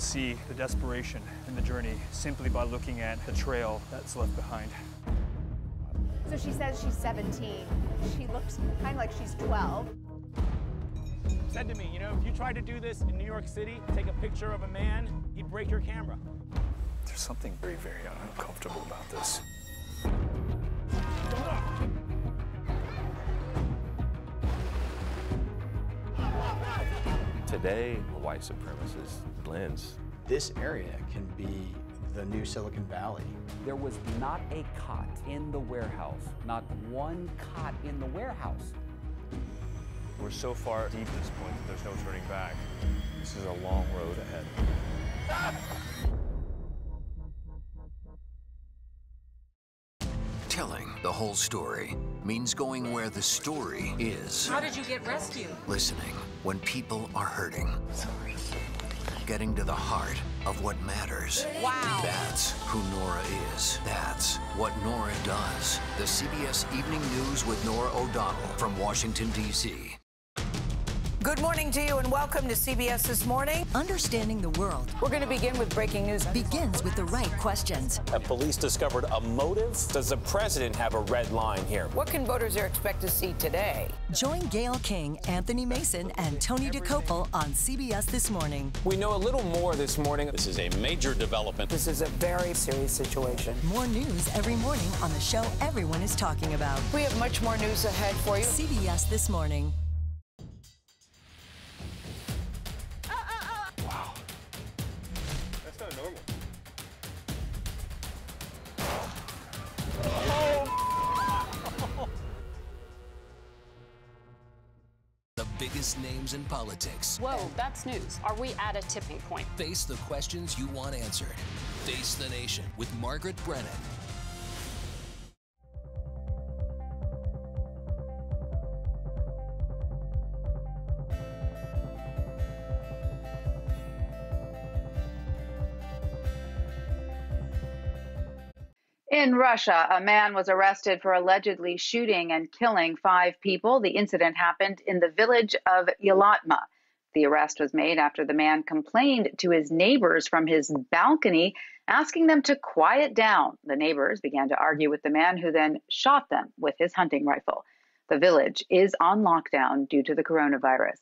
can see the desperation in the journey simply by looking at the trail that's left behind. So she says she's 17. She looks kind of like she's 12. Said to me, you know, if you tried to do this in New York City, take a picture of a man, he'd break your camera. There's something very, very uncomfortable about this. Today, white supremacist lens. This area can be the new Silicon Valley. There was not a cot in the warehouse, not one cot in the warehouse. We're so far deep at this point that there's no turning back. This is a long road ahead. Ah! Whole story means going where the story is. How did you get rescued? Listening when people are hurting. Sorry. Getting to the heart of what matters. Wow. That's who Norah is. That's what Norah does. The CBS Evening News with Norah O'Donnell from Washington, D.C. Good morning to you and welcome to CBS This Morning. Understanding the world We're going to begin with breaking news. begins with the right questions. Have police discovered a motive? Does the president have a red line here? What can voters there expect to see today? Join Gayle King, Anthony Mason, and Tony Dokoupil on CBS This Morning. We know a little more this morning. This is a major development. This is a very serious situation. More news every morning on the show everyone is talking about. We have much more news ahead for you. CBS This Morning. Biggest names in politics Whoa, that's news. Are we at a tipping point? face the questions you want answered. Face the Nation with Margaret Brennan. In Russia, a man was arrested for allegedly shooting and killing five people. The incident happened in the village of Yalatma. The arrest was made after the man complained to his neighbors from his balcony, asking them to quiet down. The neighbors began to argue with the man, who then shot them with his hunting rifle. The village is on lockdown due to the coronavirus.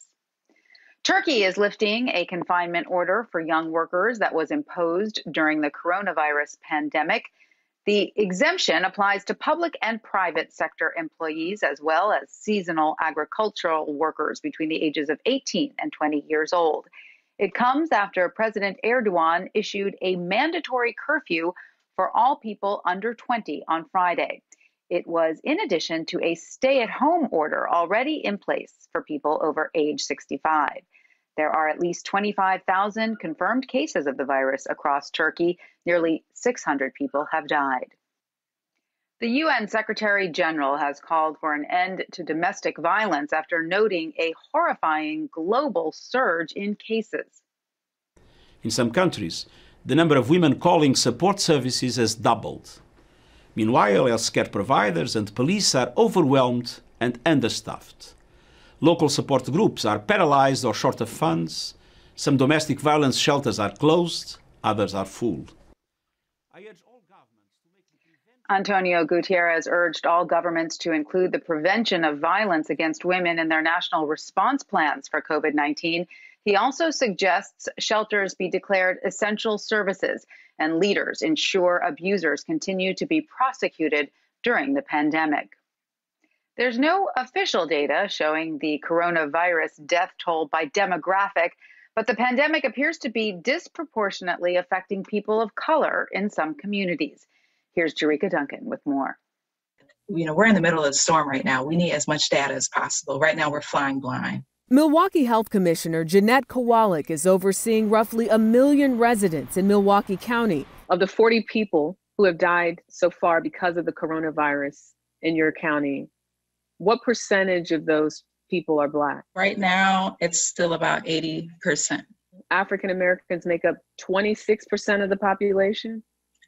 Turkey is lifting a confinement order for young workers that was imposed during the coronavirus pandemic. The exemption applies to public and private sector employees, as well as seasonal agricultural workers between the ages of 18 and 20 years old. It comes after President Erdogan issued a mandatory curfew for all people under 20 on Friday. It was in addition to a stay at home order already in place for people over age 65. There are at least 25,000 confirmed cases of the virus across Turkey. Nearly 600 people have died. The UN Secretary General has called for an end to domestic violence after noting a horrifying global surge in cases. In some countries, the number of women calling support services has doubled. Meanwhile, healthcare providers and police are overwhelmed and understaffed. Local support groups are paralyzed or short of funds. Some domestic violence shelters are closed, others are full. Antonio Guterres urged all governments to include the prevention of violence against women in their national response plans for COVID 19. He also suggests shelters be declared essential services and leaders ensure abusers continue to be prosecuted during the pandemic. There's no official data showing the coronavirus death toll by demographic, but the pandemic appears to be disproportionately affecting people of color in some communities. Here's Jericka Duncan with more. You know, we're in the middle of the storm right now. We need as much data as possible. Right now, we're flying blind. Milwaukee Health Commissioner Jeanette Kowalik is overseeing roughly a million residents in Milwaukee County. Of the 40 people who have died so far because of the coronavirus in your county, what percentage of those people are Black? Right now, it's still about 80%. African Americans make up 26% of the population?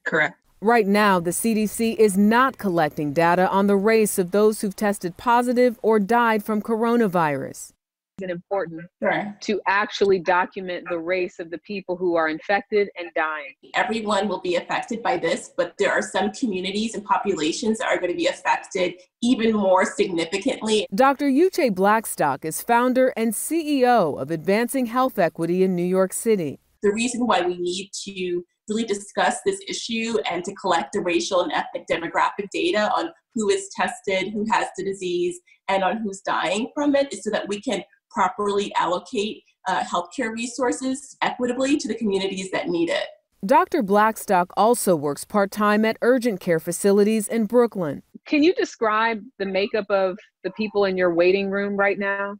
Correct. Right now, the CDC is not collecting data on the race of those who've tested positive or died from coronavirus. It important sure. to actually document the race of the people who are infected and dying? Everyone will be affected by this, but there are some communities and populations that are going to be affected even more significantly. Dr. Uche Blackstock is founder and CEO of Advancing Health Equity in New York City. The reason why we need to really discuss this issue and to collect the racial and ethnic demographic data on who is tested, who has the disease, and on who's dying from it is so that we can properly allocate uh, healthcare resources equitably to the communities that need it. Dr. Blackstock also works part time at urgent care facilities in Brooklyn. Can you describe the makeup of the people in your waiting room right now?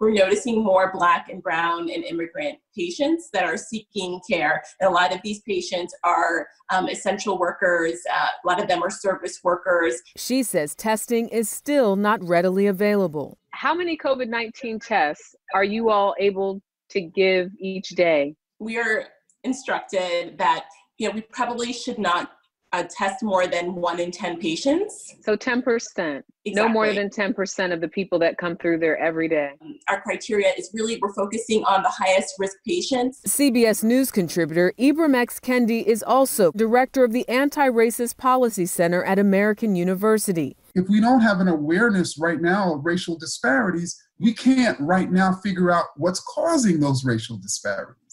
We're noticing more Black and Brown and immigrant patients that are seeking care. And a lot of these patients are um, essential workers, uh, a lot of them are service workers. She says testing is still not readily available. How many COVID 19 tests are you all able to give each day? We are instructed that you know we probably should not uh, test more than one in 10 patients. So 10%, exactly. no more than 10% of the people that come through there every day. Our criteria is really we're focusing on the highest risk patients. CBS News contributor Ibram X. Kendi is also director of the Anti Racist Policy Center at American University. If we don't have an awareness right now of racial disparities, we can't right now figure out what's causing those racial disparities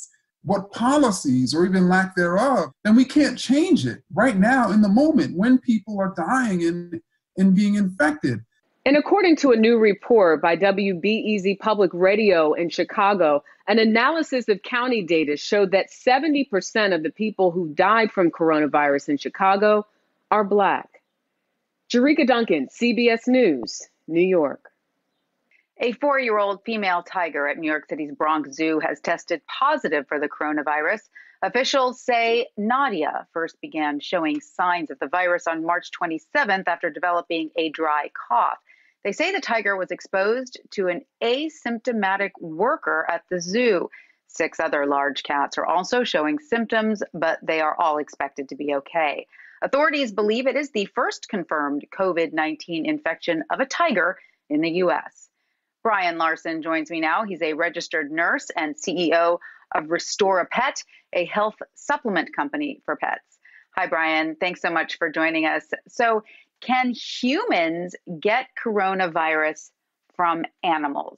what policies or even lack thereof, then we can't change it right now in the moment when people are dying and, and being infected. And according to a new report by WBEZ Public Radio in Chicago, an analysis of county data showed that 70% of the people who died from coronavirus in Chicago are Black. Jericka Duncan, CBS News, New York. A four year old female tiger at New York City's Bronx Zoo has tested positive for the coronavirus. Officials say Nadia first began showing signs of the virus on March 27th after developing a dry cough. They say the tiger was exposed to an asymptomatic worker at the zoo. Six other large cats are also showing symptoms, but they are all expected to be okay. Authorities believe it is the first confirmed COVID 19 infection of a tiger in the U.S. Brian Larson joins me now. He's a registered nurse and CEO of Restore a Pet, a health supplement company for pets. Hi, Brian. Thanks so much for joining us. So, can humans get coronavirus from animals?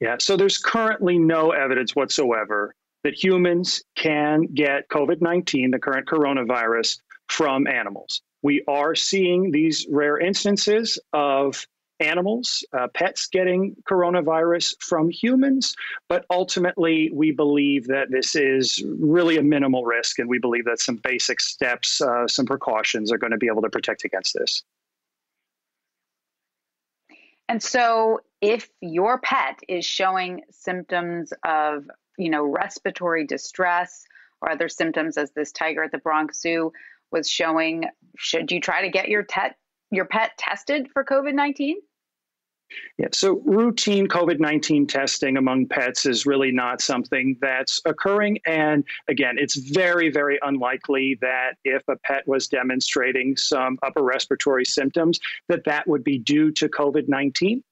Yeah, so there's currently no evidence whatsoever that humans can get COVID 19, the current coronavirus, from animals. We are seeing these rare instances of animals, uh, pets getting coronavirus from humans, but ultimately we believe that this is really a minimal risk, and we believe that some basic steps, uh, some precautions are going to be able to protect against this. And so, if your pet is showing symptoms of, you know, respiratory distress or other symptoms, as this tiger at the Bronx Zoo was showing, should you try to get your pet your pet tested for COVID 19? Yeah, so routine COVID 19 testing among pets is really not something that's occurring. And again, it's very, very unlikely that if a pet was demonstrating some upper respiratory symptoms, that that would be due to COVID 19.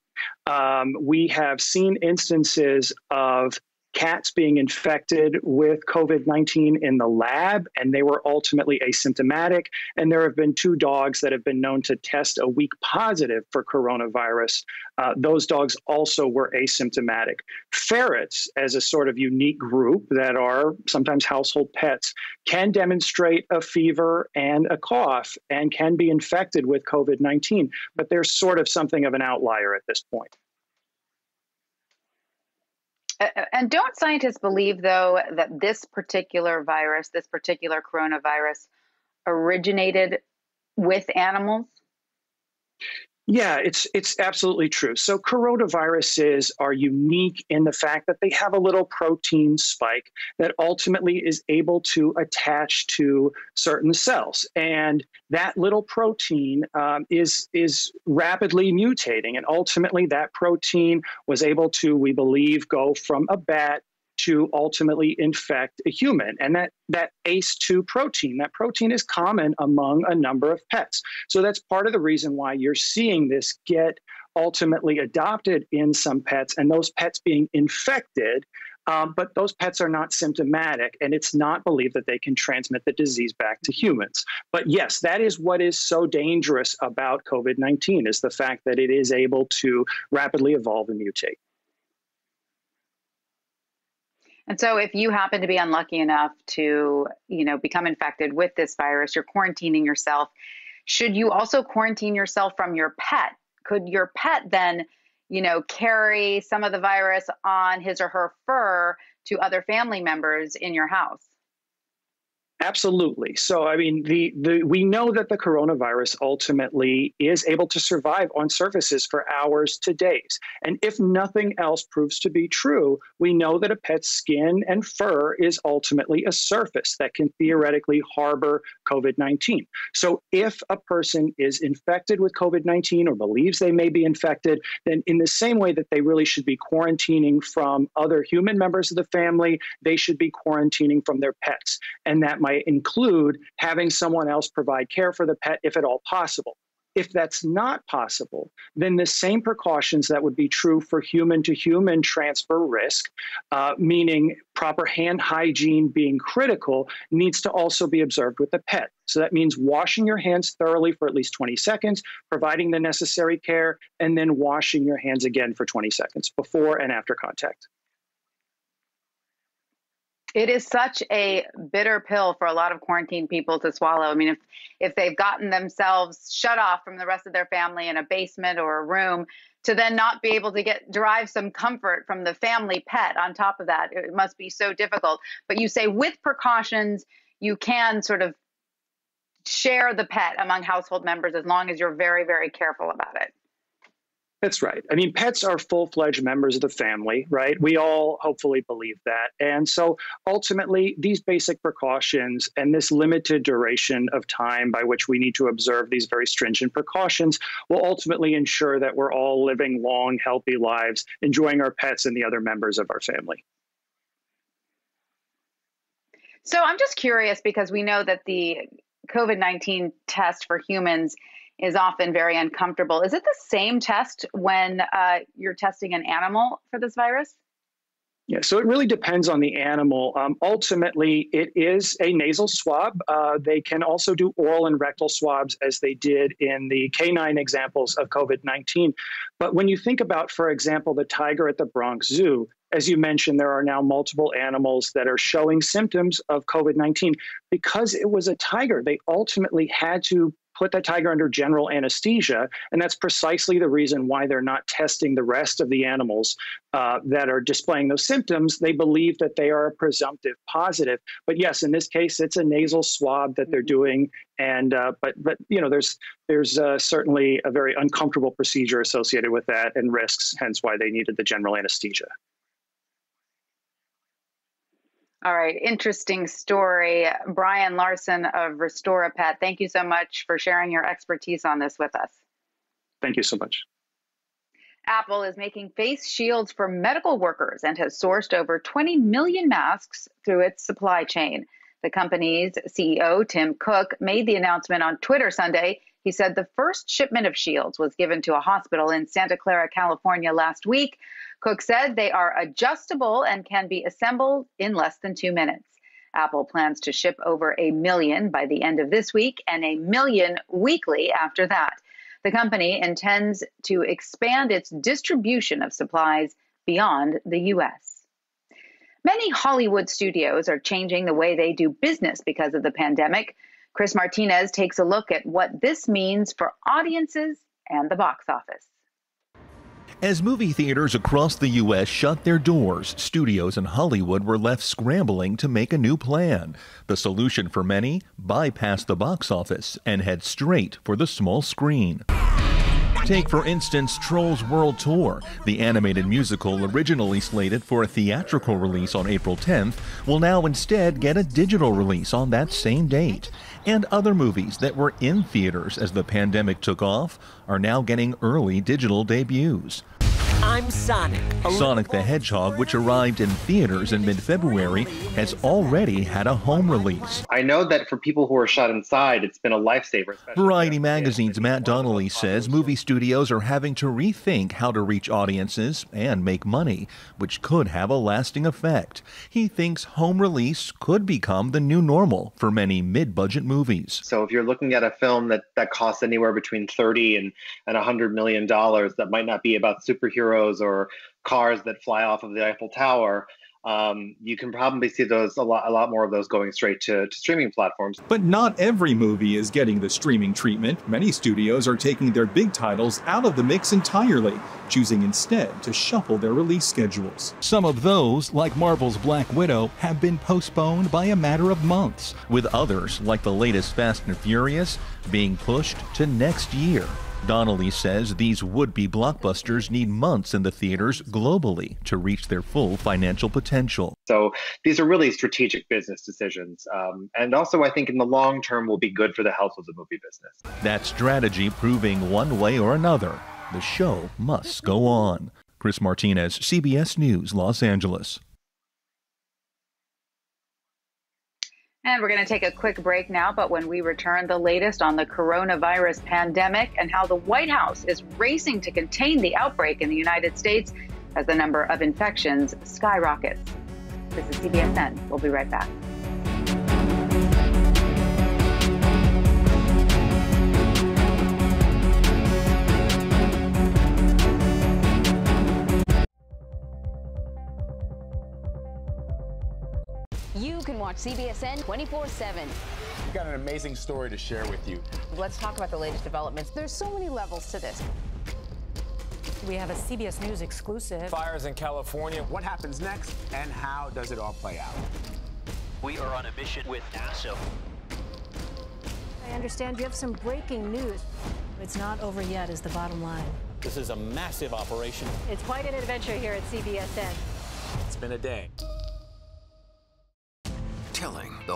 Um, we have seen instances of cats being infected with COVID 19 in the lab, and they were ultimately asymptomatic. And there have been two dogs that have been known to test a weak positive for coronavirus. Uh, those dogs also were asymptomatic. Ferrets, as a sort of unique group that are sometimes household pets, can demonstrate a fever and a cough and can be infected with COVID 19, but they're sort of something of an outlier at this point. Uh, and don't scientists believe, though, that this particular virus, this particular coronavirus, originated with animals? Yeah, it's it's absolutely true. So coronaviruses are unique in the fact that they have a little protein spike that ultimately is able to attach to certain cells, and that little protein um, is is rapidly mutating, and ultimately that protein was able to, we believe, go from a bat to ultimately infect a human. And that, that ACE2 protein, that protein is common among a number of pets. So that's part of the reason why you're seeing this get ultimately adopted in some pets, and those pets being infected. Um, but those pets are not symptomatic, and it's not believed that they can transmit the disease back to humans. But yes, that is what is so dangerous about COVID 19 is the fact that it is able to rapidly evolve and mutate. And so if you happen to be unlucky enough to, you know, become infected with this virus, you're quarantining yourself. Should you also quarantine yourself from your pet? Could your pet then, you know, carry some of the virus on his or her fur to other family members in your house? Absolutely. So, I mean, the, the we know that the coronavirus ultimately is able to survive on surfaces for hours to days. And if nothing else proves to be true, we know that a pet's skin and fur is ultimately a surface that can theoretically harbor COVID 19. So, if a person is infected with COVID 19 or believes they may be infected, then in the same way that they really should be quarantining from other human members of the family, they should be quarantining from their pets. And that might include having someone else provide care for the pet if at all possible. If that's not possible, then the same precautions that would be true for human to human transfer risk, uh, meaning proper hand hygiene being critical, needs to also be observed with the pet. So that means washing your hands thoroughly for at least 20 seconds, providing the necessary care, and then washing your hands again for 20 seconds before and after contact. It is such a bitter pill for a lot of quarantine people to swallow. I mean, if if they've gotten themselves shut off from the rest of their family in a basement or a room, to then not be able to get derive some comfort from the family pet on top of that, it must be so difficult. But you say with precautions, you can sort of share the pet among household members as long as you're very, very careful about it. That's right. I mean, pets are full fledged members of the family, right? We all hopefully believe that. And so ultimately, these basic precautions and this limited duration of time by which we need to observe these very stringent precautions will ultimately ensure that we're all living long, healthy lives, enjoying our pets and the other members of our family. So I'm just curious because we know that the COVID 19 test for humans is often very uncomfortable. Is it the same test when uh, you're testing an animal for this virus? Yeah, so it really depends on the animal. Um, ultimately, it is a nasal swab. Uh, they can also do oral and rectal swabs as they did in the canine examples of COVID 19. But when you think about, for example, the tiger at the Bronx Zoo, as you mentioned, there are now multiple animals that are showing symptoms of COVID 19. Because it was a tiger, they ultimately had to put that tiger under general anesthesia. And that's precisely the reason why they're not testing the rest of the animals uh, that are displaying those symptoms. They believe that they are a presumptive positive. But yes, in this case, it's a nasal swab that they're mm-hmm. doing. And uh, but but you know there's there's uh, certainly a very uncomfortable procedure associated with that and risks, hence why they needed the general anesthesia. All right, interesting story. Brian Larson of Restore a Pet, thank you so much for sharing your expertise on this with us. Thank you so much. Apple is making face shields for medical workers and has sourced over 20 million masks through its supply chain. The company's CEO, Tim Cook, made the announcement on Twitter Sunday. He said the first shipment of shields was given to a hospital in Santa Clara, California last week. Cook said they are adjustable and can be assembled in less than two minutes. Apple plans to ship over a million by the end of this week and a million weekly after that. The company intends to expand its distribution of supplies beyond the U.S. Many Hollywood studios are changing the way they do business because of the pandemic. Chris Martinez takes a look at what this means for audiences and the box office. As movie theaters across the U.S. shut their doors, studios in Hollywood were left scrambling to make a new plan. The solution for many? Bypass the box office and head straight for the small screen. Take, for instance, Trolls World Tour. The animated musical, originally slated for a theatrical release on April 10th, will now instead get a digital release on that same date. And other movies that were in theaters as the pandemic took off are now getting early digital debuts. I'm Sonic. Sonic the Hedgehog, which arrived in theaters in mid February, has already had a home release. I know that for people who are shut inside, it's been a lifesaver. Variety Magazine's Matt Donnelly says movie studios are having to rethink how to reach audiences and make money, which could have a lasting effect. He thinks home release could become the new normal for many mid budget movies. So if you're looking at a film that, that costs anywhere between 30 and, and 100 million dollars that might not be about superheroes or cars that fly off of the Eiffel Tower, um, you can probably see those a lot, a lot more of those going straight to, to streaming platforms. But not every movie is getting the streaming treatment. Many studios are taking their big titles out of the mix entirely, choosing instead to shuffle their release schedules. Some of those, like Marvel's Black Widow, have been postponed by a matter of months, with others, like the latest Fast and Furious, being pushed to next year. Donnelly says these would be blockbusters need months in the theaters globally to reach their full financial potential. So these are really strategic business decisions. Um, and also, I think in the long term, will be good for the health of the movie business. That strategy proving one way or another, the show must go on. Chris Martinez, CBS News, Los Angeles. And we're going to take a quick break now, but when we return, the latest on the coronavirus pandemic and how the White House is racing to contain the outbreak in the United States as the number of infections skyrockets. This is CBSN. We'll be right back. You can watch CBSN 24 7. We've got an amazing story to share with you. Let's talk about the latest developments. There's so many levels to this. We have a CBS News exclusive. Fires in California. What happens next, and how does it all play out? We are on a mission with NASA. I understand you have some breaking news. It's not over yet, is the bottom line. This is a massive operation. It's quite an adventure here at CBSN. It's been a day.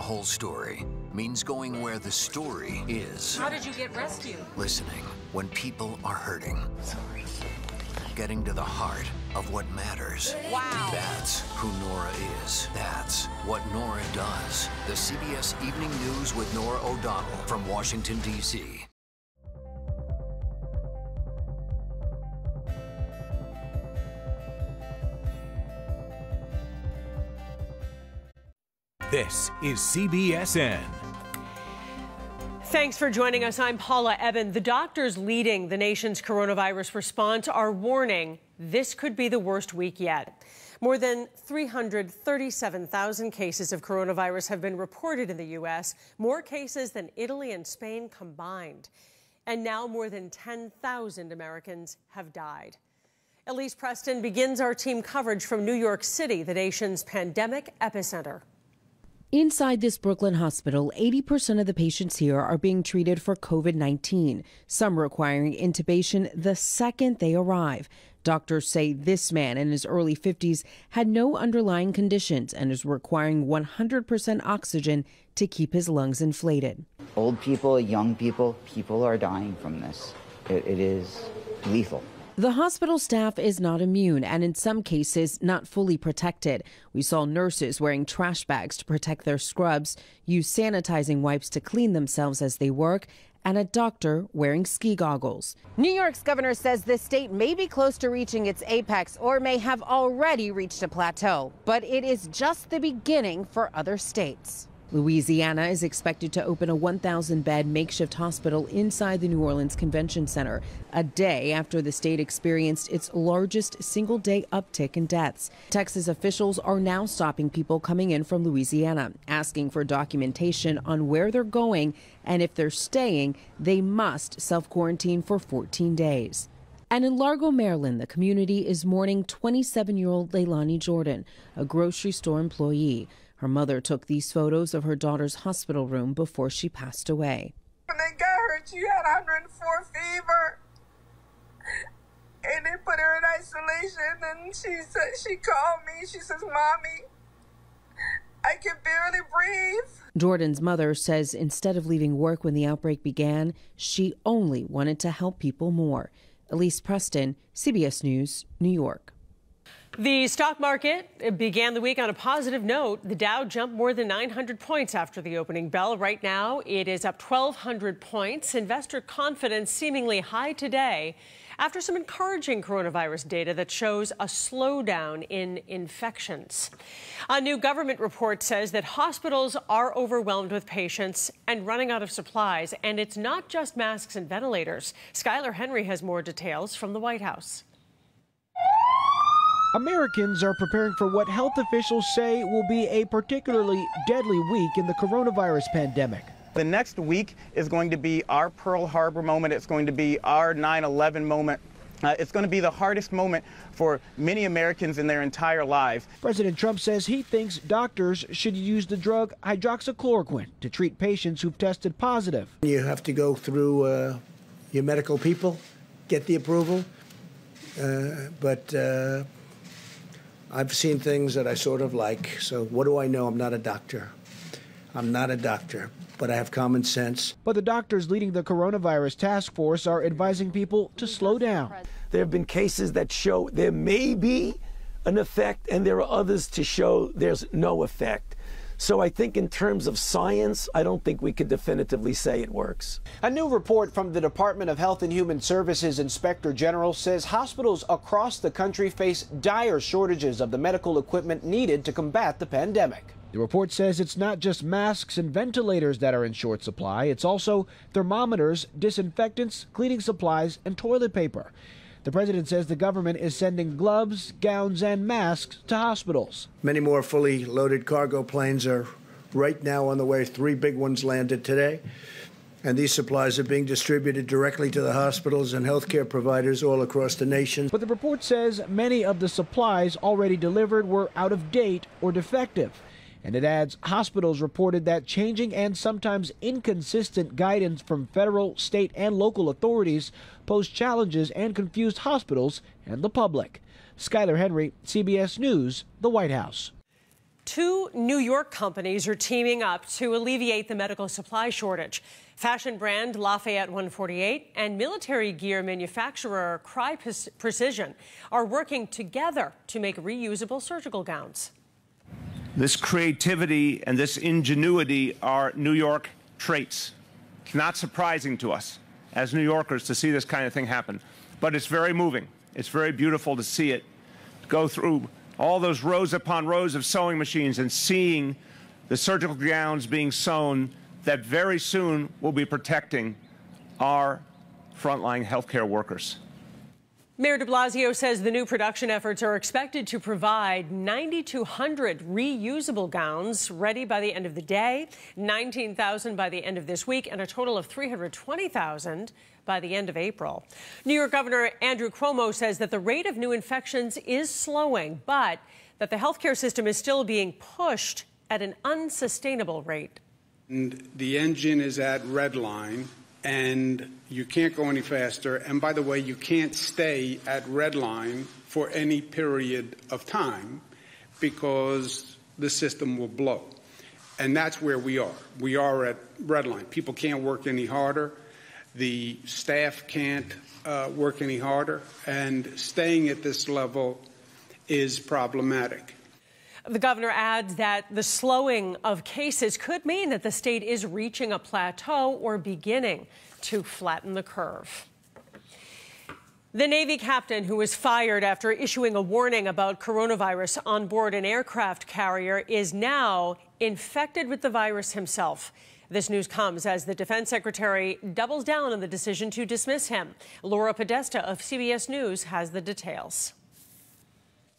Whole story means going where the story is. How did you get rescued? Listening when people are hurting. Sorry. Getting to the heart of what matters. Wow. That's who Norah is. That's what Norah does. The CBS Evening News with Norah O'Donnell from Washington, D.C. This is CBSN. Thanks for joining us. I'm Paula Ebben. The doctors leading the nation's coronavirus response are warning this could be the worst week yet. More than 337,000 cases of coronavirus have been reported in the U.S., more cases than Italy and Spain combined. And now more than 10,000 Americans have died. Elise Preston begins our team coverage from New York City, the nation's pandemic epicenter. Inside this Brooklyn hospital, 80% of the patients here are being treated for COVID 19, some requiring intubation the second they arrive. Doctors say this man in his early 50s had no underlying conditions and is requiring 100% oxygen to keep his lungs inflated. Old people, young people, people are dying from this. it, it is lethal. The hospital staff is not immune and in some cases not fully protected. We saw nurses wearing trash bags to protect their scrubs, use sanitizing wipes to clean themselves as they work, and a doctor wearing ski goggles. New York's governor says the state may be close to reaching its apex or may have already reached a plateau, but it is just the beginning for other states. Louisiana is expected to open a 1,000 bed makeshift hospital inside the New Orleans Convention Center, a day after the state experienced its largest single day uptick in deaths. Texas officials are now stopping people coming in from Louisiana, asking for documentation on where they're going, and if they're staying, they must self quarantine for 14 days. And in Largo, Maryland, the community is mourning 27 year old Leilani Jordan, a grocery store employee. Her mother took these photos of her daughter's hospital room before she passed away. When they got her, she had 104 fever. And they put her in isolation and she said she called me. She says, Mommy, I can barely breathe. Jordan's mother says instead of leaving work when the outbreak began, she only wanted to help people more. Elise Preston, CBS News, New York. The stock market began the week on a positive note. The Dow jumped more than 900 points after the opening bell. Right now, it is up 1,200 points. Investor confidence seemingly high today after some encouraging coronavirus data that shows a slowdown in infections. A new government report says that hospitals are overwhelmed with patients and running out of supplies. And it's not just masks and ventilators. Skyler Henry has more details from the White House. Americans are preparing for what health officials say will be a particularly deadly week in the coronavirus pandemic. The next week is going to be our Pearl Harbor moment. It's going to be our 9 11 moment. Uh, it's going to be the hardest moment for many Americans in their entire lives. President Trump says he thinks doctors should use the drug hydroxychloroquine to treat patients who've tested positive. You have to go through uh, your medical people, get the approval. Uh, but uh, I've seen things that I sort of like. So, what do I know? I'm not a doctor. I'm not a doctor but I have common sense. But the doctors leading the coronavirus task force are advising people to slow down. There have been cases that show there may be an effect, and there are others to show there's no effect. So I think in terms of science, I don't think we could definitively say it works. A new report from the Department of Health and Human Services Inspector General says hospitals across the country face dire shortages of the medical equipment needed to combat the pandemic. The report says it's not just masks and ventilators that are in short supply, it's also thermometers, disinfectants, cleaning supplies, and toilet paper. The president says the government is sending gloves, gowns, and masks to hospitals. Many more fully loaded cargo planes are right now on the way. Three big ones landed today. And these supplies are being distributed directly to the hospitals and healthcare providers all across the nation. But the report says many of the supplies already delivered were out of date or defective. And it adds hospitals reported that changing and sometimes inconsistent guidance from federal, state, and local authorities posed challenges and confused hospitals and the public. Skyler Henry, CBS News, the White House. Two New York companies are teaming up to alleviate the medical supply shortage. Fashion brand Lafayette 148 and military gear manufacturer Crye Precision are working together to make reusable surgical gowns. This creativity and this ingenuity are New York traits. It's not surprising to us as New Yorkers to see this kind of thing happen, but it's very moving. It's very beautiful to see it go through all those rows upon rows of sewing machines and seeing the surgical gowns being sewn that very soon will be protecting our frontline healthcare workers. Mayor de Blasio says the new production efforts are expected to provide 9,200 reusable gowns ready by the end of the day, 19,000 by the end of this week, and a total of 320,000 by the end of April. New York Governor Andrew Cuomo says that the rate of new infections is slowing, but that the healthcare system is still being pushed at an unsustainable rate. And the engine is at red line and you can't go any faster. And by the way, you can't stay at red line for any period of time because the system will blow. And that's where we are. We are at red line. People can't work any harder. The staff can't uh, work any harder. And staying at this level is problematic. The governor adds that the slowing of cases could mean that the state is reaching a plateau or beginning to flatten the curve. The Navy captain who was fired after issuing a warning about coronavirus on board an aircraft carrier is now infected with the virus himself. This news comes as the defense secretary doubles down on the decision to dismiss him. Laura Podesta of CBS News has the details. Uh, from the beginning.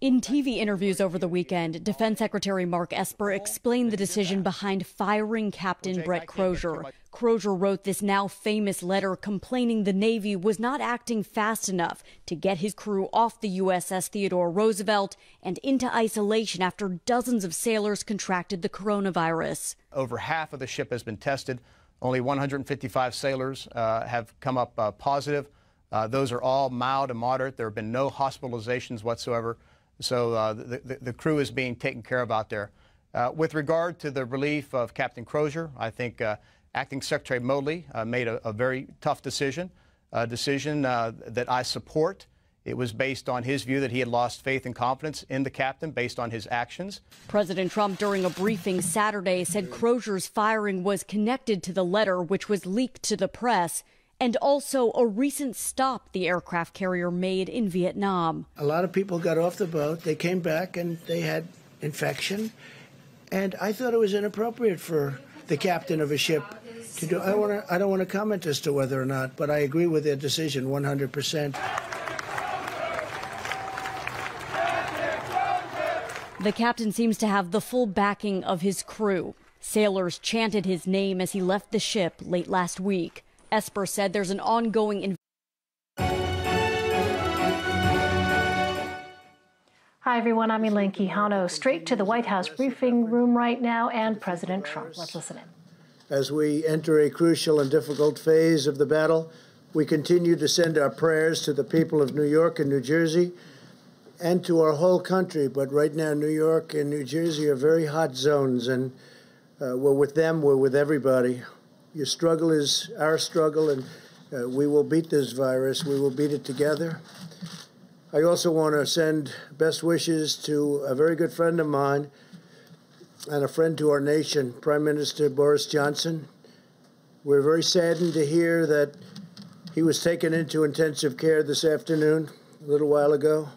In TV interviews over the weekend, Defense Secretary Mark Esper explained the decision behind firing Captain Brett Crozier. Crozier wrote this now famous letter complaining the Navy was not acting fast enough to get his crew off the USS Theodore Roosevelt and into isolation after dozens of sailors contracted the coronavirus. Over half of the ship has been tested. Only 155 sailors uh, have come up uh, positive. Uh, those are all mild and moderate. There have been no hospitalizations whatsoever. So uh, the, the, the, crew is being taken care of out there. Uh, with regard to the relief of Captain Crozier, I think uh, Acting Secretary Modly uh, made a, a, very tough decision. uh, decision uh, that I support. It was based on his view that he had lost faith and confidence in the captain based on his actions. President Trump, during a briefing Saturday, said Crozier's firing was connected to the letter which was leaked to the press and also a recent stop the aircraft carrier made in Vietnam. A lot of people got off the boat, they came back and they had infection. And I thought it was inappropriate for the captain of a ship to do. I, wanna, I don't want to comment as to whether or not, but I agree with their decision 100 percent. The captain seems to have the full backing of his crew. Sailors chanted his name as he left the ship late last week. Esper said there's an ongoing Hi, everyone. I'm Elaine Quijano. Straight to the White House briefing room right now and President Trump. Let's listen in. As we enter a crucial and difficult phase of the battle, we continue to send our prayers to the people of New York and New Jersey and to our whole country. But right now, New York and New Jersey are very hot zones, and uh, we're with them, we're with everybody. Your struggle is our struggle, and uh, we will beat this virus. We will beat it together. I also want to send best wishes to a very good friend of mine and a friend to our nation, Prime Minister Boris Johnson. We're very saddened to hear that he was taken into intensive care this afternoon, a little while ago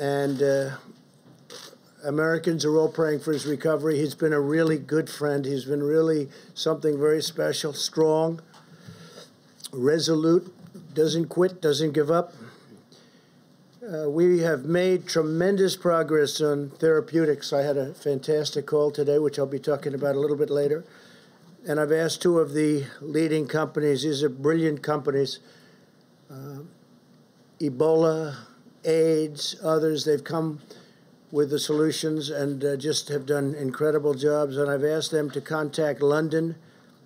and uh, Americans are all praying for his recovery. He's been a really good friend. He's been really something very special, strong, resolute, doesn't quit, doesn't give up. Uh, we have made tremendous progress on therapeutics. I had a fantastic call today, which I'll be talking about a little bit later. And I've asked two of the leading companies, these are brilliant companies, uh, Ebola, AIDS, others, they've come with the solutions and uh, just have done incredible jobs. And I've asked them to contact London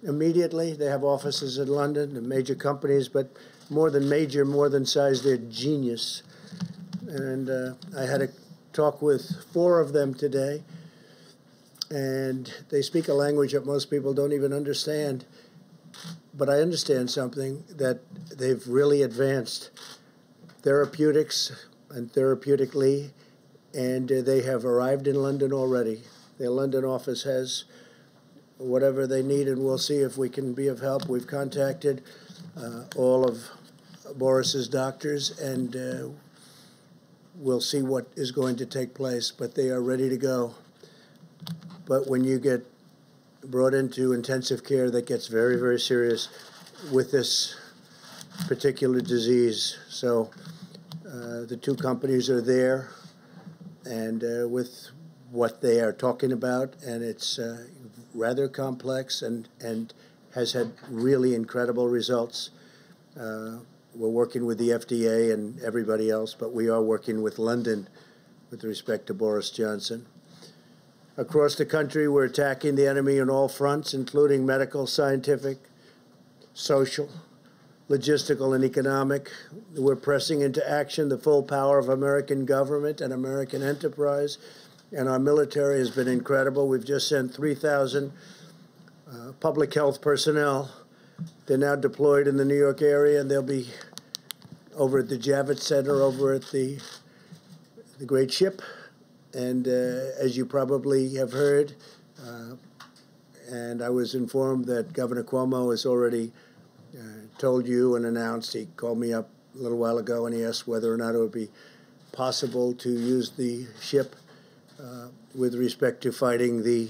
immediately. They have offices in London, the major companies, but more than major, more than size, they're genius. And uh, I had a talk with four of them today, and they speak a language that most people don't even understand. But I understand something that they've really advanced therapeutics and therapeutically, and uh, they have arrived in London already. Their London office has whatever they need, and we'll see if we can be of help. We've contacted uh, all of Boris's doctors, and uh, we'll see what is going to take place. But they are ready to go. But when you get brought into intensive care, that gets very, very serious with this particular disease. So uh, the two companies are there, and uh, with what they are talking about, and it's uh, rather complex and and has had really incredible results. Uh, we're working with the FDA and everybody else, but we are working with London with respect to Boris Johnson. Across the country, we're attacking the enemy on all fronts, including medical, scientific, social, logistical and economic. We're pressing into action the full power of American government and American enterprise, and our military has been incredible. We've just sent 3,000 uh, public health personnel. They're now deployed in the New York area, and they'll be over at the Javits Center, over at the the Great Ship, and uh, as you probably have heard, uh, and I was informed that Governor Cuomo has already told you and announced. He called me up a little while ago and he asked whether or not it would be possible to use the ship uh, with respect to fighting the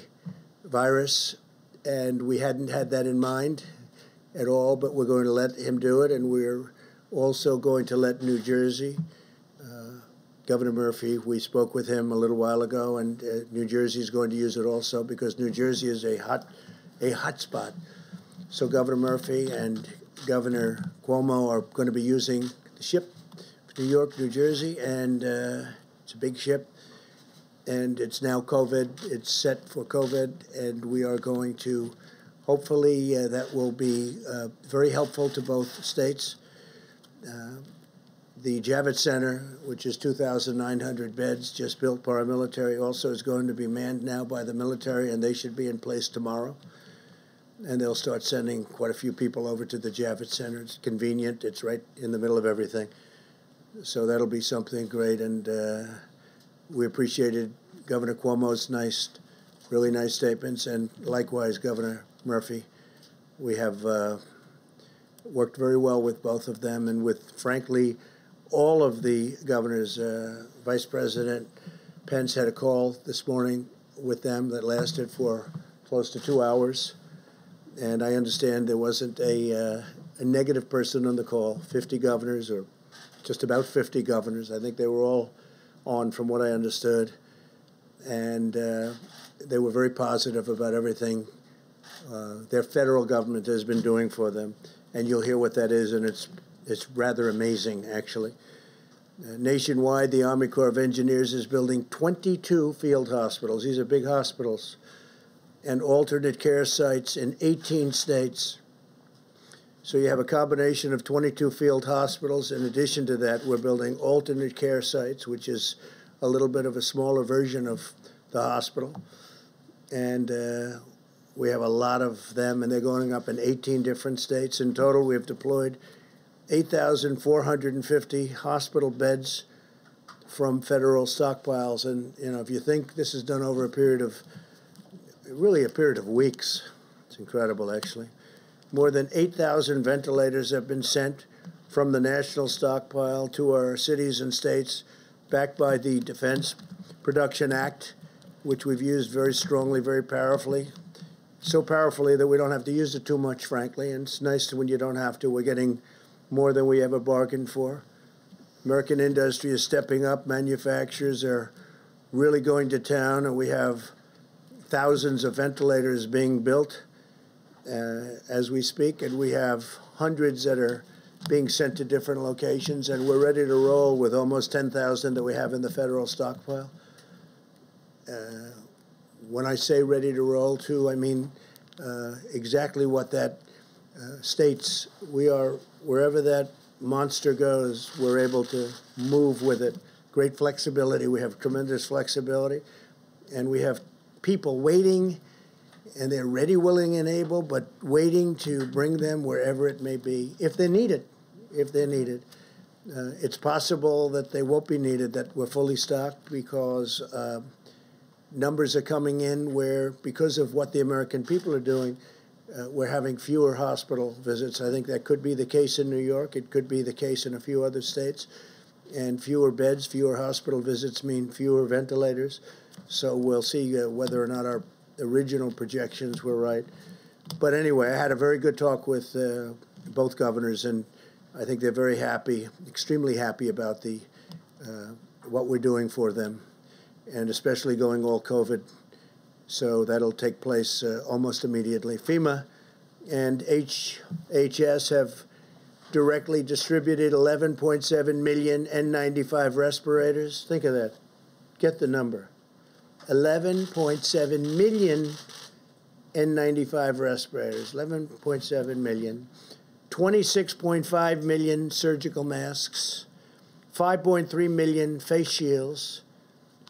virus. And we hadn't had that in mind at all, but we're going to let him do it. And we're also going to let New Jersey, uh, Governor Murphy, we spoke with him a little while ago, and uh, New Jersey is going to use it also because New Jersey is a hot, a hot spot. So Governor Murphy and Governor Cuomo are going to be using the ship, New York, New Jersey, and uh, it's a big ship. And it's now COVID. It's set for COVID, and we are going to, hopefully, uh, that will be uh, very helpful to both states. Uh, the Javits Center, which is 2,900 beds, just built by our military, also is going to be manned now by the military, and they should be in place tomorrow. And they'll start sending quite a few people over to the Javits Center. It's convenient. It's right in the middle of everything. So that'll be something great, and uh, we appreciated Governor Cuomo's nice, really nice statements, and likewise Governor Murphy. We have uh, worked very well with both of them, and with frankly all of the governors. Uh, Vice President Pence had a call this morning with them that lasted for close to two hours and I understand there wasn't a, uh, a negative person on the call. 50 governors, or just about 50 governors. I think they were all on, from what I understood, and uh, they were very positive about everything uh, their federal government has been doing for them. And you'll hear what that is, and it's it's rather amazing, actually. Uh, nationwide, the Army Corps of Engineers is building 22 field hospitals. These are big hospitals and alternate care sites in 18 states. So you have a combination of 22 field hospitals. In addition to that, we're building alternate care sites, which is a little bit of a smaller version of the hospital. And uh, we have a lot of them, and they're going up in 18 different states. In total, we have deployed 8,450 hospital beds from federal stockpiles. And you know, if you think this is done over a period of really a period of weeks. It's incredible, actually. More than 8,000 ventilators have been sent from the national stockpile to our cities and states, backed by the Defense Production Act, which we've used very strongly, very powerfully. So powerfully that we don't have to use it too much, frankly. And it's nice when you don't have to. We're getting more than we ever bargained for. American industry is stepping up. Manufacturers are really going to town, and we have thousands of ventilators being built uh, as we speak, and we have hundreds that are being sent to different locations, and we're ready to roll with almost 10,000 that we have in the federal stockpile. Uh, when I say ready to roll, too, I mean uh, exactly what that uh, states. We are, wherever that monster goes, we're able to move with it. Great flexibility. We have tremendous flexibility, and we have people waiting, and they're ready, willing, and able, but waiting to bring them wherever it may be, if they need it, If they're needed. Uh, it's possible that they won't be needed, that we're fully stocked because uh, numbers are coming in where, because of what the American people are doing, uh, we're having fewer hospital visits. I think that could be the case in New York. It could be the case in a few other states. And fewer beds, fewer hospital visits mean fewer ventilators. So we'll see uh, whether or not our original projections were right. But anyway, I had a very good talk with uh, both governors, and I think they're very happy, extremely happy about the uh, what we're doing for them, and especially going all COVID. So that'll take place uh, almost immediately. FEMA and HHS have directly distributed 11.7 million N95 respirators. Think of that. Get the number. 11.7 million N95 respirators, 11.7 million, 26.5 million surgical masks, 5.3 million face shields,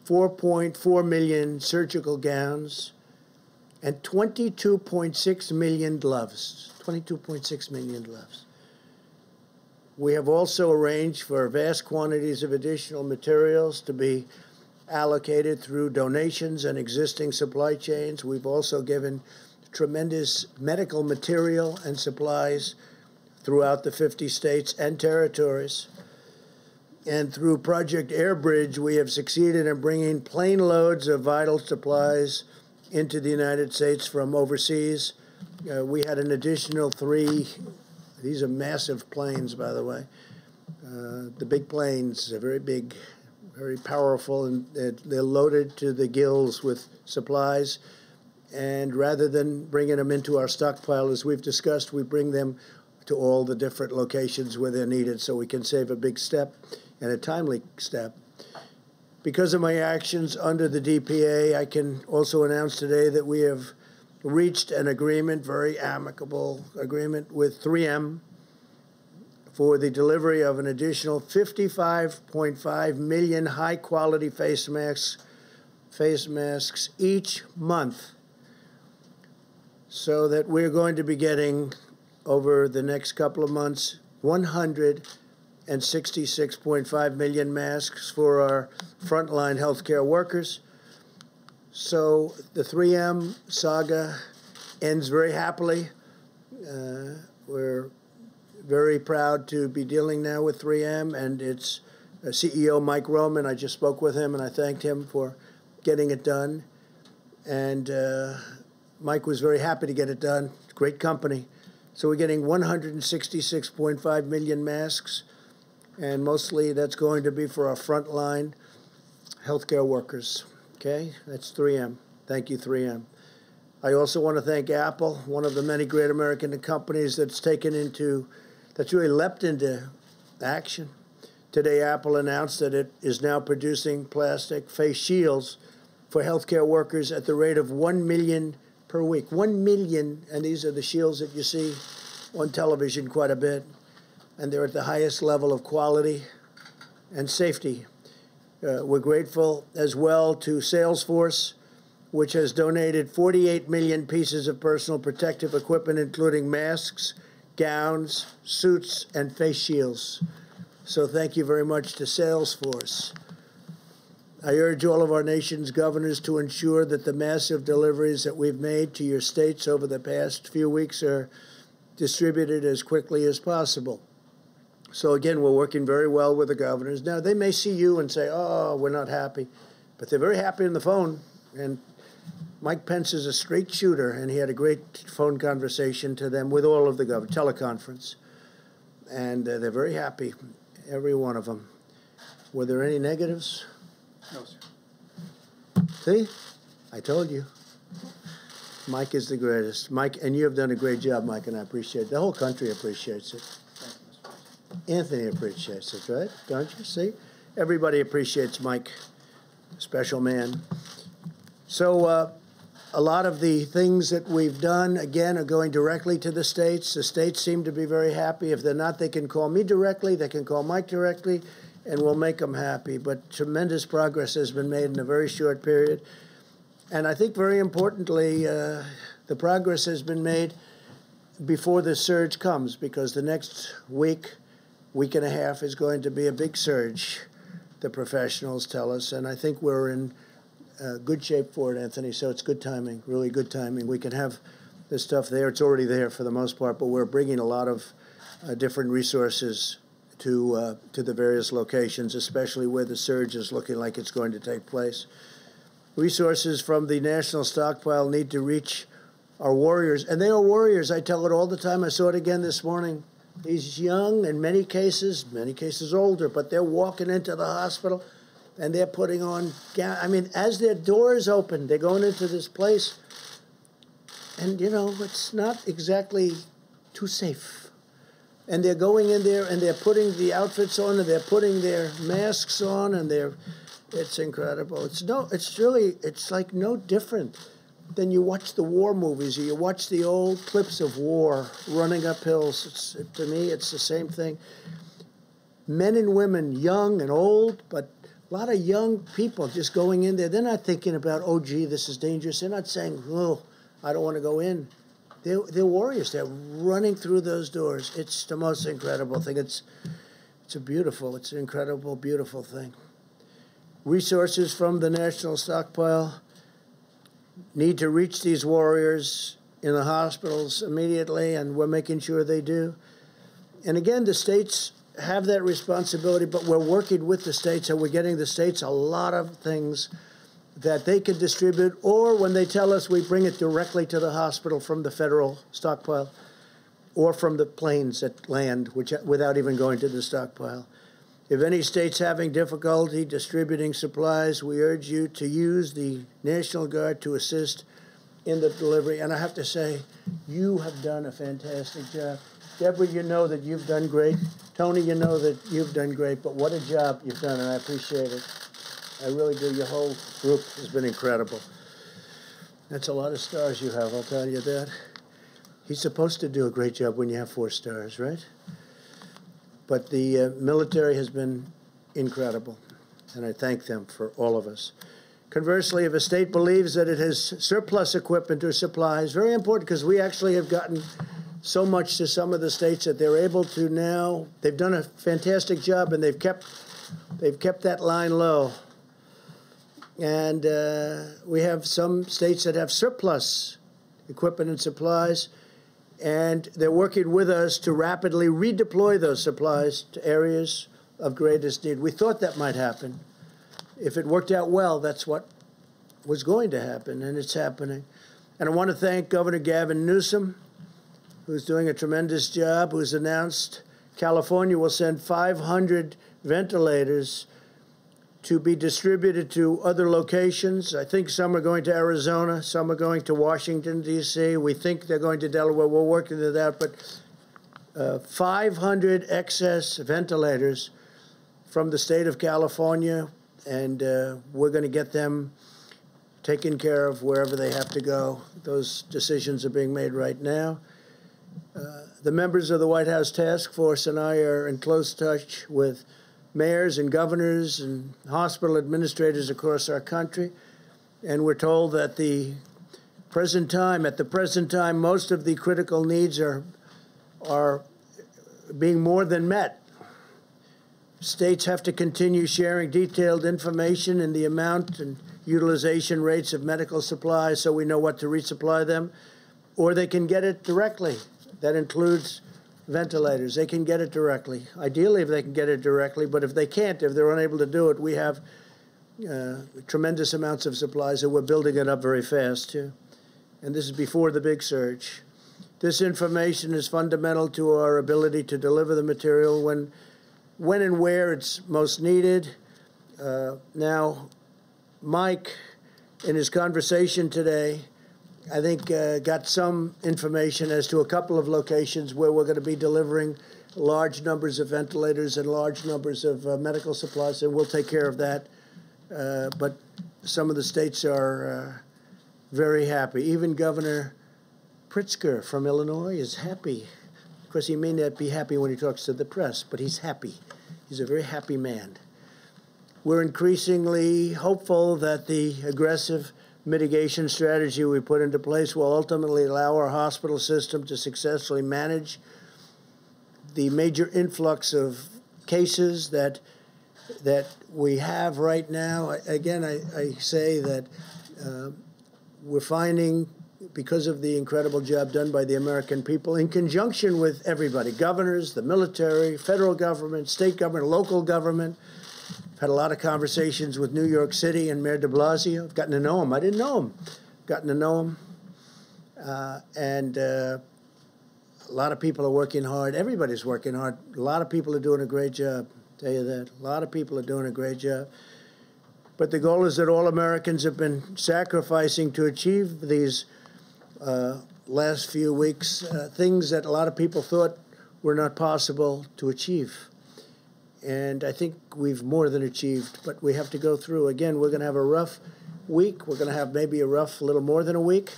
4.4 million surgical gowns, and 22.6 million gloves. 22.6 million gloves. We have also arranged for vast quantities of additional materials to be allocated through donations and existing supply chains. We've also given tremendous medical material and supplies throughout the 50 states and territories. And through Project Airbridge, we have succeeded in bringing plane loads of vital supplies into the United States from overseas. Uh, we had an additional three, these are massive planes, by the way. Uh, the big planes, are very big very powerful, and they're loaded to the gills with supplies. And rather than bringing them into our stockpile, as we've discussed, we bring them to all the different locations where they're needed so we can save a big step and a timely step. Because of my actions under the DPA, I can also announce today that we have reached an agreement, very amicable agreement with 3M for the delivery of an additional 55.5 million high quality face masks face masks each month so that we're going to be getting over the next couple of months 166.5 million masks for our frontline healthcare workers. So the 3M saga ends very happily. Uh, we're very proud to be dealing now with 3M and its uh, CEO, Mike Roman. I just spoke with him and I thanked him for getting it done. And uh, Mike was very happy to get it done. Great company. So we're getting 166.5 million masks, and mostly that's going to be for our frontline healthcare workers. Okay, that's 3M. Thank you, 3M. I also want to thank Apple, one of the many great American companies that's taken into, that's really leapt into action. Today, Apple announced that it is now producing plastic face shields for healthcare workers at the rate of 1 million per week. 1 million, and these are the shields that you see on television quite a bit, and they're at the highest level of quality and safety. Uh, we're grateful as well to Salesforce, which has donated 48 million pieces of personal protective equipment, including masks, gowns, suits, and face shields. So thank you very much to Salesforce. I urge all of our nation's governors to ensure that the massive deliveries that we've made to your states over the past few weeks are distributed as quickly as possible. So, again, we're working very well with the governors. Now, they may see you and say, oh, we're not happy, but they're very happy on the phone. And Mike Pence is a straight shooter, and he had a great phone conversation to them with all of the governors, teleconference. And uh, they're very happy, every one of them. Were there any negatives? No, sir. See? I told you. Mike is the greatest. Mike, and you have done a great job, Mike, and I appreciate it. The whole country appreciates it. Anthony appreciates it, right? Don't you? See? Everybody appreciates Mike. Special man. So, uh, a lot of the things that we've done, again, are going directly to the states. The states seem to be very happy. If they're not, they can call me directly, they can call Mike directly and we'll make them happy. But tremendous progress has been made in a very short period. And I think very importantly, uh, the progress has been made before the surge comes because the next week, week and a half is going to be a big surge, the professionals tell us. And I think we're in uh, good shape for it, Anthony. So it's good timing, really good timing. We can have this stuff there. It's already there for the most part, but we're bringing a lot of uh, different resources to uh, to the various locations, especially where the surge is looking like it's going to take place. Resources from the national stockpile need to reach our warriors, and they are warriors. I tell it all the time. I saw it again this morning. These young, in many cases, many cases older, but they're walking into the hospital and they're putting on. I mean, as their doors open, they're going into this place, and you know, it's not exactly too safe. And they're going in there and they're putting the outfits on and they're putting their masks on and they're it's incredible. It's no it's really it's like no different than you watch the war movies or you watch the old clips of war running up hills. It's, to me it's the same thing. Men and women young and old but a lot of young people just going in there they're not thinking about oh gee this is dangerous they're not saying oh i don't want to go in they're, they're warriors. They're running through those doors. It's the most incredible thing. It's, it's a beautiful, it's an incredible, beautiful thing. Resources from the national stockpile need to reach these warriors in the hospitals immediately, and we're making sure they do. And again, the states have that responsibility, but we're working with the states, and we're getting the states a lot of things that they can distribute, or when they tell us, we bring it directly to the hospital from the federal stockpile or from the planes that land, which, without even going to the stockpile. If any state's having difficulty distributing supplies, we urge you to use the National Guard to assist in the delivery. And I have to say, you have done a fantastic job. Deborah, you know that you've done great. Tony, you know that you've done great. But what a job you've done, and I appreciate it. I really do. Your whole group has been incredible. That's a lot of stars you have, I'll tell you that. He's supposed to do a great job when you have four stars, right? But the uh, military has been incredible, and I thank them for all of us. Conversely, if a state believes that it has surplus equipment or supplies, very important because we actually have gotten so much to some of the states that they're able to now. They've done a fantastic job and they've kept they've kept that line low. And uh, we have some states that have surplus equipment and supplies, and they're working with us to rapidly redeploy those supplies to areas of greatest need. We thought that might happen if it worked out well, that's what was going to happen, and it's happening. And I want to thank Governor Gavin Newsom, who's doing a tremendous job, who's announced California will send 500 ventilators to be distributed to other locations. I think some are going to Arizona, some are going to Washington, D.C. We think they're going to Delaware. We're working to that. but uh, 500 excess ventilators from the state of California and uh, we're going to get them taken care of wherever they have to go. Those decisions are being made right now. Uh, the members of the White House Task Force and I are in close touch with mayors and governors and hospital administrators across our country, and we're told that the present time, at the present time, most of the critical needs are are being more than met States have to continue sharing detailed information in the amount and utilization rates of medical supplies so we know what to resupply them, or they can get it directly. That includes ventilators. They can get it directly. Ideally, if they can get it directly, but if they can't, if they're unable to do it, we have uh, tremendous amounts of supplies, and we're building it up very fast, too. And this is before the big surge. This information is fundamental to our ability to deliver the material when when and where it's most needed. Uh, now, Mike, in his conversation today, I think uh, got some information as to a couple of locations where we're going to be delivering large numbers of ventilators and large numbers of uh, medical supplies, and we'll take care of that. Uh, but some of the states are uh, very happy. Even Governor Pritzker from Illinois is happy Of course, he may not be happy when he talks to the press, but he's happy. He's a very happy man. We're increasingly hopeful that the aggressive mitigation strategy we put into place will ultimately allow our hospital system to successfully manage the major influx of cases that that we have right now. Again, I, I say that uh, we're finding because of the incredible job done by the American people in conjunction with everybody governors, the military, federal government, state government, local government. I've had a lot of conversations with New York City and Mayor de Blasio. I've gotten to know him. I didn't know him. Gotten to know him. Uh, and uh, a lot of people are working hard. Everybody's working hard. A lot of people are doing a great job. I'll tell you that. A lot of people are doing a great job. But the goal is that all Americans have been sacrificing to achieve these uh, last few weeks, uh, things that a lot of people thought were not possible to achieve. And I think we've more than achieved, but we have to go through. Again, we're going to have a rough week. We're going to have maybe a rough, little more than a week.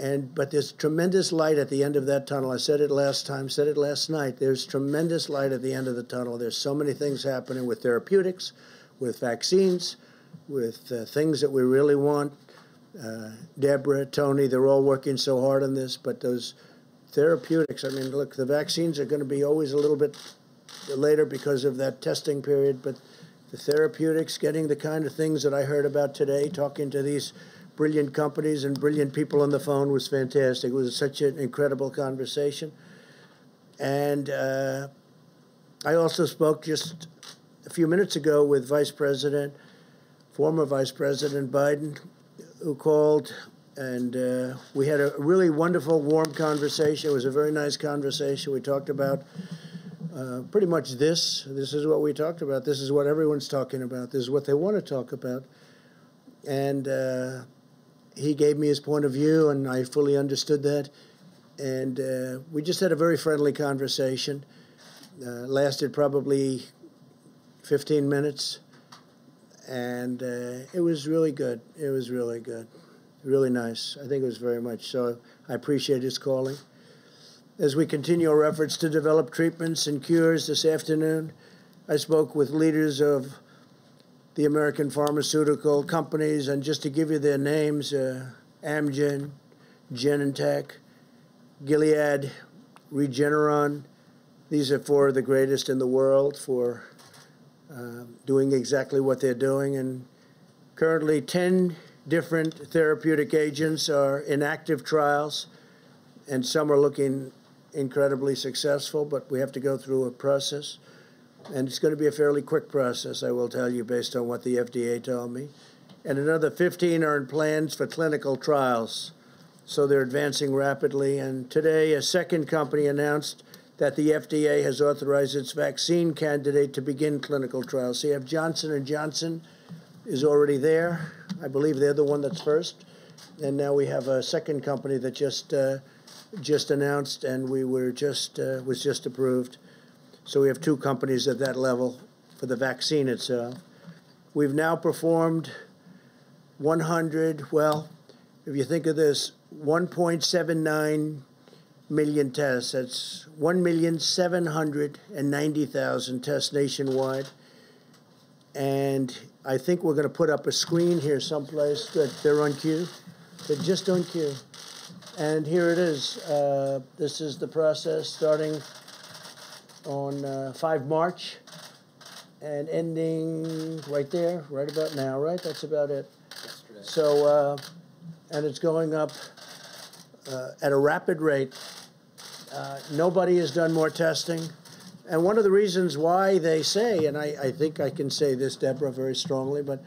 And but there's tremendous light at the end of that tunnel. I said it last time, said it last night. There's tremendous light at the end of the tunnel. There's so many things happening with therapeutics, with vaccines, with uh, things that we really want uh, Deborah, Tony, they're all working so hard on this, but those therapeutics, I mean, look, the vaccines are going to be always a little bit later because of that testing period, but the therapeutics, getting the kind of things that I heard about today, talking to these brilliant companies and brilliant people on the phone was fantastic. It was such an incredible conversation. And uh, I also spoke just a few minutes ago with Vice President, former Vice President Biden, who called, and uh, we had a really wonderful, warm conversation. It was a very nice conversation. We talked about uh, pretty much this. This is what we talked about. This is what everyone's talking about. This is what they want to talk about. And uh, he gave me his point of view, and I fully understood that. And uh, we just had a very friendly conversation. Uh, lasted probably 15 minutes and uh, it was really good. It was really good, really nice. I think it was very much so. I appreciate his calling. As we continue our efforts to develop treatments and cures this afternoon, I spoke with leaders of the American pharmaceutical companies, and just to give you their names, uh, Amgen, Genentech, Gilead, Regeneron. These are four of the greatest in the world for uh, doing exactly what they're doing. And currently, 10 different therapeutic agents are in active trials, and some are looking incredibly successful, but we have to go through a process. And it's going to be a fairly quick process, I will tell you, based on what the FDA told me. And another 15 are in plans for clinical trials. So they're advancing rapidly. And today, a second company announced that the FDA has authorized its vaccine candidate to begin clinical trials. So you have Johnson and Johnson is already there. I believe they're the one that's first. And now we have a second company that just uh, just announced, and we were just uh, was just approved. So we have two companies at that level for the vaccine itself. We've now performed 100. Well, if you think of this, 1.79 million tests. That's 1,790,000 tests nationwide. And I think we're going to put up a screen here someplace that they're on cue. They're just on cue. And here it is. Uh, this is the process starting on uh, 5 March and ending right there, right about now, right? That's about it. Yesterday. So, uh, and it's going up uh, at a rapid rate. Uh, nobody has done more testing. And one of the reasons why they say, and I, I think I can say this, Deborah, very strongly, but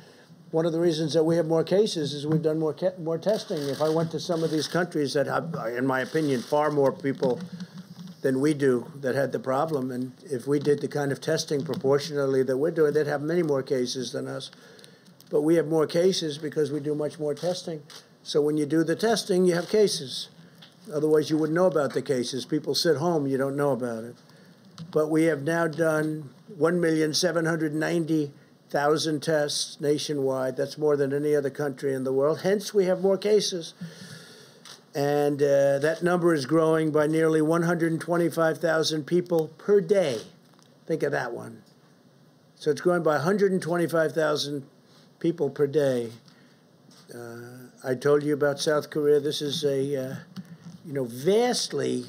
one of the reasons that we have more cases is we've done more more testing. If I went to some of these countries that have, in my opinion, far more people than we do that had the problem, and if we did the kind of testing proportionally that we're doing, they'd have many more cases than us. But we have more cases because we do much more testing. So when you do the testing, you have cases. Otherwise, you wouldn't know about the cases. People sit home, you don't know about it. But we have now done 1,790,000 tests nationwide. That's more than any other country in the world. Hence, we have more cases. And uh, that number is growing by nearly 125,000 people per day. Think of that one. So it's growing by 125,000 people per day. Uh, I told you about South Korea. This is a, uh, you know, vastly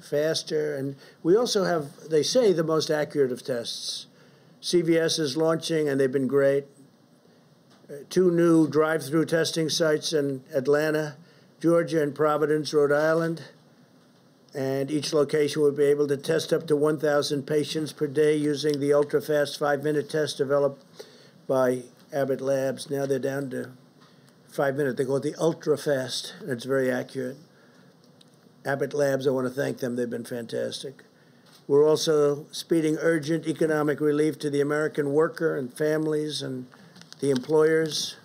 faster, and we also have, they say, the most accurate of tests. CVS is launching, and they've been great. Uh, two new drive-through testing sites in Atlanta, Georgia, and Providence, Rhode Island. And each location will be able to test up to 1,000 patients per day using the ultra-fast five-minute test developed by Abbott Labs. Now they're down to five minutes. They call it the ultra fast, and it's very accurate. Abbott Labs, I want to thank them. They've been fantastic. We're also speeding urgent economic relief to the American worker and families and the employers.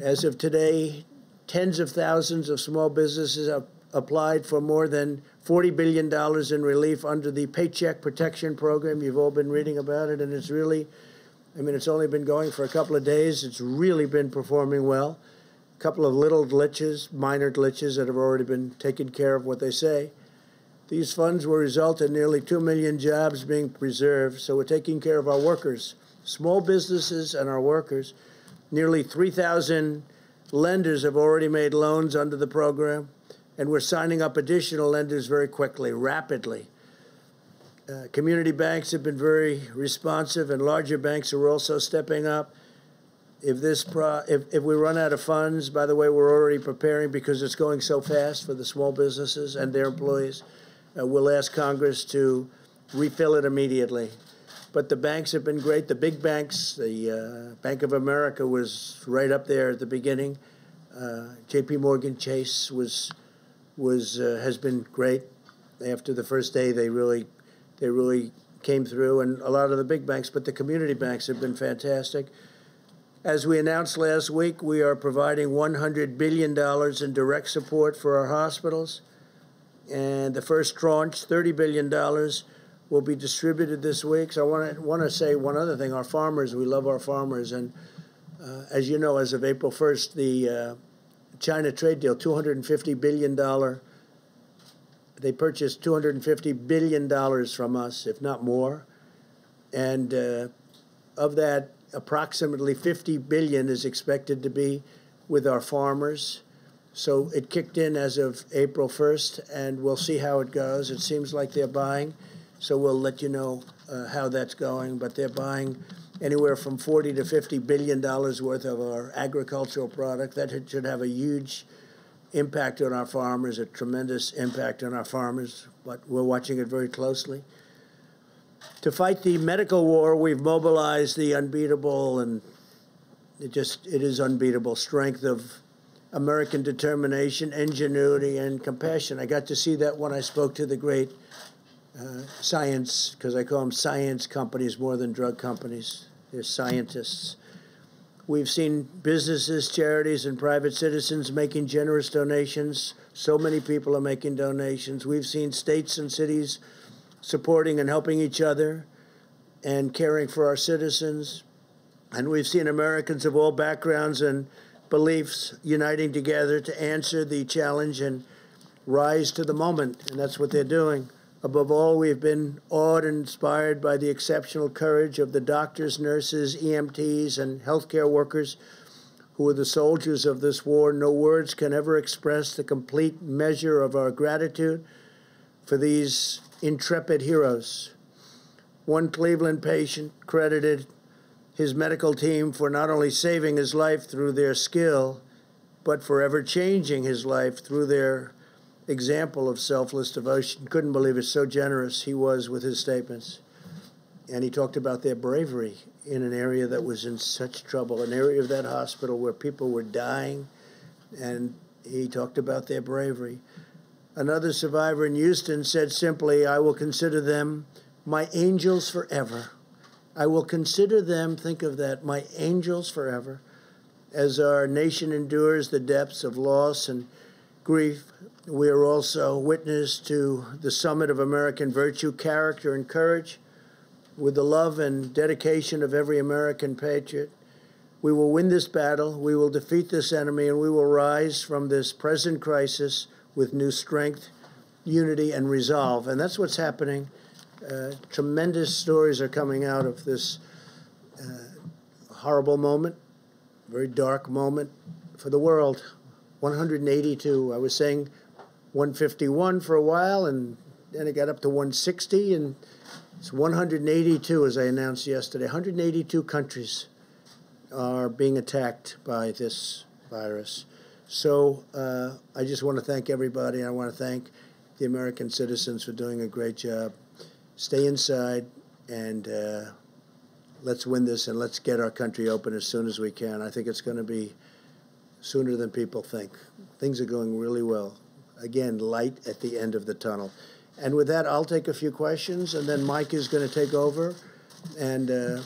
As of today, tens of thousands of small businesses have applied for more than $40 billion in relief under the Paycheck Protection Program. You've all been reading about it, and it's really I mean, it's only been going for a couple of days. It's really been performing well. A couple of little glitches, minor glitches that have already been taken care of, what they say. These funds will result in nearly 2 million jobs being preserved, so we're taking care of our workers, small businesses and our workers. Nearly 3,000 lenders have already made loans under the program, and we're signing up additional lenders very quickly, rapidly. Uh, community banks have been very responsive, and larger banks are also stepping up. If this pro- if, if we run out of funds, by the way, we're already preparing because it's going so fast for the small businesses and their employees. Uh, we'll ask Congress to refill it immediately. But the banks have been great. The big banks, the uh, Bank of America was right up there at the beginning. Uh, J.P. Morgan Chase was was uh, has been great. After the first day, they really they really came through, and a lot of the big banks, but the community banks have been fantastic. As we announced last week, we are providing $100 billion in direct support for our hospitals. And the first tranche, $30 billion, will be distributed this week. So I want to, want to say one other thing. Our farmers, we love our farmers. And uh, as you know, as of April 1st, the uh, China trade deal, $250 billion they purchased $250 billion from us, if not more. And uh, of that, approximately 50 billion is expected to be with our farmers. So it kicked in as of April 1st, and we'll see how it goes. It seems like they're buying, so we'll let you know uh, how that's going. But they're buying anywhere from 40 to 50 billion dollars worth of our agricultural product. That should have a huge impact on our farmers, a tremendous impact on our farmers. But we're watching it very closely. To fight the medical war, we've mobilized the unbeatable and it just it is unbeatable strength of American determination, ingenuity, and compassion. I got to see that when I spoke to the great uh, science, because I call them science companies more than drug companies. They're scientists. We've seen businesses, charities, and private citizens making generous donations. So many people are making donations. We've seen states and cities supporting and helping each other and caring for our citizens. And we've seen Americans of all backgrounds and beliefs uniting together to answer the challenge and rise to the moment. And that's what they're doing. Above all, we've been awed and inspired by the exceptional courage of the doctors, nurses, EMTs, and healthcare workers who are the soldiers of this war. No words can ever express the complete measure of our gratitude for these intrepid heroes. One Cleveland patient credited his medical team for not only saving his life through their skill, but forever changing his life through their example of selfless devotion. Couldn't believe it, so generous he was with his statements. And he talked about their bravery in an area that was in such trouble, an area of that hospital where people were dying. And he talked about their bravery. Another survivor in Houston said simply, I will consider them my angels forever. I will consider them, think of that, my angels forever, as our nation endures the depths of loss and grief. We are also witness to the summit of American virtue, character, and courage. With the love and dedication of every American patriot, we will win this battle, we will defeat this enemy, and we will rise from this present crisis with new strength, unity, and resolve. And that's what's happening uh, tremendous stories are coming out of this uh, horrible moment, very dark moment for the world. 182. I was saying 151 for a while, and then it got up to 160, and it's 182, as I announced yesterday. 182 countries are being attacked by this virus. So uh, I just want to thank everybody. I want to thank the American citizens for doing a great job stay inside and uh, let's win this and let's get our country open as soon as we can. I think it's going to be sooner than people think. Things are going really well. Again, light at the end of the tunnel. And with that, I'll take a few questions, and then Mike is going to take over and uh,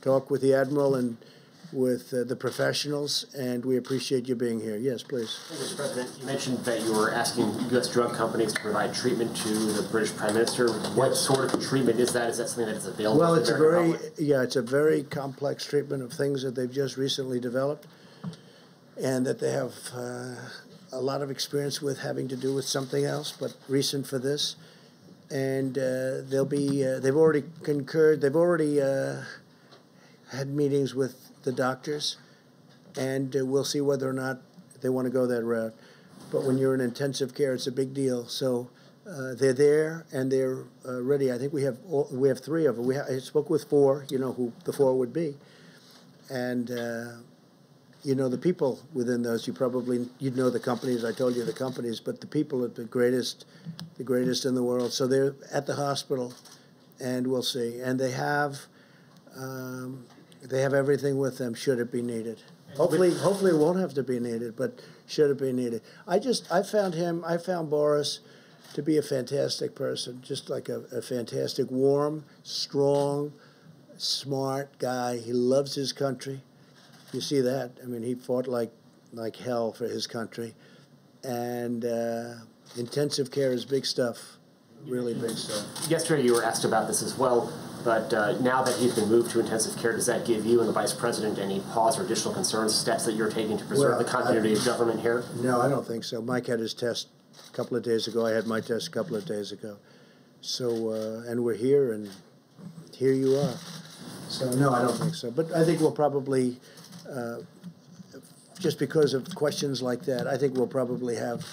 talk with the Admiral and with uh, the professionals, and we appreciate you being here. Yes, please. Mr. President, you mentioned that you were asking U.S. drug companies to provide treatment to the British Prime Minister. What sort of treatment is that? Is that something that is available? Well, it's a very public? yeah, it's a very complex treatment of things that they've just recently developed, and that they have uh, a lot of experience with having to do with something else, but recent for this. And uh, they'll be uh, they've already concurred. They've already uh, had meetings with the doctors, and uh, we'll see whether or not they want to go that route. But when you're in intensive care, it's a big deal. So uh, they're there and they're uh, ready. I think we have all, we have three of them. We ha- I spoke with four. You know who the four would be, and uh, you know the people within those. You probably you'd know the companies. I told you the companies, but the people are the greatest, the greatest in the world. So they're at the hospital, and we'll see. And they have. Um, they have everything with them should it be needed. Hopefully, hopefully it won't have to be needed, but should it be needed. I just I found him. I found Boris to be a fantastic person, just like a, a fantastic, warm, strong, smart guy. He loves his country. You see that? I mean, he fought like like hell for his country, and uh, intensive care is big stuff, really big stuff. Yesterday, you were asked about this as well. But uh, now that he's been moved to intensive care, does that give you and the vice president any pause or additional concerns, steps that you're taking to preserve well, the continuity I, of government here? No, I don't think so. Mike had his test a couple of days ago. I had my test a couple of days ago. So, uh, and we're here, and here you are. So no, I don't think so. But I think we'll probably, uh, just because of questions like that, I think we'll probably have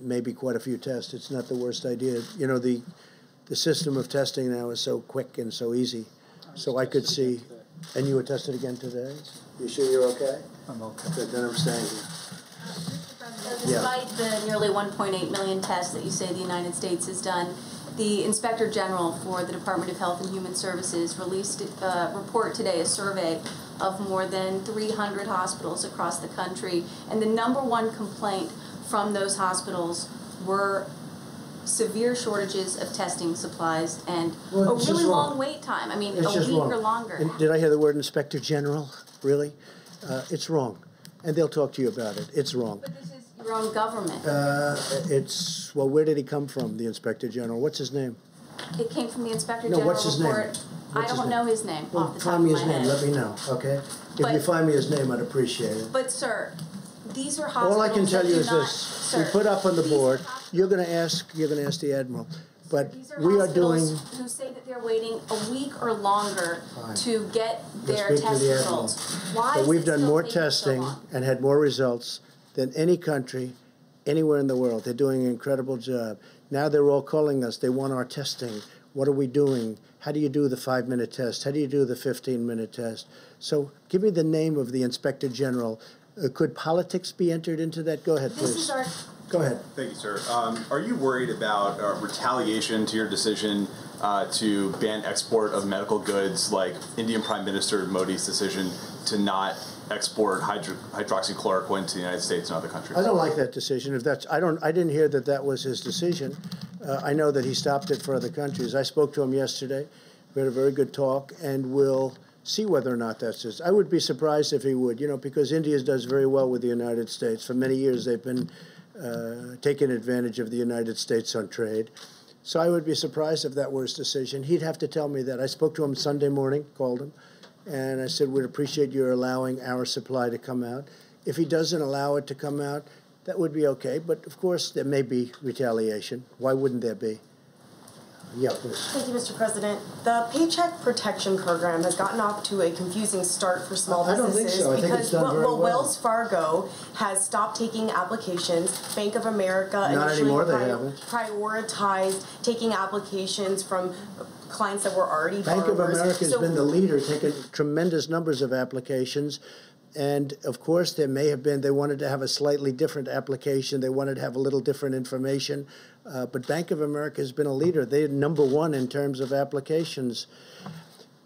maybe quite a few tests. It's not the worst idea. You know, the the system of testing now is so quick and so easy. So I could see, and you were tested again today. You sure you're okay? I'm okay. Good. Then I'm staying here. Despite the nearly 1.8 million tests that you say the United States has done, the Inspector General for the Department of Health and Human Services released a report today, a survey of more than 300 hospitals across the country. And the number one complaint from those hospitals were severe shortages of testing supplies and well, a really long wait time. I mean, it's a week wrong. or longer. And did I hear the word Inspector General? Really? Uh, it's wrong. And they'll talk to you about it. It's wrong. But this is your own government. Uh, it's, well, where did he come from, the Inspector General? What's his name? It came from the Inspector no, General what's his report. Name? What's I don't know his name well, off the top of my head. Find me his name. Let me know, okay? If but, you find me his name, I'd appreciate it. But, sir, these are hospitals All I can tell you is not, this: sir, we put up on the board. You're going to ask. You're going to ask the admiral. But are we are doing. Who say that they're waiting a week or longer Fine. to get their test the results? Why but we've done more testing so and had more results than any country anywhere in the world. They're doing an incredible job. Now they're all calling us. They want our testing. What are we doing? How do you do the five minute test? How do you do the 15 minute test? So give me the name of the inspector general. Uh, could politics be entered into that? Go ahead, this please. Is our Go ahead. Thank you, sir. Um, are you worried about uh, retaliation to your decision uh, to ban export of medical goods, like Indian Prime Minister Modi's decision to not export hydro- hydroxychloroquine to the United States and other countries? I don't like that decision. If that's, I don't, I didn't hear that that was his decision. Uh, I know that he stopped it for other countries. I spoke to him yesterday. We had a very good talk, and we'll see whether or not that's his. I would be surprised if he would, you know, because India does very well with the United States. For many years, they've been uh, taking advantage of the United States on trade. So I would be surprised if that were his decision. He'd have to tell me that. I spoke to him Sunday morning, called him, and I said, We'd appreciate your allowing our supply to come out. If he doesn't allow it to come out, that would be okay. But of course, there may be retaliation. Why wouldn't there be? Yeah, please. Thank you, Mr. President. The Paycheck Protection Program has gotten off to a confusing start for small I don't businesses think so. Because well, well, well. Wells Fargo has stopped taking applications. Bank of America Not initially anymore, they pri- prioritized taking applications from clients that were already Bank of. America has So- been the leader, taking tremendous numbers of applications. And of course, there may have been, they wanted to have a slightly different application. They wanted to have a little different information. Uh, but Bank of America has been a leader. They're number one in terms of applications.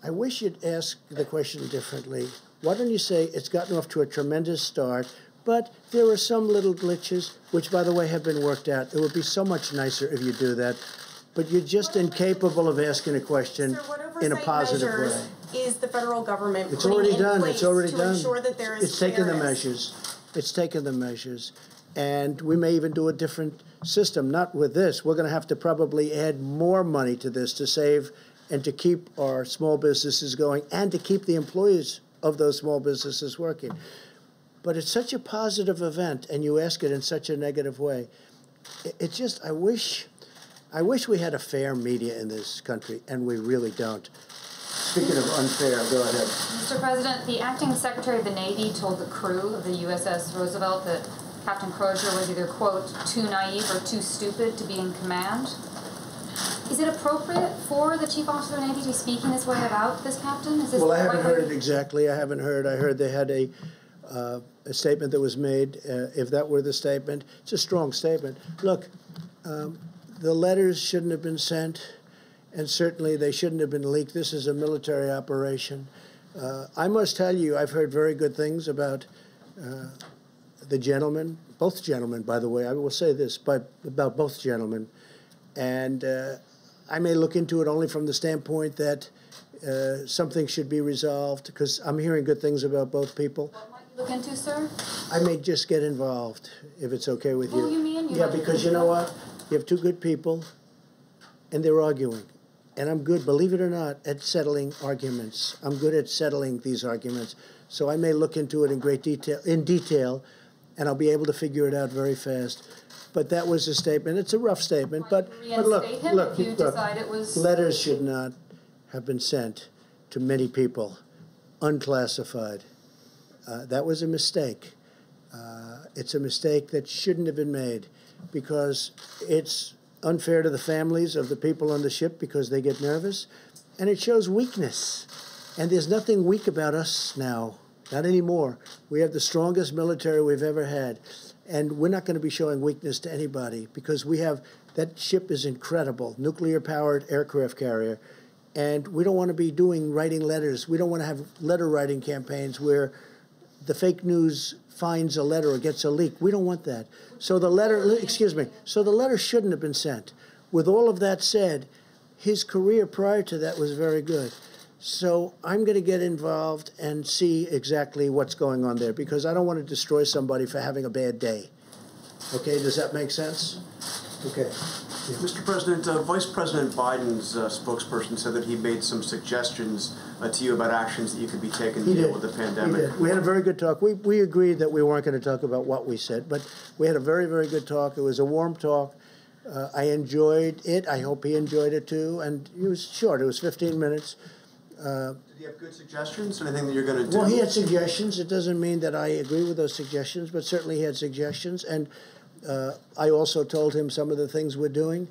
I wish you'd ask the question differently. Why don't you say it's gotten off to a tremendous start, but there are some little glitches, which, by the way, have been worked out. It would be so much nicer if you do that. But you're just incapable of asking a question Sir, in a positive way. Is the federal government It's already in done. place It's already to done. ensure that there is It's taken the measures. It's taken the measures. And we may even do a different system, not with this. We're going to have to probably add more money to this to save and to keep our small businesses going and to keep the employees of those small businesses working. But it's such a positive event, and you ask it in such a negative way. It, it just, I wish, I wish we had a fair media in this country, and we really don't. Speaking of unfair, go ahead. Mr. President, the acting Secretary of the Navy told the crew of the USS Roosevelt that Captain Crozier was either, quote, too naive or too stupid to be in command. Is it appropriate for the Chief Officer of the Navy to be speaking this way about this captain? Is this Well, I haven't heard it exactly. I haven't heard. I heard they had a, uh, a statement that was made. Uh, if that were the statement, it's a strong statement. Look, um, the letters shouldn't have been sent, and certainly they shouldn't have been leaked. This is a military operation. Uh, I must tell you, I've heard very good things about uh, the gentleman, both gentlemen, by the way. I will say this but about both gentlemen. And uh, I may look into it only from the standpoint that uh, something should be resolved because I'm hearing good things about both people. What might you Look into, sir? I may just get involved if it's okay with Who you. you mean? You yeah, because you know what? You have two good people, and they're arguing. And I'm good, believe it or not, at settling arguments. I'm good at settling these arguments. So I may look into it in great detail, in detail, and I'll be able to figure it out very fast. But that was a statement. It's a rough statement, but but look, look, look, decide it was- letters should not have been sent. to many people, unclassified. Uh, that was a mistake. Uh, it's a mistake that shouldn't have been made because it's unfair to the families of the people on the ship because they get nervous, and it shows weakness. And there's nothing weak about us now, not anymore. We have the strongest military we've ever had, and we're not going to be showing weakness to anybody because we have that ship is incredible, nuclear powered aircraft carrier. And we don't want to be doing writing letters. We don't want to have letter writing campaigns where the fake news finds a letter or gets a leak. We don't want that. So the letter, excuse me, so the letter shouldn't have been sent. With all of that said, his career prior to that was very good. So I'm going to get involved and see exactly what's going on there because I don't want to destroy somebody for having a bad day. Okay, does that make sense? Okay. Mr. President, uh, Vice President Biden's uh, spokesperson said that he made some suggestions uh, to you about actions that you could be taking to deal with the pandemic. We had a very good talk. We, we agreed that we weren't going to talk about what we said, but we had a very, very good talk. It was a warm talk. Uh, I enjoyed it. I hope he enjoyed it too. And it was short, it was 15 minutes. Uh, Did he have good suggestions? Anything that you're going to do? Well, he had suggestions. It doesn't mean that I agree with those suggestions, but certainly he had suggestions. And uh, I also told him some of the things we're doing,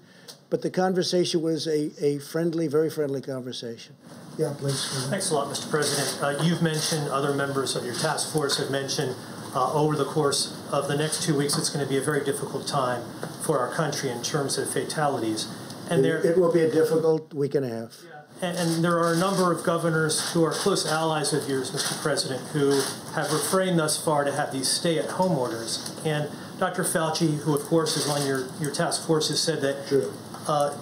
but the conversation was a, a friendly, very friendly conversation. Yeah, please. Thanks a lot, Mr. President. Uh, you've mentioned, other members of your task force have mentioned uh, over the course of the next two weeks, it's going to be a very difficult time for our country in terms of fatalities. And there, it will be a difficult week and a half. And, and there are a number of governors who are close allies of yours, Mr. President, who have refrained thus far to have these stay-at-home orders. And Dr. Fauci, who of course is on your, your task force, has said that uh,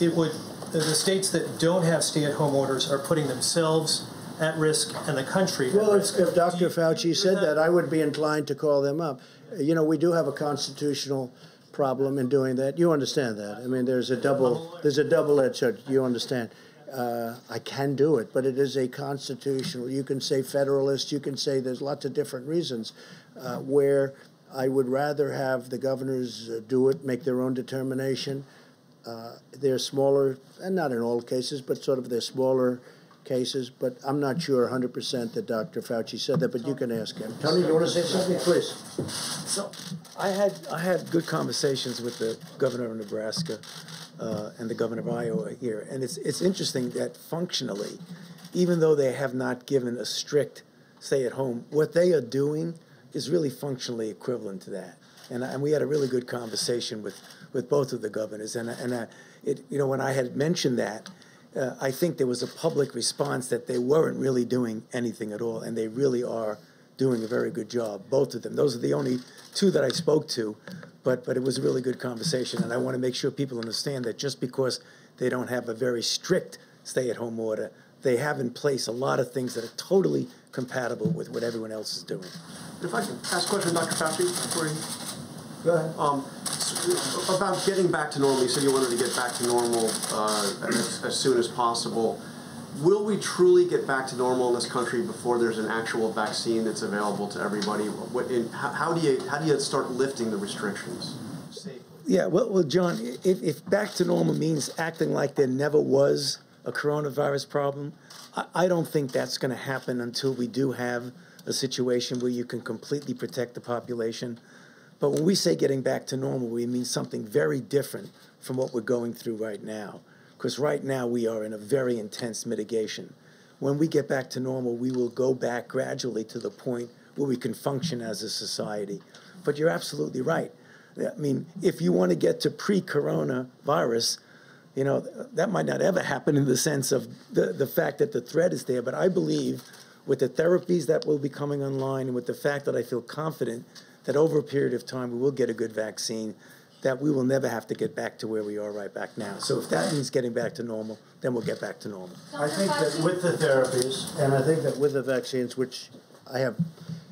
it would the states that don't have stay-at-home orders are putting themselves at risk and the country. Well, if, if, Dr. Fauci said that, I would be inclined to call them up. You know, we do have a constitutional problem in doing that. You understand that? I mean, there's a double there's a double-edged sword. You understand? Uh, I can do it, but it is a constitutional. You can say federalist. You can say there's lots of different reasons uh, where I would rather have the governors uh, do it, make their own determination. Uh, they're smaller, and not in all cases, but sort of they're smaller cases. But I'm not sure 100% that Dr. Fauci said that, but you can ask him. Tony, do you want to say something, please? So, I had I had good conversations with the governor of Nebraska uh, and the governor of Iowa here, and it's it's interesting that functionally, even though they have not given a strict stay at home, what they are doing is really functionally equivalent to that. And, and we had a really good conversation with, with both of the governors. And, and uh, it, you know, when I had mentioned that, uh, I think there was a public response that they weren't really doing anything at all, and they really are doing a very good job, both of them. Those are the only two that I spoke to, but but it was a really good conversation, and I want to make sure people understand that just because they don't have a very strict stay-at-home order, they have in place a lot of things that are totally compatible with what everyone else is doing. If I can ask a question, Dr. Fauci, before you. Go ahead. Um, about getting back to normal, you said you wanted to get back to normal uh, as, as, soon as possible. Will we truly get back to normal in this country before there's an actual vaccine that's available to everybody? What, how, do you how do you start lifting the restrictions? Yeah, well, well, John, if, if back to normal means acting like there never was a coronavirus problem, I, I don't think that's going to happen until we do have a situation where you can completely protect the population. But when we say getting back to normal, we mean something very different from what we're going through right now. Because right now we are in a very intense mitigation. When we get back to normal, we will go back gradually to the point where we can function as a society. But you're absolutely right. I mean, if you want to get to pre coronavirus, you know, that might not ever happen in the sense of the, the fact that the threat is there. But I believe with the therapies that will be coming online and with the fact that I feel confident that over a period of time we will get a good vaccine, that we will never have to get back to where we are right back now. So if that means getting back to normal, then we'll get back to normal. I think that with the therapies, and I think that with the vaccines, which I have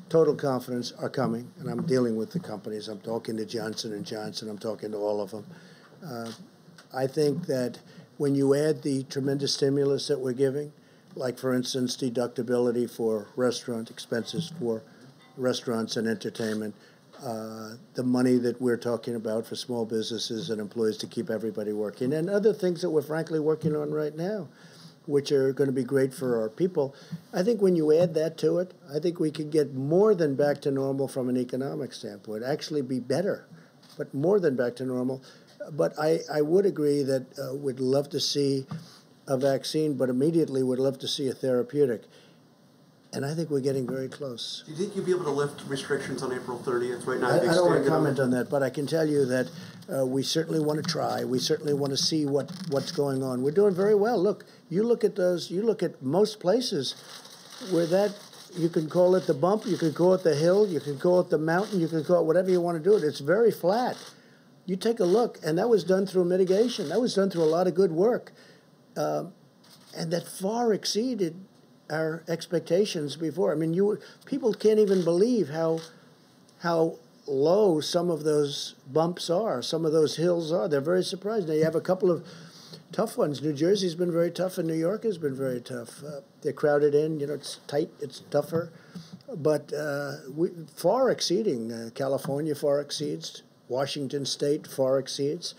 total confidence are coming, and I'm dealing with the companies. I'm talking to Johnson and Johnson. I'm talking to all of them. Uh, I think that when you add the tremendous stimulus that we're giving, like for instance deductibility for restaurant expenses for restaurants and entertainment, uh, the money that we're talking about for small businesses and employees to keep everybody working, and other things that we're frankly working on right now. which are going to be great for our people. I think when you add that to it, I think we could get more than back to normal from an economic standpoint, actually be better, but more than back to normal. But I, I would agree that uh, we'd love to see a vaccine, but immediately would love to see a therapeutic. And I think we're getting very close. Do you think you'll be able to lift restrictions on April 30th right now? I, I don't want to comment on that, but I can tell you that uh, we certainly want to try. We certainly want to see what, what's going on. We're doing very well. Look, you look at those, you look at most places where that, you can call it the bump, you can call it the hill, you can call it the mountain, you can call it whatever you want to do it. It's very flat. You take a look, and that was done through mitigation. That was done through a lot of good work. Um, and that far exceeded our expectations before. I mean, you people can't even believe how how low some of those bumps are, some of those hills are. They're very surprised. Now you have a couple of tough ones. New Jersey's been very tough, and New York has been very tough. Uh, they're crowded in. You know, it's tight. It's tougher, but uh, we, far exceeding uh, California. Far exceeds Washington State. Far exceeds.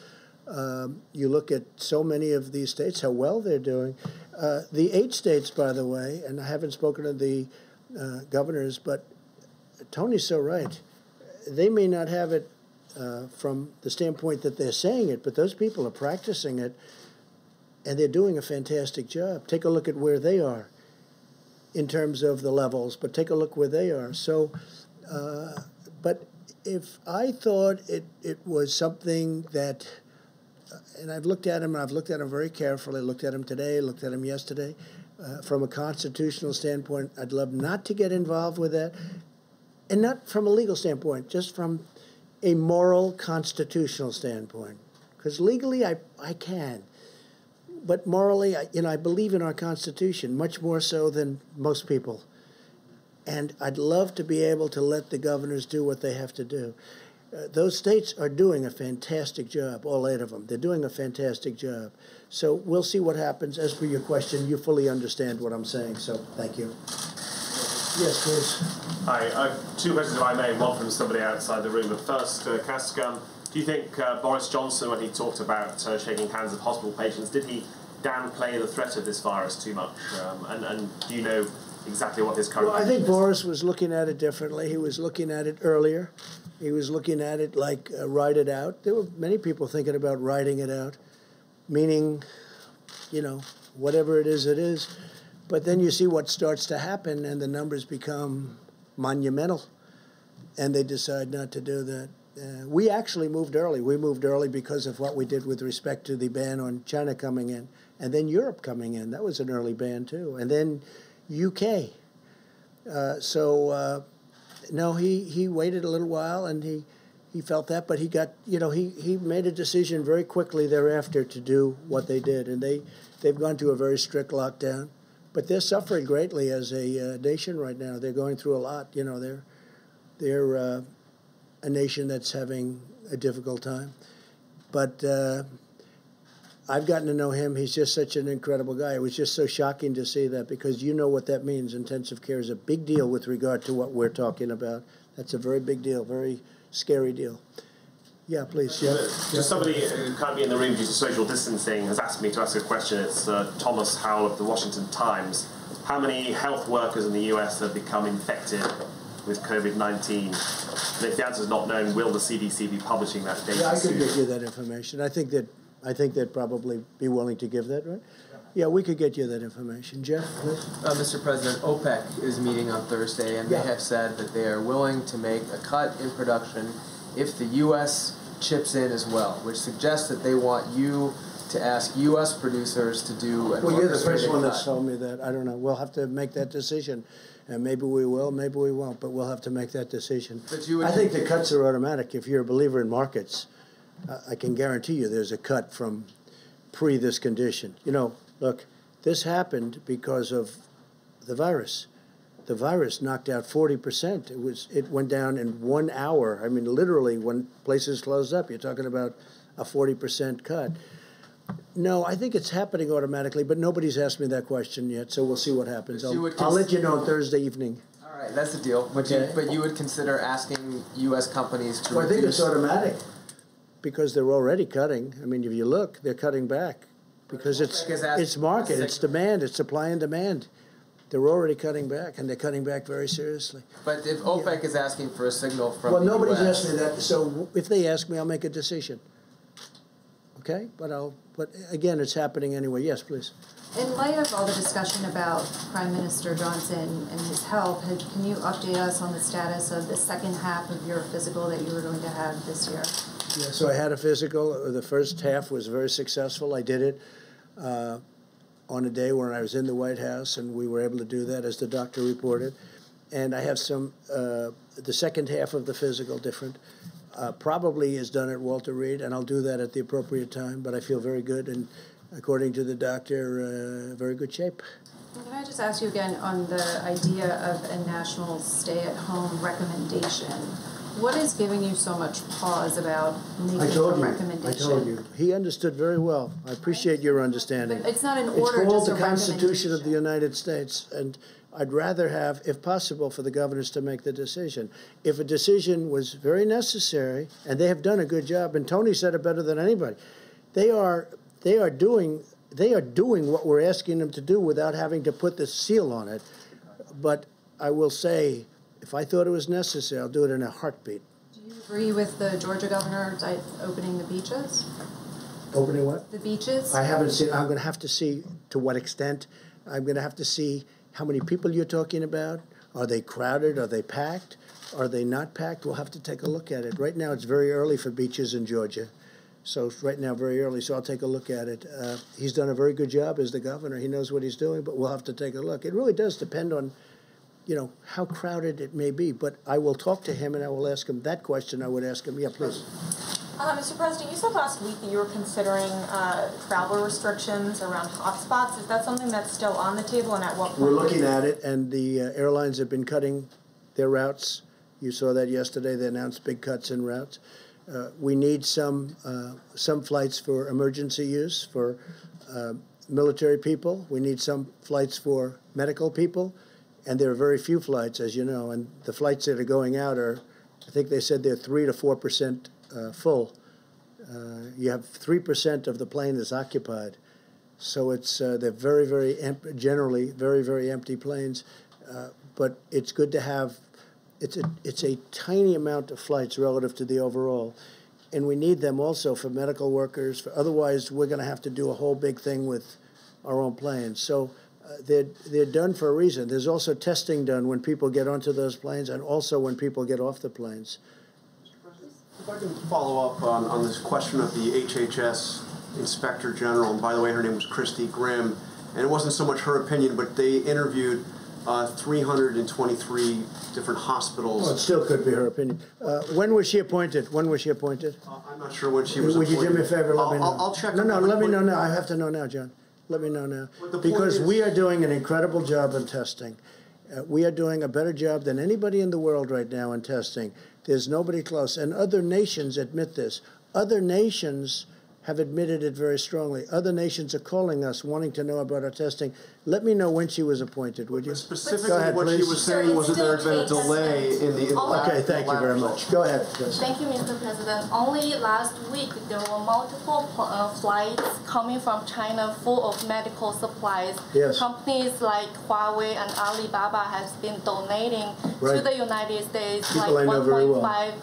Um, you look at so many of these states, how well they're doing. Uh, the eight states, by the way, and I haven't spoken to the uh, governors, but Tony's so right. They may not have it uh, from the standpoint that they're saying it, but those people are practicing it, and they're doing a fantastic job. Take a look at where they are in terms of the levels, but take a look where they are. So, uh, but if I thought it, it was something that and I've looked at him, and I've looked at him very carefully. Looked at him today, looked at him yesterday. Uh, from a constitutional standpoint, I'd love not to get involved with that, and not from a legal standpoint, just from a moral constitutional standpoint. Because legally, I I can, but morally, I, you know, I believe in our Constitution much more so than most people, and I'd love to be able to let the governors do what they have to do. Uh, those states are doing a fantastic job, all eight of them. They're doing a fantastic job. So we'll see what happens. As for your question, you fully understand what I'm saying, so thank you. Yes, please. Hi, uh, two questions, if I may, one from somebody outside the room. But first, uh, um, do you think uh, Boris Johnson, when he talked about uh, shaking hands with hospital patients, did he downplay the threat of this virus too much? Um, and, and do you know exactly what his current. Well, I think Boris was looking at it differently. He was looking at it earlier. He was looking at it like uh, ride it out. There were many people thinking about riding it out, meaning, you know, whatever it is, it is. But then you see what starts to happen, and the numbers become monumental, and they decide not to do that. Uh, we actually moved early. We moved early because of what we did with respect to the ban on China coming in, and then Europe coming in. That was an early ban too, and then UK. Uh, so uh, no, he, he waited a little while and he he felt that, but he got you know he, he made a decision very quickly thereafter to do what they did, and they they've gone to a very strict lockdown, but they're suffering greatly as a uh, nation right now. They're going through a lot. You know they're they're uh, a nation that's having a difficult time, but uh, I've gotten to know him. He's just such an incredible guy. It was just so shocking to see that because you know what that means. Intensive care is a big deal with regard to what we're talking about. That's a very big deal, very scary deal. Yeah, please. Yeah. Just somebody who can't be in the room due to social distancing has asked me to ask a question. It's uh, Thomas Howell of the Washington Times. How many health workers in the US have become infected with COVID 19? And if the answer is not known, will the CDC be publishing that data? Yeah, I could get you that information. I think that I think they'd probably be willing to give that, right? Yeah, we could get you that information. Jeff, please. Uh, Mr. President, OPEC is meeting on Thursday, and yeah. they have said that they are willing to make a cut in production if the U.S. chips in as well, which suggests that they want you to ask U.S. producers to do an Well, you're the first one that's told me that. I don't know. We'll have to make that decision. And maybe we will, maybe we won't, but we'll have to make that decision. But you I think the cuts are automatic if you're a believer in markets. I can guarantee you there's a cut from pre this condition. You know, look, this happened because of the virus. The virus knocked out 40%. It was it went down in 1 hour. I mean literally when places closed up, you're talking about a 40% cut. No, I think it's happening automatically, but nobody's asked me that question yet, so we'll see what happens. I'll, I'll let you know Thursday evening. All right, that's the deal. But, okay. you, but you would consider asking U.S. companies to well. I think it's automatic because they're already cutting. I mean, if you look, they're cutting back because it's it's market, it's demand, it's supply and demand. They're already cutting back, and they're cutting back very seriously. But if OPEC yeah. is asking for a signal from well, nobody's US, asked me that. So if they ask me, I'll make a decision. Okay, but I'll. But again, it's happening anyway. Yes, please. In light of all the discussion about Prime Minister Johnson and his health, can you update us on the status of the second half of your physical that you were going to have this year? Yeah, so I had a physical. The first half was very successful. I did it. Uh, on a day when I was in the White House, and we were able to do that, as the doctor reported. And I have some, uh, the second half of the physical different. Uh, probably is done at Walter Reed, and I'll do that at the appropriate time. But I feel very good, and according to the doctor, uh, very good shape. Can I just ask you again on the idea of a national stay-at-home recommendation? What is giving you so much pause about making I told a you. recommendation? I told you. He understood very well. I appreciate your understanding. It's not an order. It's called the Constitution of the United States, and I'd rather have, if possible, for the governors to make the decision. If a decision was very necessary, and they have done a good job, and Tony said it better than anybody, they are they are doing they are doing what we're asking them to do without having to put the seal on it. But I will say if I thought it was necessary, I'll do it in a heartbeat. Do you agree with the Georgia governor opening the beaches? Opening what? The beaches? I haven't seen. I'm going to have to see to what extent. I'm going to have to see how many people you're talking about. Are they crowded? Are they packed? Are they not packed? We'll have to take a look at it. Right now, it's very early for beaches in Georgia. So right now, very early. So I'll take a look at it. Uh, he's done a very good job as the governor. He knows what he's doing, but we'll have to take a look. It really does depend on you know, how crowded it may be. But I will talk to him and I will ask him that question. I would ask him, yeah, please. Uh, Mr. President, you said last week that you were considering uh, travel restrictions around hotspots. Is that something that's still on the table, and at what point? We're looking at it, and the uh, airlines have been cutting their routes. You saw that yesterday. They announced big cuts in routes. Uh, we need some uh, some flights for emergency use for uh, military people. We need some flights for medical people and there are very few flights, as you know, and the flights that are going out are, I think they said they're three to four percent uh, full. Uh, you have three percent of the plane is occupied, so it's uh, they're very, very generally very, very empty planes. Uh, but it's good to have. It's a it's a tiny amount of flights relative to the overall, and we need them also for medical workers. For, otherwise, we're going to have to do a whole big thing with our own planes. So they're, they're done for a reason. There's also testing done when people get onto those planes and also when people get off the planes. If I can follow up on, on this question of the HHS Inspector General, and by the way, her name was Christy Grimm, and it wasn't so much her opinion, but they interviewed uh, 323 different hospitals. Well, it still could be her opinion. Uh, when was she appointed? When was she appointed? Uh, I'm not sure when she was Would appointed. you do me a favor? Let I'll, me know. I'll, I'll check. No, no, let me know now. I have to know now, John. Let me know now. Because is, we are doing an incredible job in testing. Uh, we are doing a better job than anybody in the world right now in testing. There's nobody close. And other nations admit this. Other nations have admitted it very strongly. Other nations are calling us, wanting to know about our testing. Let me know when she was appointed, would you? Specifically, ahead, what please. she was saying was that there had been a delay in the. In okay, thank you very much. Go ahead. Please. Thank you, Mr. President. Only last week there were multiple uh, flights coming from China full of medical supplies. Yes. Companies like Huawei and Alibaba has been donating right. to the United States People like 1.5 well.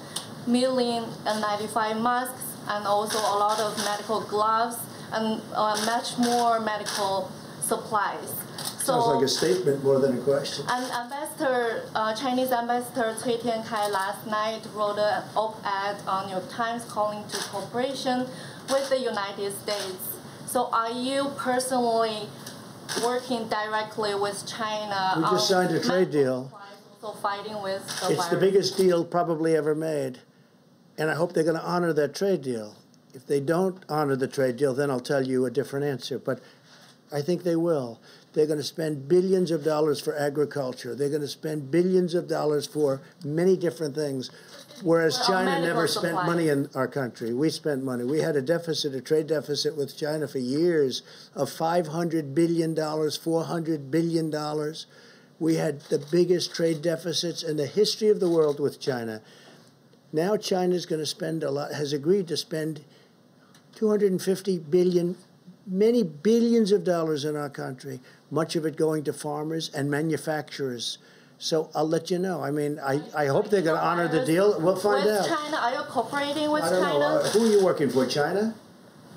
million N95 masks and also a lot of medical gloves and uh, much more medical supplies. So, Sounds like a statement more than a question. And Ambassador, uh, Chinese Ambassador Cui Tiankai last night wrote an op-ed on New York Times calling to cooperation with the United States. So are you personally working directly with China? We just signed a trade deal. Also fighting with the It's virus? the biggest deal probably ever made and I hope they're going to honor that trade deal. If they don't honor the trade deal, then I'll tell you a different answer. But I think they will. They're going to spend billions of dollars for agriculture. They're going to spend billions of dollars for many different things. Whereas well, China never supply. spent money in our country. We spent money. We had a deficit, a trade deficit with China for years of $500 billion, $400 billion. We had the biggest trade deficits in the history of the world with China. Now China is going to spend a lot, has agreed to spend 250 billion many billions of dollars in our country, much of it going to farmers and manufacturers. So I'll let you know. I mean, I, I hope they're going to honor the deal. We'll find with out. China, are you cooperating with I don't China? know. Uh, who are you working for? China?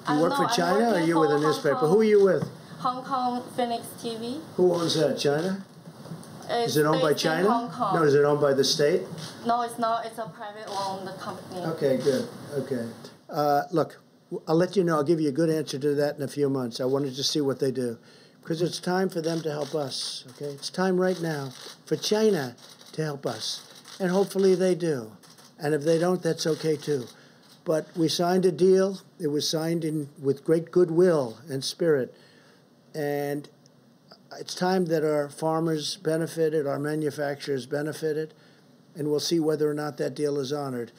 You I work know, for China or are you with a newspaper? Kong. Who are you with? Hong Kong Phoenix TV. Who owns that? China? It's Is it owned by China? Hong Kong. No, is it owned by the state? No, it's not. It's a private owned company. Okay, good. Okay. Uh, look, I'll let you know. I'll give you a good answer to that in a few months. I wanted to see what they do. Because it's time for them to help us, okay? It's time right now for China to help us. And hopefully they do. And if they don't, that's okay too. But we signed a deal. It was signed in with great goodwill and spirit. And it's time that our farmers benefited, our manufacturers benefited, and we'll see whether or not that deal is honored.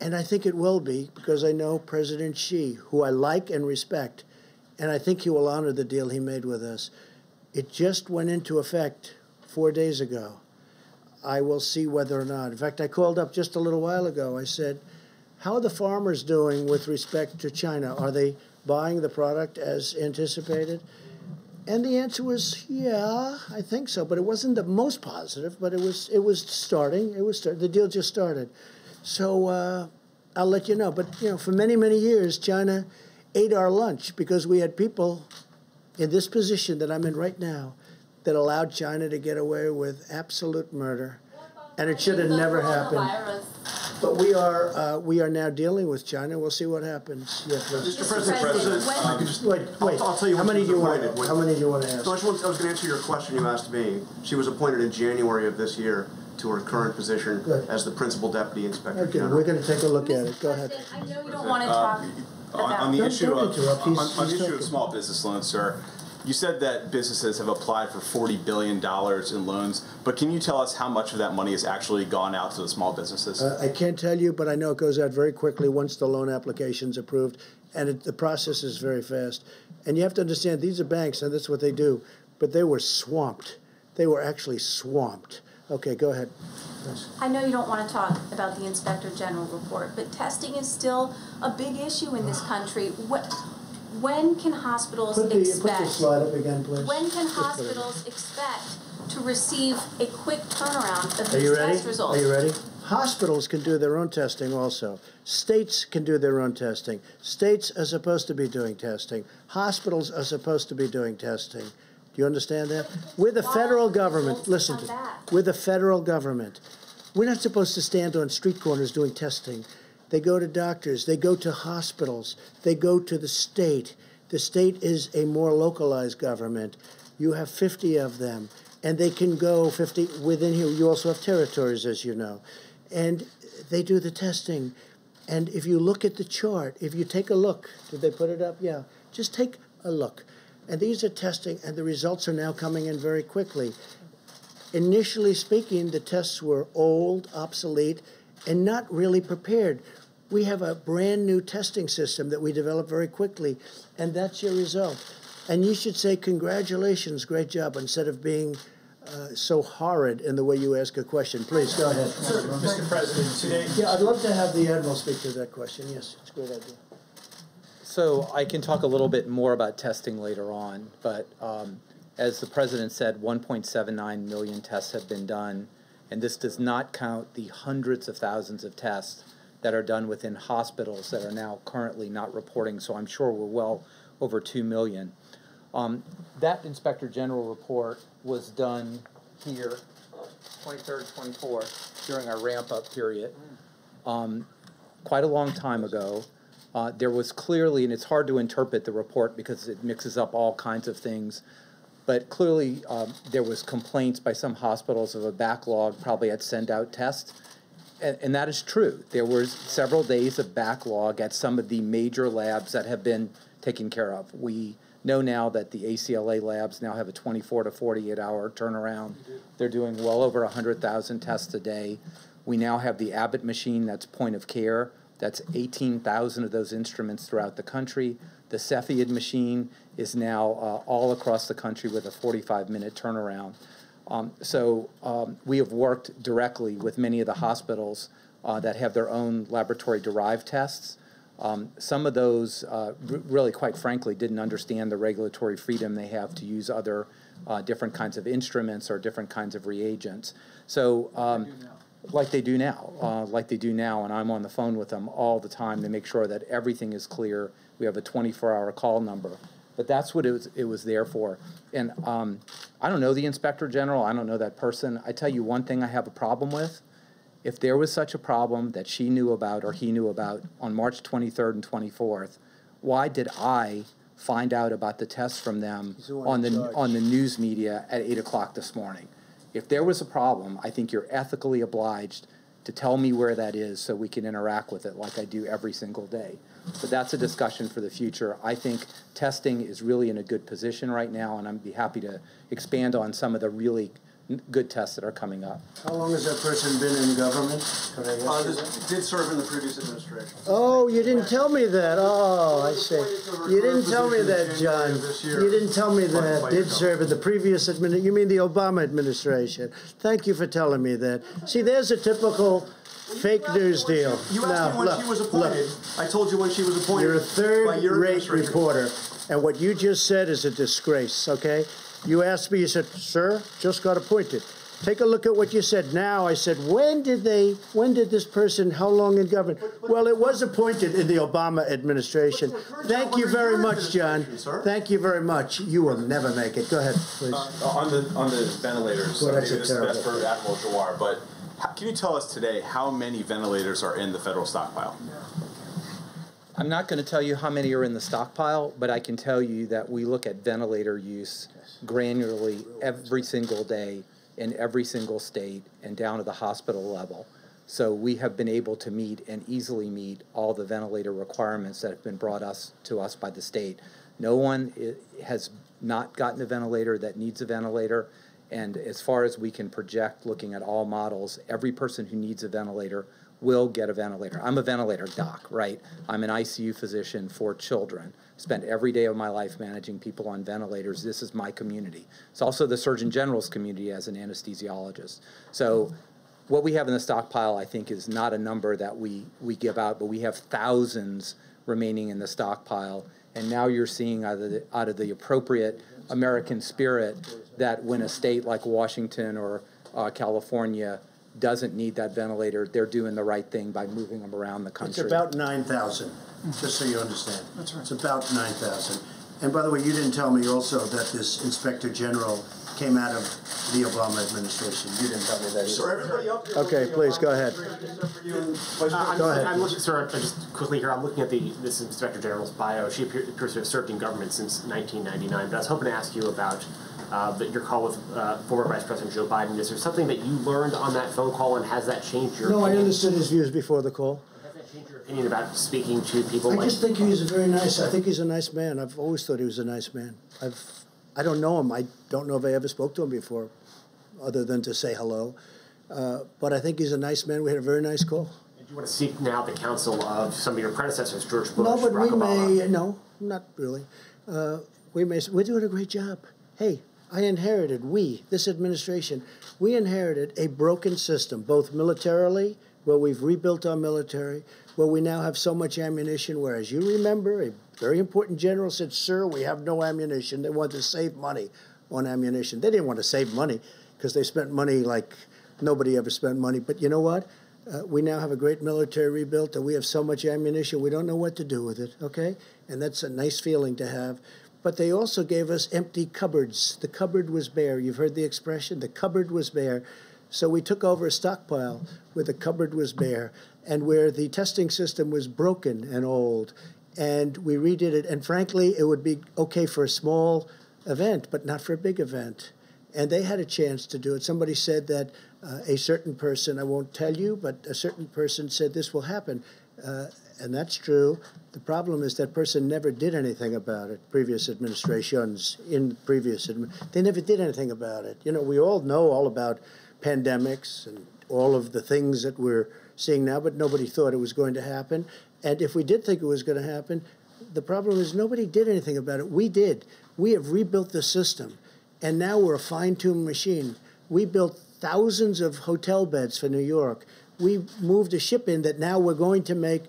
And I think it will be because I know President Xi, who I like and respect, and I think he will honor the deal he made with us. It just went into effect four days ago. I will see whether or not. In fact, I called up just a little while ago. I said, How are the farmers doing with respect to China? Are they buying the product as anticipated? And the answer was, yeah, I think so. But it wasn't the most positive, but it was it was starting. It was start, the deal just started. So uh, I'll let you know. But you know, for many many years, China ate our lunch because we had people in this position that I'm in right now that allowed China to get away with absolute murder, and it should have never happened. But we are uh, we are now dealing with China. We'll see what happens. Yeah, please. Mr. President, President, Um, just- wait, I'll- wait. I'll tell you How many do was you want? appointed. How many do you want to ask? No, I, just want, I was going to answer your question you asked me. She was appointed in January of this year to her current position Good. as the Principal Deputy Inspector Okay, General. we're going to take a look at it. Go ahead. I know you don't want to Uh, talk On, about. on the Don't- issue don't of interrupt. on, He's- on the he's issue of small business loans, sir, you said that businesses have applied for forty billion dollars in loans, but can you tell us how much of that money has actually gone out to the small businesses? Uh, I can't tell you, but I know it goes out very quickly once the loan application's approved, and it, the process is very fast. And you have to understand, these are banks, and that's what they do. But they were swamped. They were actually swamped. Okay, go ahead. Yes. I know you don't want to talk about the Inspector General report, but testing is still a big issue in this country. What, when can hospitals Put the, put expect? the slide up again, please. When can Just put hospitals expect to receive a quick turnaround of Are you these ready? test results? Are you ready? Hospitals can do their own testing also. States can do their own testing. States are supposed to be doing testing. Hospitals are supposed to be doing testing. Do you understand that? We're the federal government. Listen to We're the federal government. We're not supposed to stand on street corners doing testing. They go to doctors, they go to hospitals, they go to the state. The state is a more localized government. You have 50 of them, and they can go 50 within here. You also have territories, as you know. And they do the testing. And if you look at the chart, if you take a look, did they put it up? Yeah. Just take a look. And these are testing, and the results are now coming in very quickly. Initially speaking, the tests were old, obsolete, and not really prepared. We have a brand new testing system that we developed very quickly, and that's your result. And you should say, Congratulations, great job, instead of being uh, so horrid in the way you ask a question. Please go ahead. Mr. President, today. Yeah, I'd love to have the Admiral speak to that question. Yes, it's a great idea. So I can talk a little bit more about testing later on, but um, as the president said, 1.79 million tests have been done, and this does not count the hundreds of thousands of tests that are done within hospitals that are now currently not reporting. So I'm sure we're well over 2 million. Um, that Inspector General report was done here, 23rd, 24th, during our ramp up period, um, quite a long time ago. Uh, there was clearly, and it's hard to interpret the report because it mixes up all kinds of things, but clearly um, there was complaints by some hospitals of a backlog, probably at send out tests. And, and that is true. There was several days of backlog at some of the major labs that have been taken care of. We know now that the ACLA labs now have a 24 to 48 hour turnaround. They're doing well over 100,000 tests a day. We now have the Abbott machine that's point of care. That's 18,000 of those instruments throughout the country. The Cepheid machine is now uh, all across the country with a 45 minute turnaround. Um, so um, we have worked directly with many of the hospitals uh, that have their own laboratory derived tests. Um, some of those, uh, really, quite frankly, didn't understand the regulatory freedom they have to use other uh, different kinds of instruments or different kinds of reagents. So, um, like they do now, uh, like they do now, and I'm on the phone with them all the time to make sure that everything is clear. We have a 24-hour call number, but that's what it was, it was there for. And um, I don't know the inspector general. I don't know that person. I tell you one thing I have a problem with. If there was such a problem that she knew about or he knew about on March 23rd and 24th, why did I find out about the tests from them on the on the news media at eight o'clock this morning? If there was a problem, I think you're ethically obliged to tell me where that is so we can interact with it like I do every single day. But that's a discussion for the future. I think testing is really in a good position right now, and I'd be happy to expand on some of the really good tests that are coming up. How long has that person been in government? Uh, this did serve in the previous administration. Oh, you didn't tell me that. Oh, I see. You didn't tell me that, John. You didn't tell me that. Did serve in the previous administration. You mean the Obama administration? Thank you for telling me that. See, there's a typical fake news deal. You asked now, me when look, she was appointed. Look, I told you when she was appointed. you're a by your third-rate reporter, and what you just said is a disgrace. Okay? You asked me. You said, "Sir, just got appointed." Take a look at what you said now. I said, when did they, when did this person, how long in government? Well, it was appointed in the Obama administration. Thank you very much, John. Thank you very much. You will never make it. Go ahead, please. Uh, on the on the ventilators, Well, so that's maybe a this is best for Admiral Giroir, but how, can you tell us today how many ventilators are in the federal stockpile? I'm not going to tell you how many are in the stockpile, but I can tell you that we look at ventilator use granularly every single day in every single state and down to the hospital level. So we have been able to meet and easily meet all the ventilator requirements that have been brought us to us by the state. No one eh, has not gotten a ventilator that needs a ventilator. And as far as we can project, looking at all models, every person who needs a ventilator will get a ventilator. I'm a ventilator doc, right? I'm an ICU physician for children. Spent every day of my life managing people on ventilators. This is my community. It's also the Surgeon General's community as an anesthesiologist. So what we have in the stockpile, I think, is not a number that we, we give out, but we have thousands remaining in the stockpile. And now you're seeing out of the, out of the appropriate American spirit that when a state like Washington or uh, California doesn't need that ventilator, they're doing the right thing by moving them around the country. It's about 9,000, just so you understand. That's right. It's about 9,000. And by the way, you didn't tell me also that this Inspector General came out of the Obama administration. You didn't tell me that either. Okay, please, go ahead. Uh, I'm, Go ahead. I'm looking, sir, just quickly here, I'm looking at the, this Inspector General's bio. She appears to have served in government since 1999, but I was hoping to ask you about uh, that your call with uh, former Vice President Joe Biden. Is there something that you learned on that phone call, and has that changed your No, I opinion? understood his views before the call. Has that changed your opinion about speaking to people I like just think he's a very nice, I think he's a nice man. I've always thought he was a nice man. I've, I don't know him. I don't know if I ever spoke to him before, other than to say hello. Uh, But I think he's a nice man. We had a very nice call. Do you want to seek now the counsel of some of your predecessors, George Bush, No, but we Obama? may, no, not really. Uh, we may, we're doing a great job. Hey, I inherited, we, this administration, we inherited a broken system, both militarily, where we've rebuilt our military, where we now have so much ammunition, where, as you remember, a very important general said, Sir, we have no ammunition. They want to save money on ammunition. They didn't want to save money because they spent money like nobody ever spent money. But you know what? Uh, we now have a great military rebuilt, and we have so much ammunition, we don't know what to do with it, okay? And that's a nice feeling to have. But they also gave us empty cupboards. The cupboard was bare. You've heard the expression? The cupboard was bare. So we took over a stockpile where the cupboard was bare and where the testing system was broken and old. And we redid it. And frankly, it would be okay for a small event, but not for a big event. And they had a chance to do it. Somebody said that uh, a certain person, I won't tell you, but a certain person said this will happen. Uh, and that's true. The problem is that person never did anything about it. Previous administrations, in previous, they never did anything about it. You know, we all know all about pandemics and all of the things that we're seeing now, but nobody thought it was going to happen. And if we did think it was going to happen, the problem is nobody did anything about it. We did. We have rebuilt the system, and now we're a fine-tuned machine. We built thousands of hotel beds for New York. We moved a ship in that now we're going to make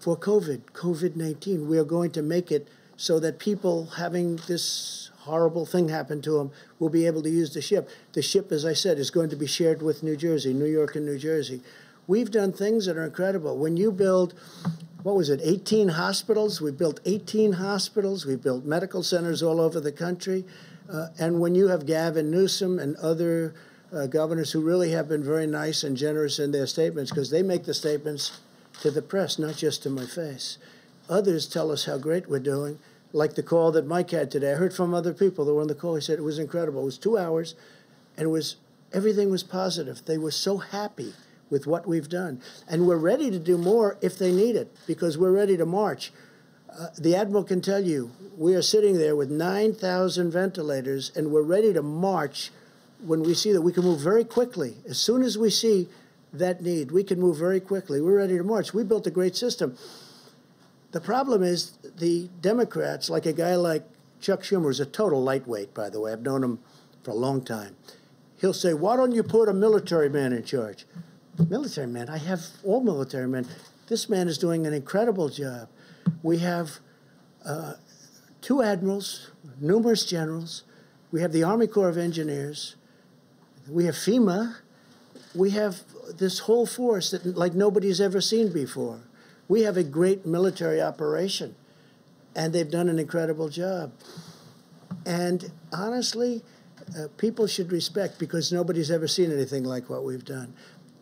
for COVID, COVID 19. We are going to make it so that people having this horrible thing happen to them will be able to use the ship. The ship, as I said, is going to be shared with New Jersey, New York, and New Jersey. We've done things that are incredible. When you build, what was it, 18 hospitals? We built 18 hospitals. We built medical centers all over the country. Uh, and when you have Gavin Newsom and other uh, governors who really have been very nice and generous in their statements, because they make the statements to the press, not just to my face. Others tell us how great we're doing, like the call that Mike had today. I heard from other people that were on the call. He said it was incredible. It was two hours, and it was everything was positive. They were so happy with what we've done, and we're ready to do more if they need it because we're ready to march. Uh, the admiral can tell you we are sitting there with 9,000 ventilators, and we're ready to march when we see that we can move very quickly. As soon as we see that need, we can move very quickly. We're ready to march. We built a great system. The problem is the Democrats, like a guy like Chuck Schumer, is a total lightweight, by the way. I've known him for a long time. He'll say, Why don't you put a military man in charge? Military man? I have all military men. This man is doing an incredible job. We have uh, two admirals, numerous generals. We have the Army Corps of Engineers. We have FEMA. We have this whole force that like nobody's ever seen before. We have a great military operation, and they've done an incredible job. And honestly, uh, people should respect because nobody's ever seen anything like what we've done.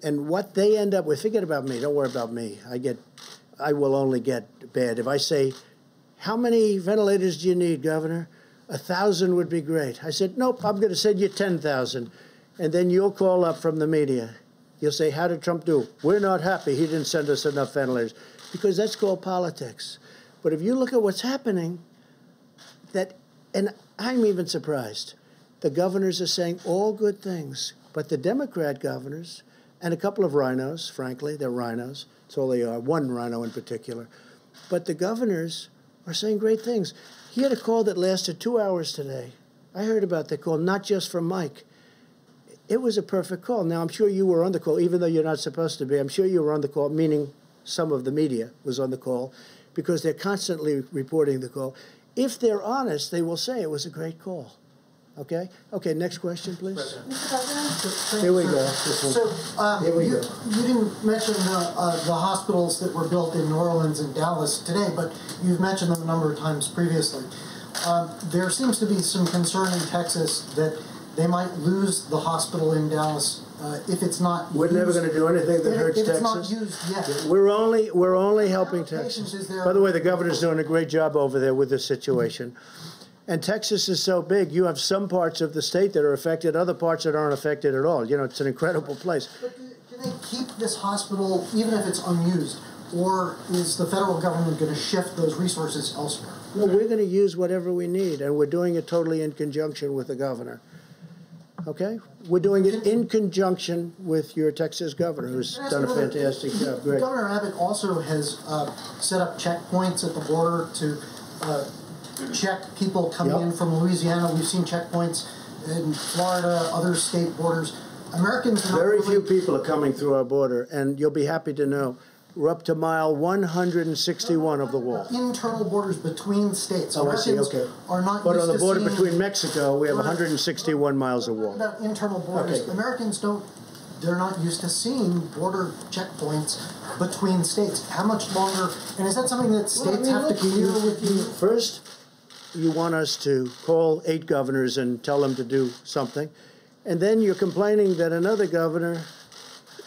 And what they end up with, forget about me. Don't worry about me. I get, I will only get bad if I say, "How many ventilators do you need, Governor?" A thousand would be great. I said, "Nope. I'm going to send you ten thousand, and then you'll call up from the media. You'll say, "How did Trump do?" We're not happy. He didn't send us enough ventilators because that's called politics. But if you look at what's happening, that, and I'm even surprised, the governors are saying all good things, but the Democrat governors, and a couple of RINOs, frankly, they're RINOs, that's all they are, one RINO in particular, but the governors are saying great things. He had a call that lasted two hours today. I heard about the call, not just from Mike. It was a perfect call. Now, I'm sure you were on the call, even though you're not supposed to be. I'm sure you were on the call, meaning some of the media was on the call because they're constantly reporting the call. If they're honest, they will say it was a great call. Okay? Okay, next question, please. President? Here we go. So, uh, Here we you, go. you didn't mention the, uh, the hospitals that were built in New Orleans and Dallas today, but you've mentioned them a number of times previously. Um, there seems to be some concern in Texas that they might lose the hospital in Dallas uh, if it's not. We're never going to do anything that if- hurts if Texas. it's not used yet. We're only we're only helping Texas. By the way, the governor's doing a great job over there with this situation. And Texas is so big, you have some parts of the state that are affected, other parts that aren't affected at all. You know, it's an incredible place. Can they keep this hospital even if it's unused, or is the federal government going to shift those resources elsewhere? Well, we're going to use whatever we need, and we're doing it totally in conjunction with the governor. Okay? We're doing it in conjunction with your Texas governor, who's Can I ask done a fantastic job. Great. Governor Abbott also has uh, set up checkpoints at the border to uh, check people coming Yep. in from Louisiana. We've seen checkpoints in Florida, other state borders. Americans Very really- few people are coming through our border, and you'll be happy to know we're up to mile 161 of the wall. internal borders between states. Oh, I see, Americans okay. are not But on the border between Mexico, we have 161 miles of wall. about internal borders. Okay. Americans don't. They're not used to seeing border checkpoints between states. How much longer? And is that something that Well, I states mean, have to deal with you? First, you want us to call eight governors and tell them to do something. And then you're complaining that another governor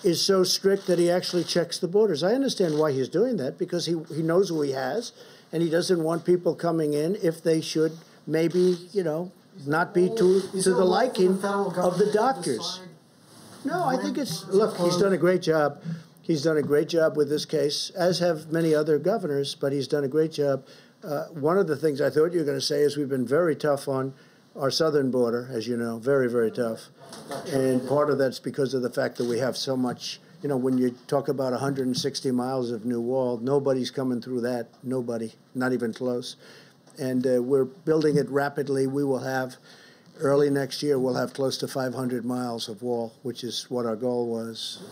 is so strict that he actually checks the borders. I understand why he's doing that because he, he knows who he has and he doesn't want people coming in if they should maybe, you know, not be to, to the liking of the doctors. No, I think it's, look, he's done a great job. He's done a great job with this case, as have many other governors, but he's done a great job. Uh, one of the things I thought you were going to say is we've been very tough on our southern border, as you know, very, very tough. And part of that's because of the fact that we have so much, you know, when you talk about 160 miles of new wall, nobody's coming through that. Nobody, not even close. And uh, we're building it rapidly. We will have early next year we'll have close to 500 miles of wall, which is what our goal was.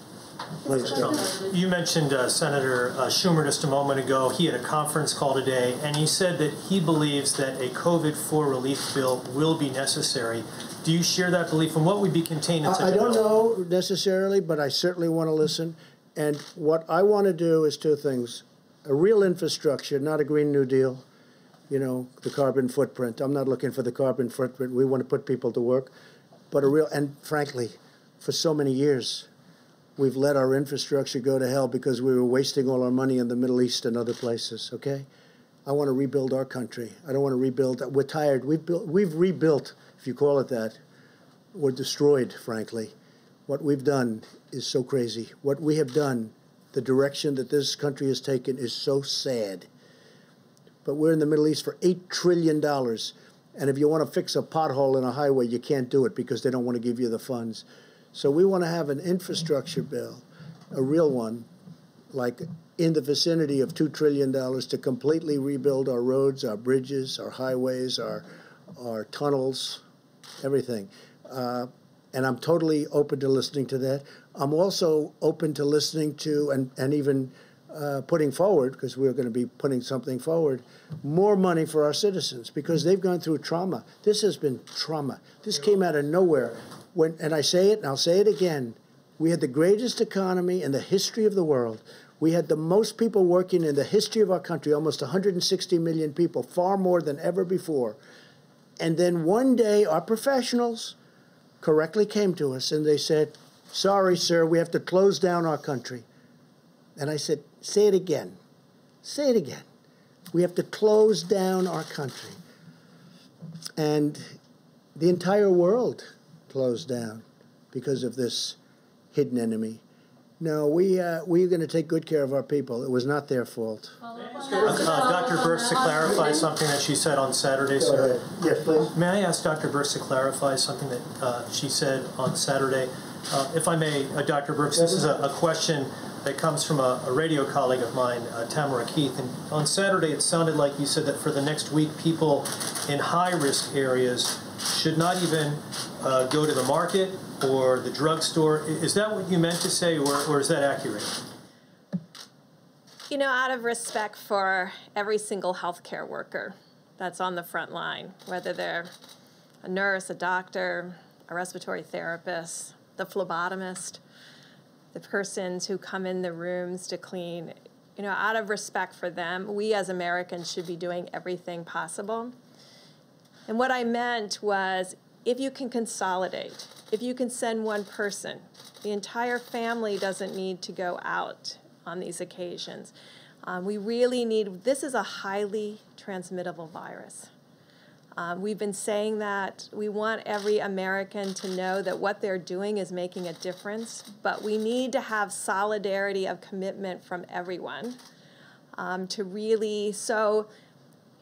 You mentioned uh, Senator uh, Schumer just a moment ago. He had a conference call today, and he said that he believes that a COVID 4 relief bill will be necessary. Do you share that belief, and what would be contained in such I, a don't bill? know necessarily, but I certainly want to listen. And what I want to do is two things a real infrastructure, not a Green New Deal, you know, the carbon footprint. I'm not looking for the carbon footprint. We want to put people to work. But a real, and frankly, for so many years, we've let our infrastructure go to hell because we were wasting all our money in the Middle East and other places, okay? I want to rebuild our country. I don't want to rebuild. We're tired. We've, built, we've rebuilt, if you call it that. We're destroyed, frankly. What we've done is so crazy. What we have done, the direction that this country has taken, is so sad. But we're in the Middle East for $8 trillion. And if you want to fix a pothole in a highway, you can't do it because they don't want to give you the funds. So we want to have an infrastructure bill, a real one, like in the vicinity of $2 trillion to completely rebuild our roads, our bridges, our highways, our, our tunnels, everything. Uh, and I'm totally open to listening to that. I'm also open to listening to and, and even uh, putting forward, because we're going to be putting something forward, more money for our citizens because they've gone through trauma. This has been trauma. This came out of nowhere. When, and I say it, and I'll say it again. We had the greatest economy in the history of the world. We had the most people working in the history of our country, almost 160 million people, far more than ever before. And then one day, our professionals correctly came to us and they said, Sorry, sir, we have to close down our country. And I said, Say it again. Say it again. We have to close down our country. And the entire world closed down because of this hidden enemy. No, we, uh, we're going to take good care of our people. It was not their fault. Uh, Dr. Birx to clarify something that she said on Saturday, sir. Yes, please. May I ask Dr. Birx to clarify something that uh, she said on Saturday? Uh, if I may, uh, Dr. Birx, this is a, a, question that comes from a, a radio colleague of mine, uh, Tamara Keith. And on Saturday, it sounded like you said that for the next week, people in high risk areas should not even uh, go to the market or the drugstore. Is that what you meant to say, or, or is that accurate? You know, out of respect for every single healthcare worker that's on the front line, whether they're a nurse, a doctor, a respiratory therapist, the phlebotomist, the persons who come in the rooms to clean, you know, out of respect for them, we as Americans should be doing everything possible. And what I meant was if you can consolidate, if you can send one person, the entire family doesn't need to go out on these occasions. Um, we really need, this is a highly transmittable virus. Um, we've been saying that we want every American to know that what they're doing is making a difference, but we need to have solidarity of commitment from everyone um, to really, so,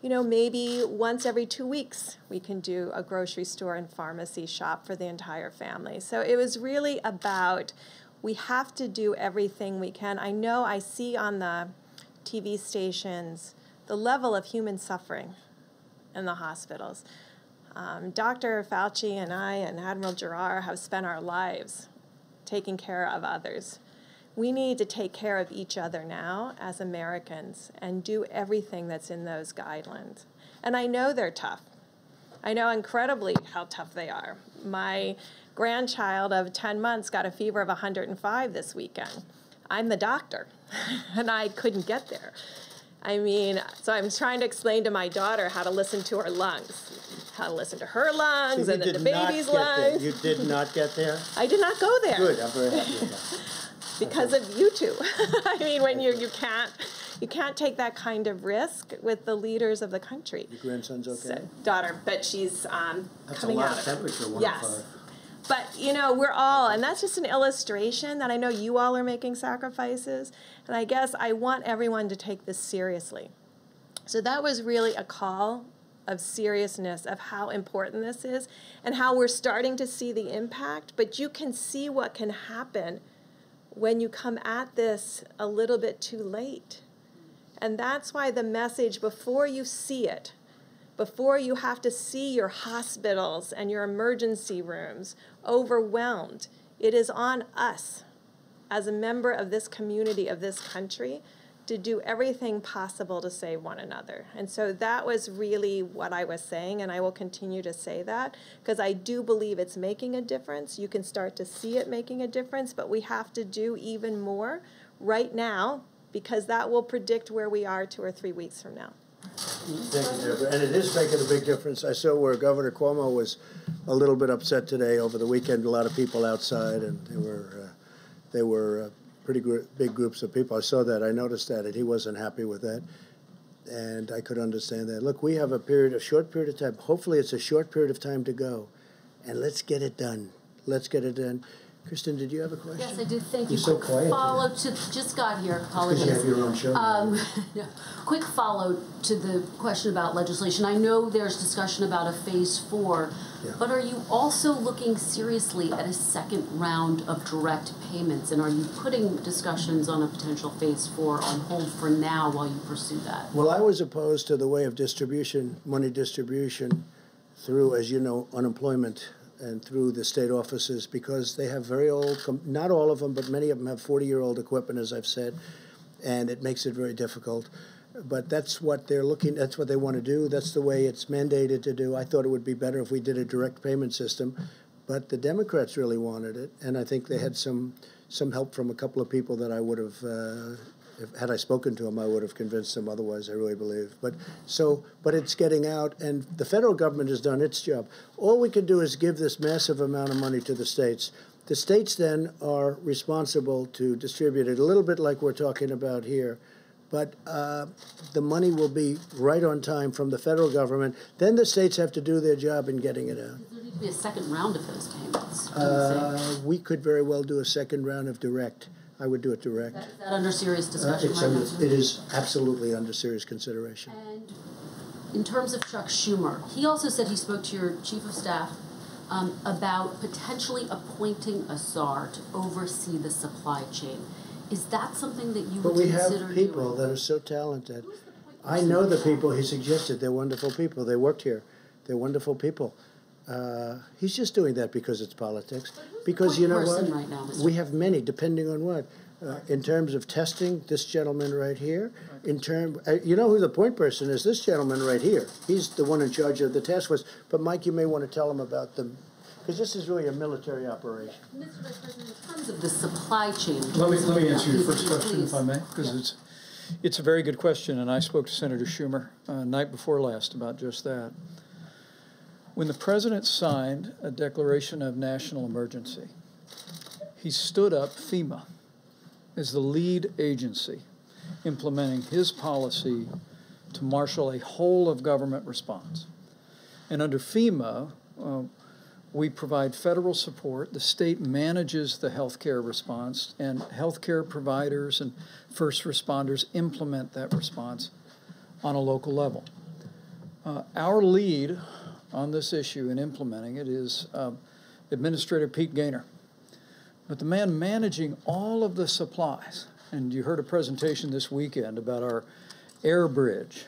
you know, maybe once every two weeks we can do a grocery store and pharmacy shop for the entire family. So it was really about we have to do everything we can. I know I see on the TV stations the level of human suffering in the hospitals. Um, Dr. Fauci and I and Admiral Giroir have spent our lives taking care of others. We need to take care of each other now as Americans and do everything that's in those guidelines. And I know they're tough. I know incredibly how tough they are. My grandchild of 10 months got a fever of 105 this weekend. I'm the doctor, and I couldn't get there. I mean, so I'm trying to explain to my daughter how to listen to her lungs, how to listen to her lungs So and then the baby's get there. lungs. You did not get there? I did not go there. Good, I'm very happy that. because of you two. I mean, when you you can't you can't take that kind of risk with the leaders of the country. Your grandson's okay? Daughter, but she's um, That's a lot out of temperature, yes. But you know, we're all, and that's just an illustration that I know you all are making sacrifices, and I guess I want everyone to take this seriously. So that was really a call of seriousness of how important this is and how we're starting to see the impact, but you can see what can happen when you come at this a little bit too late. And that's why the message before you see it, before you have to see your hospitals and your emergency rooms overwhelmed, it is on us. As a member of this community, of this country, to do everything possible to save one another. And so that was really what I was saying, and I will continue to say that because I do believe it's making a difference. You can start to see it making a difference, but we have to do even more right now because that will predict where we are two or three weeks from now. Thank you, Deborah. And it is making a big difference. I saw where Governor Cuomo was a little bit upset today over the weekend. A lot of people outside, and they were uh, they were uh, pretty gr- big groups of people. I saw that. I noticed that, and he wasn't happy with that. And I could understand that. Look, we have a period, a short period of time. Hopefully, it's a short period of time to go, and let's get it done. Let's get it done. Kristen, did you have a question? Yes, I did. Thank You're you. so quick quiet follow to just got here. Apologies. Because you have your own show. Um, no. Quick follow to the question about legislation. I know there's discussion about a phase four, Yeah. but are you also looking seriously at a second round of direct payments? And are you putting discussions on a potential phase four on hold for now while you pursue that? Well, I was opposed to the way of distribution, money distribution, through, as you know, unemployment and through the state offices because they have very old, not all of them, but many of them have 40 year old equipment, as I've said, and it makes it very difficult. But that's what they're looking, that's what they want to do. That's the way it's mandated to do. I thought it would be better if we did a direct payment system, but the Democrats really wanted it, and I think they had some, some help from a couple of people that I would have. Uh, if, had I spoken to him, I would have convinced him otherwise, I really believe. But so, but it's getting out, and the federal government has done its job. All we can do is give this massive amount of money to the states. The states then are responsible to distribute it, a little bit like we're talking about here. But uh, the money will be right on time from the federal government. Then the states have to do their job in getting it out. There need to be a second round of those payments. Uh, we could very well do a second round of direct. I would do it direct. Is that under serious Uh, discussion it's under, it is absolutely under serious consideration. And in terms of Chuck Schumer, he also said he spoke to your chief of staff um, about potentially appointing a czar to oversee the supply chain. Is that something that you But would we have people that are so talented. I know the people he suggested. They're wonderful people. They worked here. They're wonderful people. Uh, he's just doing that because it's politics. Because you know what? right now, we have many, depending on what. Uh, in terms of testing, this gentleman right here. In term, uh, you know who the point person is? This gentleman right here. He's the one in charge of the task force. But Mike, you may want to tell him about them, because this is really a military operation. Mr. Vice President, in terms of the supply chain. Let me, let me answer your Please, first please, question, if I may, because it's, it's a very good question, and I spoke to Senator Schumer uh, night before last about just that. When the president signed a declaration of national emergency, he stood up FEMA as the lead agency implementing his policy to marshal a whole of government response. And under FEMA, uh, we provide federal support. The state manages the healthcare response, and healthcare providers and first responders implement that response on a local level. Uh, our lead on this issue in implementing it is uh, Administrator Pete Gaynor. But the man managing all of the supplies, and you heard a presentation this weekend about our air bridge,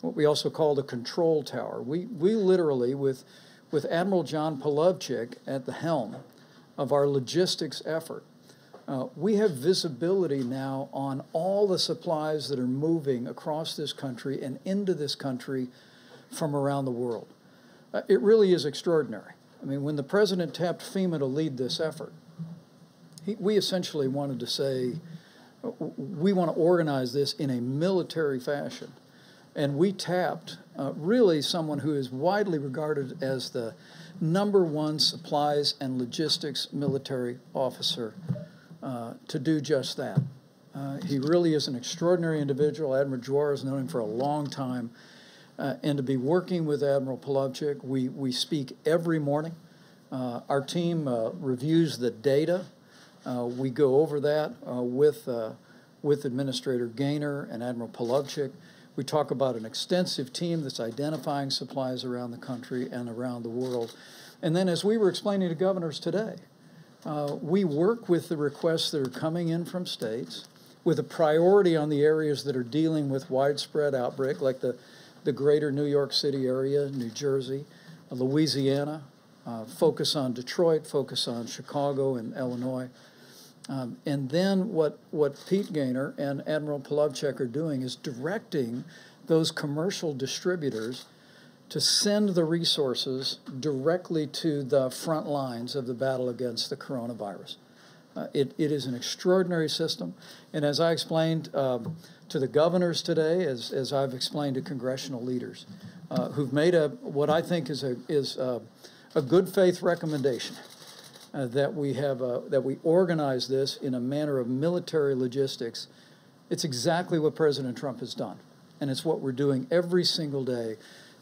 what we also call the control tower. We, we literally, with, with Admiral John Polowczyk at the helm of our logistics effort, uh, we have visibility now on all the supplies that are moving across this country and into this country from around the world. Uh, it really is extraordinary. I mean, when the president tapped FEMA to lead this effort, he, we essentially wanted to say, uh, we want to organize this in a military fashion. And we tapped uh, really someone who is widely regarded as the number one supplies and logistics military officer uh, to do just that. Uh, he really is an extraordinary individual. Admiral Giroir has known him for a long time. Uh, and to be working with Admiral Polowczyk, we, we speak every morning. Uh, our team uh, reviews the data. We go over that with, with Administrator Gaynor and Admiral Polowczyk. We talk about an extensive team that's identifying supplies around the country and around the world. And then, as we were explaining to governors today, uh, we work with the requests that are coming in from states with a priority on the areas that are dealing with widespread outbreak, like the, the greater New York City area, New Jersey, Louisiana, uh, focus on Detroit, focus on Chicago and Illinois. Um, and then what, what Pete Gaynor and Admiral Polowczyk are doing is directing those commercial distributors to send the resources directly to the front lines of the battle against the coronavirus. Uh, it, it is an extraordinary system. And as I explained um, to the governors today, as, as I've explained to congressional leaders, uh, who've made a what I think is a, is a, a good faith recommendation uh, that we have a, that we organize this in a manner of military logistics. It's exactly what President Trump has done, and it's what we're doing every single day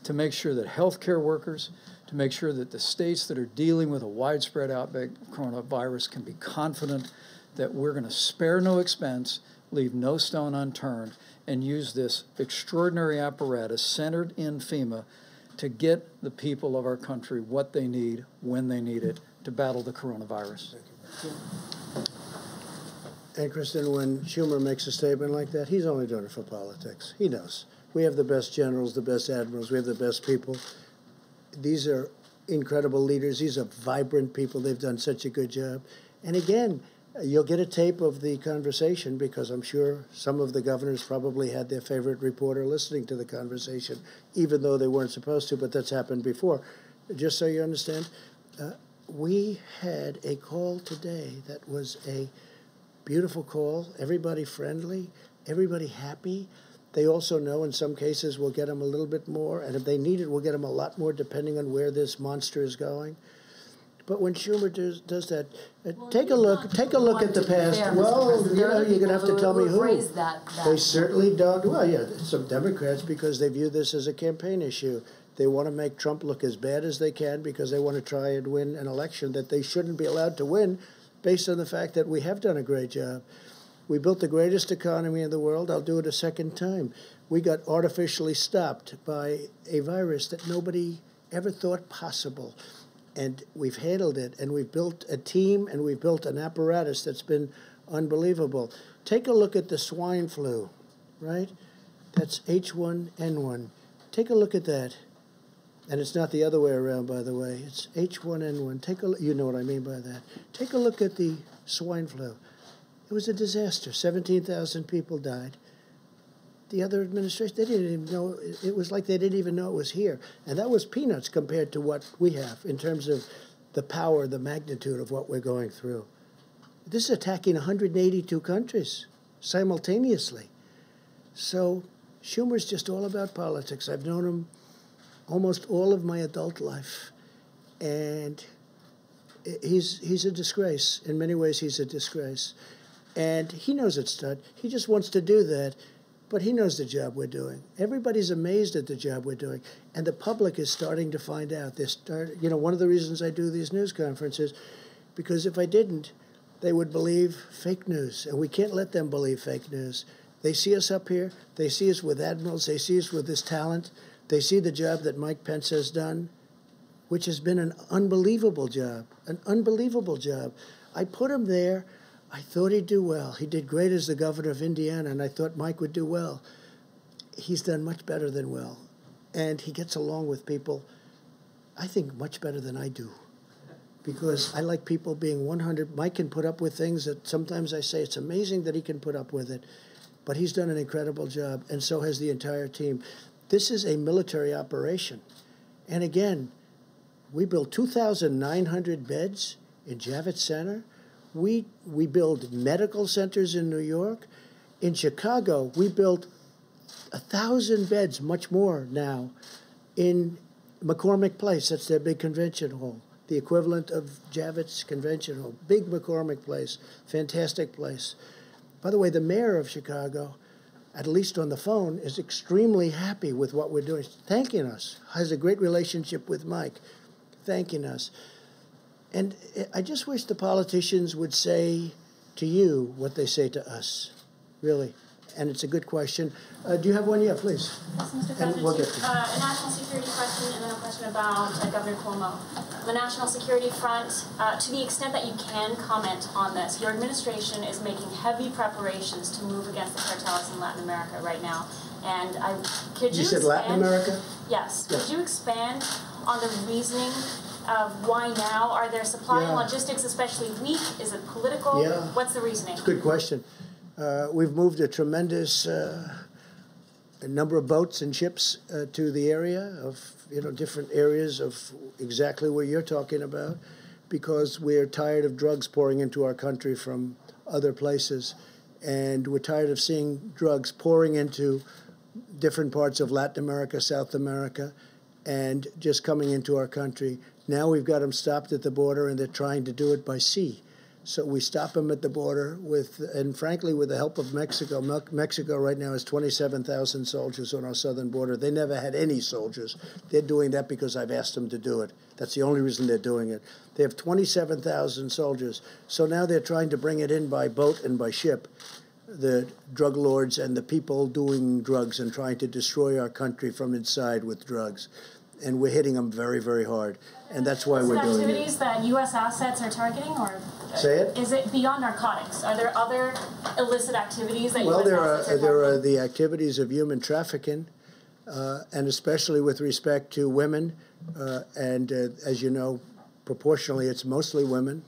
to make sure that healthcare workers, to make sure that the states that are dealing with a widespread outbreak of coronavirus can be confident that we're going to spare no expense, leave no stone unturned, and use this extraordinary apparatus centered in FEMA to get the people of our country what they need when they need it to battle the coronavirus. And Kristen, when Schumer makes a statement like that, he's only doing it for politics. He knows. We have the best generals, the best admirals, we have the best people. These are incredible leaders. These are vibrant people. They've done such a good job. And again, you'll get a tape of the conversation because I'm sure some of the governors probably had their favorite reporter listening to the conversation, even though they weren't supposed to, but that's happened before. Just so you understand, uh, we had a call today that was a beautiful call, everybody friendly, everybody happy. They also know in some cases we'll get them a little bit more, and if they need it, we'll get them a lot more depending on where this monster is going. But when Schumer does, does that, uh, well, take a look. Take a look at the past. Fair, well, you know, you're going to have to tell me who. That, that. They certainly don't. Well, yeah, some Democrats because they view this as a campaign issue. They want to make Trump look as bad as they can because they want to try and win an election that they shouldn't be allowed to win, based on the fact that we have done a great job. We built the greatest economy in the world. I'll do it a second time. We got artificially stopped by a virus that nobody ever thought possible. And we've handled it, and we've built a team, and we've built an apparatus that's been unbelievable. Take a look at the swine flu, right? That's H1N1. Take a look at that. And it's not the other way around, by the way. It's H1N1. Take a look. you know what I mean by that. Take a look at the swine flu. It was a disaster. 17,000 people died. The other administration, they didn't even know, it was like they didn't even know it was here. And that was peanuts compared to what we have in terms of the power, the magnitude of what we're going through. This is attacking 182 countries simultaneously. So Schumer's just all about politics. I've known him almost all of my adult life. And he's, he's a disgrace. In many ways, he's a disgrace. And he knows it's done. He just wants to do that, but he knows the job we're doing. Everybody's amazed at the job we're doing, and the public is starting to find out. They start, you know, one of the reasons I do these news conferences, because if I didn't, they would believe fake news, and we can't let them believe fake news. They see us up here. They see us with admirals. They see us with this talent. They see the job that Mike Pence has done, which has been an unbelievable job, an unbelievable job. I put him there I thought he'd do well. He did great as the governor of Indiana, and I thought Mike would do well. He's done much better than well. And he gets along with people, I think, much better than I do. Because I like people being 100. Mike can put up with things that sometimes I say it's amazing that he can put up with it. But he's done an incredible job, and so has the entire team. This is a military operation. And again, we built 2,900 beds in Javits Center. We, we build medical centers in New York. In Chicago, we built a thousand beds, much more now, in McCormick Place. That's their big convention hall, the equivalent of Javits Convention Hall. Big McCormick Place, fantastic place. By the way, the mayor of Chicago, at least on the phone, is extremely happy with what we're doing, thanking us, has a great relationship with Mike, thanking us. And I just wish the politicians would say to you what they say to us, really. And it's a good question. Uh, do you have one? Yeah, please. Yes, Mr. President. We'll get to uh, a national security question and then a question about uh, Governor Cuomo. The national security front, uh, to the extent that you can comment on this, your administration is making heavy preparations to move against the cartels in Latin America right now. And I could you, you said expand, Latin America? Yes. Could you expand on the reasoning of why now? Are there supply and logistics especially weak? Is it political? Yeah. What's the reasoning? It's a good question. Uh, we've moved a tremendous uh, number of boats and ships uh, to the area of you know different areas of exactly what you're talking about, because we're tired of drugs pouring into our country from other places, and we're tired of seeing drugs pouring into different parts of Latin America, South America, and just coming into our country. Now we've got them stopped at the border, and they're trying to do it by sea. So we stop them at the border with, and frankly, with the help of Mexico. Mexico right now has 27,000 soldiers on our southern border. They never had any soldiers. They're doing that because I've asked them to do it. That's the only reason they're doing it. They have 27,000 soldiers. So now they're trying to bring it in by boat and by ship. The drug lords and the people doing drugs and trying to destroy our country from inside with drugs. And we're hitting them very, very hard. And that's why we're doing it. activities that U.S. assets are targeting, or Say it? is it beyond narcotics? Are there other illicit activities that Well, U.S. there are there targeting? are the activities of human trafficking, uh, and especially with respect to women, uh, and uh, as you know, proportionally, it's mostly women,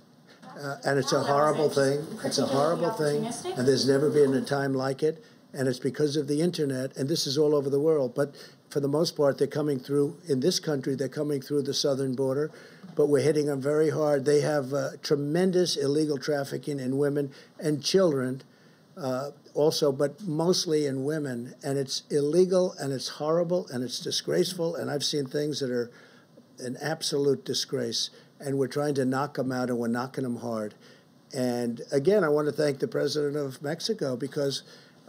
uh, and it's a horrible thing. It's a horrible thing, and there's never been a time like it, and it's because of the internet, and this is all over the world. But for the most part, they're coming through in this country. They're coming through the southern border, but we're hitting them very hard. They have uh, tremendous illegal trafficking in women and children uh, also, but mostly in women. And it's illegal and it's horrible and it's disgraceful. And I've seen things that are an absolute disgrace. And we're trying to knock them out and we're knocking them hard. And again, I want to thank the president of Mexico because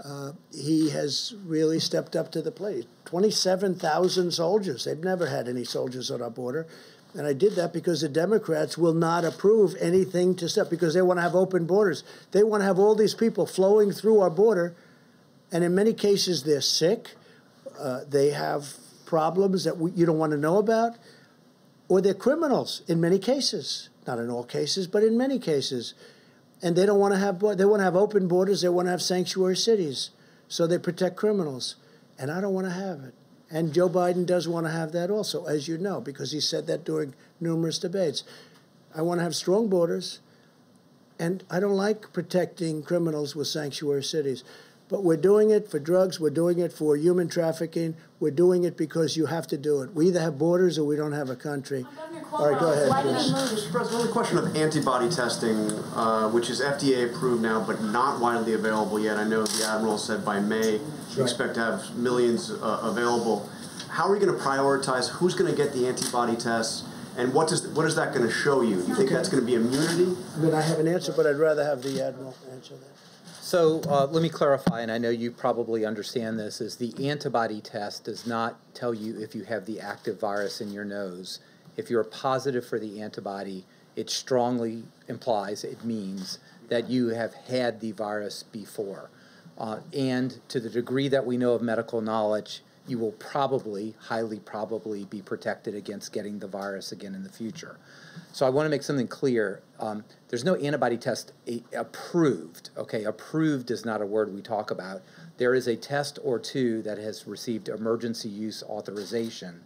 uh, he has really stepped up to the plate. 27,000 soldiers. They've never had any soldiers on our border. And I did that because the Democrats will not approve anything to step because they want to have open borders. They want to have all these people flowing through our border. And in many cases, they're sick. Uh, they have problems that we, you don't want to know about. Or they're criminals in many cases. Not in all cases, but in many cases. And they don't want to have, they want to have open borders. They want to have sanctuary cities. So they protect criminals. And I don't want to have it. And Joe Biden does want to have that also, as you know, because he said that during numerous debates. I want to have strong borders, and I don't like protecting criminals with sanctuary cities. But we're doing it for drugs, we're doing it for human trafficking, we're doing it because you have to do it. We either have borders or we don't have a country. All right, go ahead, please. Mr. President, on the question of antibody testing, uh, which is FDA approved now but not widely available yet, I know the Admiral said by May you right. expect to have millions uh, available. How are you going to prioritize who's going to get the antibody tests, and what does what is that going to show you? Do you think that's going to be immunity? I mean, I have an answer, but I'd rather have the Admiral answer that. So uh, let me clarify, and I know you probably understand this, is the antibody test does not tell you if you have the active virus in your nose. If you're positive for the antibody, it strongly implies, it means that you have had the virus before. Uh, and to the degree that we know of medical knowledge, you will probably, highly probably, be protected against getting the virus again in the future. So I want to make something clear. Um, there's no antibody test approved. Okay, approved is not a word we talk about. There is a test or two that has received emergency use authorization,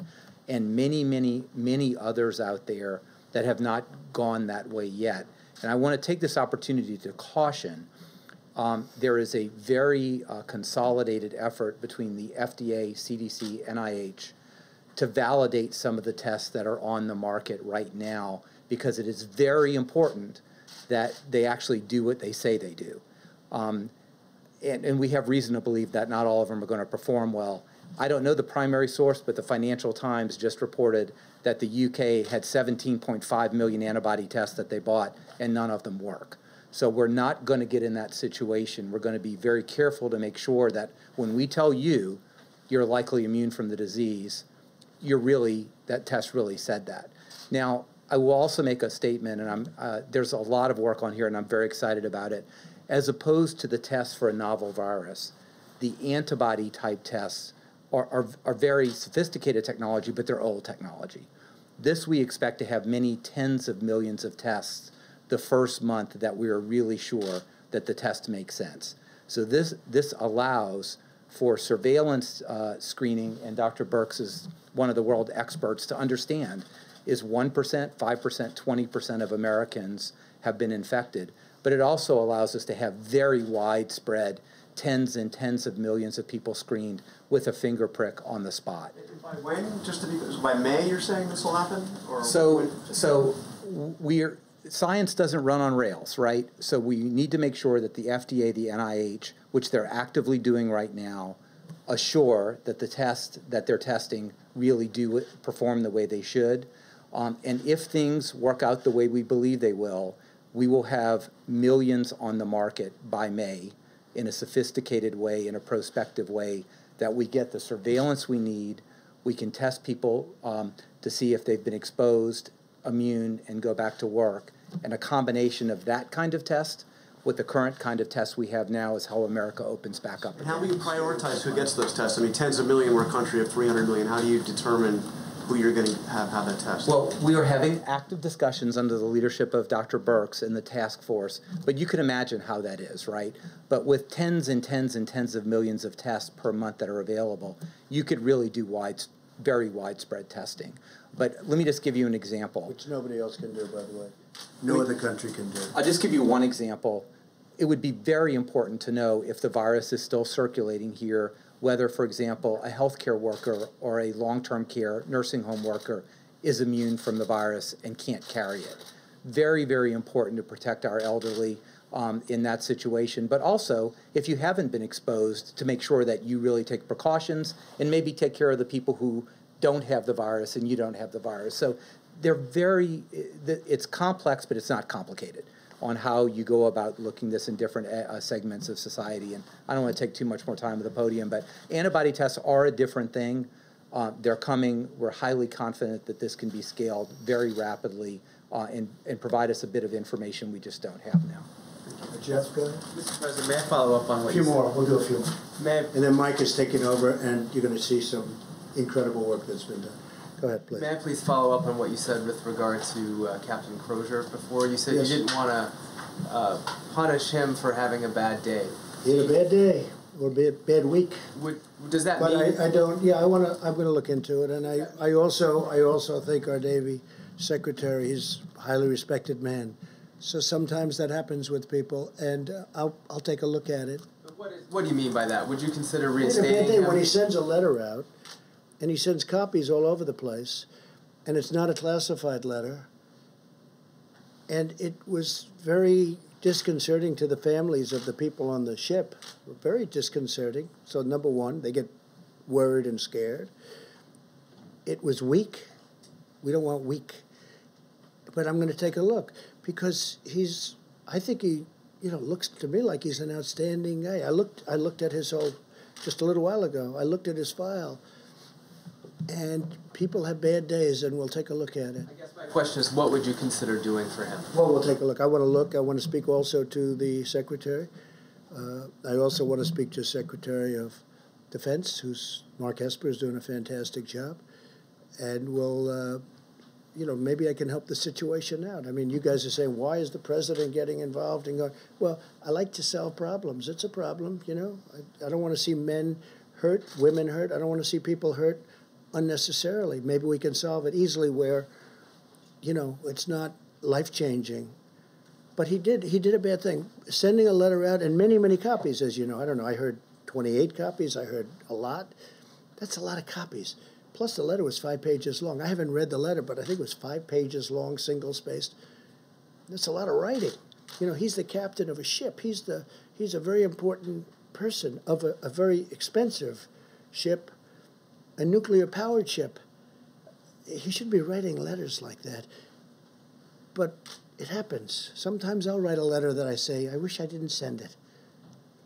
and many, many, many others out there that have not gone that way yet. And I want to take this opportunity to caution um, there is a very uh, consolidated effort between the FDA, CDC, NIH to validate some of the tests that are on the market right now because it is very important that they actually do what they say they do. Um, and, and we have reason to believe that not all of them are going to perform well. I don't know the primary source, but the Financial Times just reported that the UK had 17.5 million antibody tests that they bought, and none of them work. So we're not going to get in that situation. We're going to be very careful to make sure that when we tell you you're likely immune from the disease, you're really that test really said that. Now, I will also make a statement, and I'm uh, there's a lot of work on here, and I'm very excited about it. As opposed to the tests for a novel virus, the antibody type tests are, are, are very sophisticated technology, but they're old technology. This we expect to have many tens of millions of tests the first month that we are really sure that the test makes sense. So this this allows for surveillance uh, screening, and Dr. Birx is one of the world experts to understand is 1%, 5%, 20% of Americans have been infected. But it also allows us to have very widespread tens and tens of millions of people screened with a finger prick on the spot. By when? Just to be by May, you're saying this will happen? Or so, when? so we're science doesn't run on rails, right? So we need to make sure that the FDA, the NIH, which they're actively doing right now, assure that the test that they're testing really do perform the way they should. Um, and if things work out the way we believe they will, we will have millions on the market by May in a sophisticated way, in a prospective way, that we get the surveillance we need. We can test people um, to see if they've been exposed, immune, and go back to work. And a combination of that kind of test with the current kind of tests we have now is how America opens back up. And how do you prioritize who gets those tests? I mean, tens of million, we're a country of 300 million. How do you determine who you're going to have have that test? Well, we are having active discussions under the leadership of Dr. Birx and the task force, but you can imagine how that is, right? But with tens and tens and tens of millions of tests per month that are available, you could really do wide, very widespread testing. But let me just give you an example. Which nobody else can do, by the way. No we, other country can do. I'll just give you one example. It would be very important to know if the virus is still circulating here whether, for example, a healthcare worker or a long term care nursing home worker is immune from the virus and can't carry it. Very, very important to protect our elderly um, in that situation, but also if you haven't been exposed, to make sure that you really take precautions and maybe take care of the people who don't have the virus and you don't have the virus. So they're very, it's complex, but it's not complicated on how you go about looking this in different uh, segments of society. And I don't want to take too much more time at the podium, but antibody tests are a different thing. Uh, they're coming. We're highly confident that this can be scaled very rapidly uh, and, and provide us a bit of information we just don't have now. Jeff, go ahead. Mr. President, may I follow up on what a few you more. Said? We'll do a few more. May I, and then Mike is taking over, and you're going to see some incredible work that's been done. Go ahead, please. May I please follow up on what you said with regard to uh, Captain Crozier before? You said yes. you didn't want to uh, punish him for having a bad day. He had a bad day or a bad, bad week. Would, does that but mean? I, I don't. Yeah, I want to. I'm going to look into it, and I, I also I also think our Navy secretary is a highly respected man. So sometimes that happens with people, and uh, I'll I'll take a look at it. What, is, what do you mean by that? Would you consider reinstating him? When he sends a letter out, and he sends copies all over the place, and it's not a classified letter. And it was very disconcerting to the families of the people on the ship. Very disconcerting. So, number one, they get worried and scared. It was weak. We don't want weak. But I'm going to take a look because he's, I think he, you know, looks to me like he's an outstanding guy. I looked, I looked at his whole, just a little while ago, I looked at his file and people have bad days, and we'll take a look at it. I guess my question is, what would you consider doing for him? Well, we'll take a look. I want to look. I want to speak also to the secretary. Uh, I also want to speak to Secretary of Defense, who's Mark Esper is doing a fantastic job, and we'll. Uh, you know, maybe I can help the situation out. I mean, you guys are saying, why is the president getting involved and going? Well, I like to solve problems. It's a problem, you know. I, I don't want to see men hurt, women hurt. I don't want to see people hurt unnecessarily. Maybe we can solve it easily where, you know, it's not life changing. But he did he did a bad thing, sending a letter out and many many copies, as you know. I don't know. I heard 28 copies. I heard a lot. That's a lot of copies. Plus the letter was five pages long. I haven't read the letter, but I think it was five pages long, single spaced. That's a lot of writing. You know, he's the captain of a ship. He's the he's a very important person of a, a very expensive ship a nuclear powered ship. He should be writing letters like that. But it happens. Sometimes I'll write a letter that I say, I wish I didn't send it.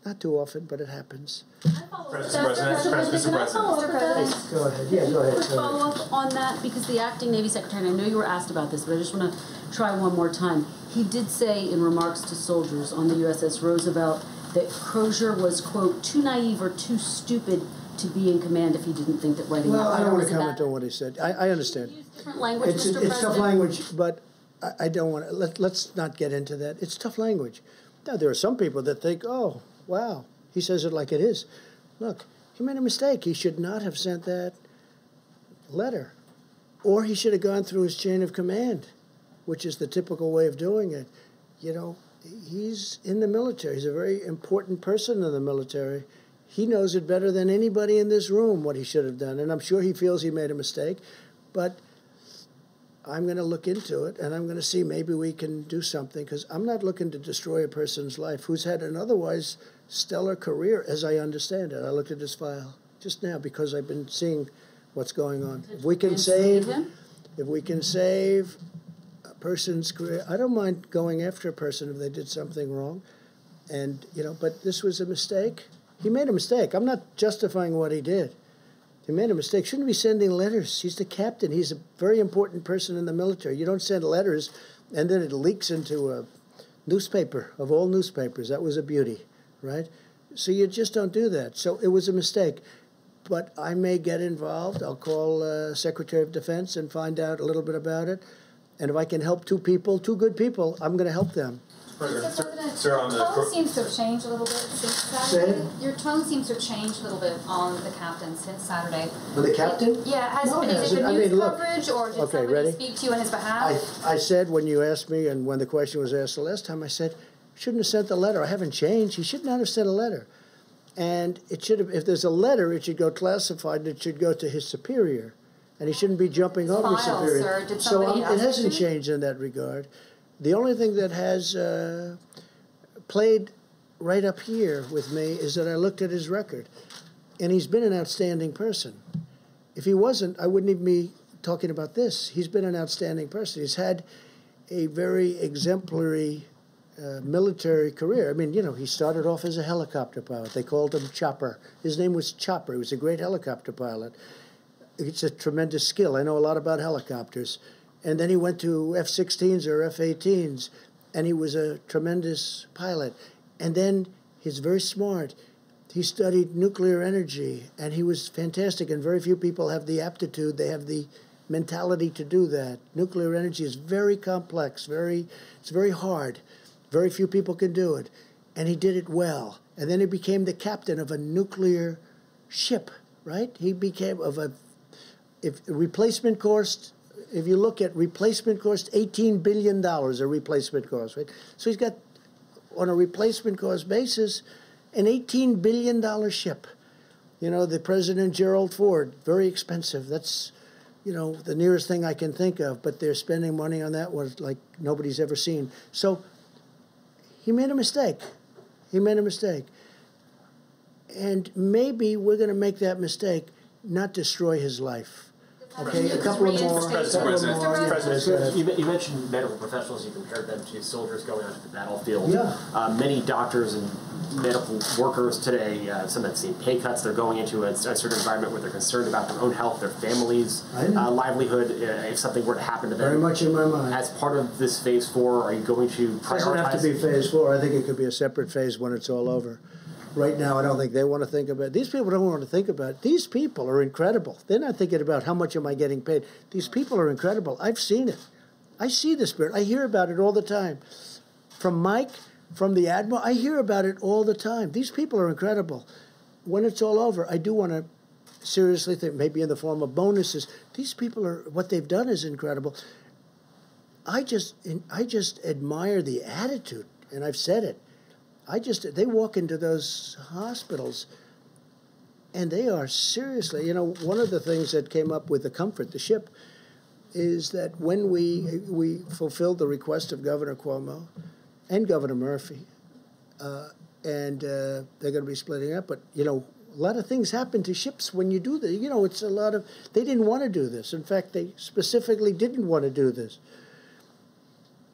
Not too often, but it happens. Mr. President, Mr. President. Go ahead. Yeah, go ahead. Follow up on that because the acting Navy Secretary, and I know you were asked about this, but I just want to try one more time. He did say in remarks to soldiers on the USS Roosevelt that Crozier was, quote, too naive or too stupid to be in command if he didn't think that writing well, that I don't want to comment on what he said. I, I understand. language, it's, it's tough language, but I, I don't want to. Let, let's not get into that. It's tough language. Now, there are some people that think, oh, wow, he says it like it is. Look, he made a mistake. He should not have sent that letter. or he should have gone through his chain of command, which is the typical way of doing it. You know, he's in the military. He's a very important person in the military. He knows it better than anybody in this room what he should have done, and I'm sure he feels he made a mistake. But I'm going to look into it and I'm going to see maybe we can do something because I'm not looking to destroy a person's life who's had an otherwise stellar career, as I understand it. I looked at his file just now because I've been seeing what's going on. If we can save, if we can save a person's career, I don't mind going after a person if they did something wrong, and you know. But this was a mistake. He made a mistake. I'm not justifying what he did. He made a mistake. Shouldn't be sending letters. He's the captain. He's a very important person in the military. You don't send letters, and then it leaks into a newspaper of all newspapers. That was a beauty, right? So you just don't do that. So it was a mistake. But I may get involved. I'll call uh, Secretary of Defense and find out a little bit about it. And if I can help two people, two good people, I'm going to help them. President. Sir, on the tone seems to have changed a little bit since Saturday. Your tone seems to have changed a little bit on the captain since Saturday. With the captain? yeah, has no, it, is it I news mean, look, coverage or did okay, somebody ready? speak to you on his behalf? I, I said when you asked me and when the question was asked the last time, I said, shouldn't have sent the letter. I haven't changed. He should not have sent a letter. And it should have, if there's a letter, it should go classified and it should go to his superior. And he shouldn't be jumping over his superior. sir. Did so um, it hasn't changed in that regard. The only thing that has uh, played right up here with me is that I looked at his record. And he's been an outstanding person. If he wasn't, I wouldn't even be talking about this. He's been an outstanding person. He's had a very exemplary uh, military career. I mean, you know, he started off as a helicopter pilot. They called him Chopper. His name was Chopper. He was a great helicopter pilot. It's a tremendous skill. I know a lot about helicopters. And then he went to F 16s or F 18s, and he was a tremendous pilot. And then he's very smart. He studied nuclear energy, and he was fantastic. And very few people have the aptitude, they have the mentality to do that. Nuclear energy is very complex, very, it's very hard. Very few people can do it. And he did it well. And then he became the captain of a nuclear ship, right? He became of a if replacement cost if you look at replacement cost 18 billion dollars a replacement cost, right? So he's got on a replacement cost basis an 18 billion dollar ship. You know, the President Gerald Ford, very expensive. That's you know, the nearest thing I can think of, but they're spending money on that one like nobody's ever seen. So he made a mistake. He made a mistake. And maybe we're going to make that mistake, not destroy his life. Okay, a couple of more. a couple of more. President, you, you mentioned medical professionals. You compared them to soldiers going onto the battlefield. Yeah. Uh, many doctors and medical workers today, uh, some have seen pay cuts. They're going into a, a certain environment where they're concerned about their own health, their families' uh, livelihood. Uh, if something were to happen to them, Very much in my mind. As part of this phase four, are you going to prioritize? Doesn't have to be phase four. I think it could be a separate phase when it's all over. Right now, I don't think they want to think about. These people don't want to think about. These people are incredible. They're not thinking about how much am I getting paid. These people are incredible. I've seen it. I see the spirit. I hear about it all the time. From Mike, from the admiral, I hear about it all the time. These people are incredible. When it's all over, I do want to seriously think, maybe in the form of bonuses. These people are what they've done is incredible. I just I just admire the attitude, and I've said it. I just they walk into those hospitals, and they are seriously. You know, one of the things that came up with the Comfort, the ship, is that when we we fulfilled the request of Governor Cuomo and Governor Murphy, uh, and uh, they're going to be splitting up. But you know, a lot of things happen to ships when you do this. You know, it's a lot of they didn't want to do this. In fact, they specifically didn't want to do this.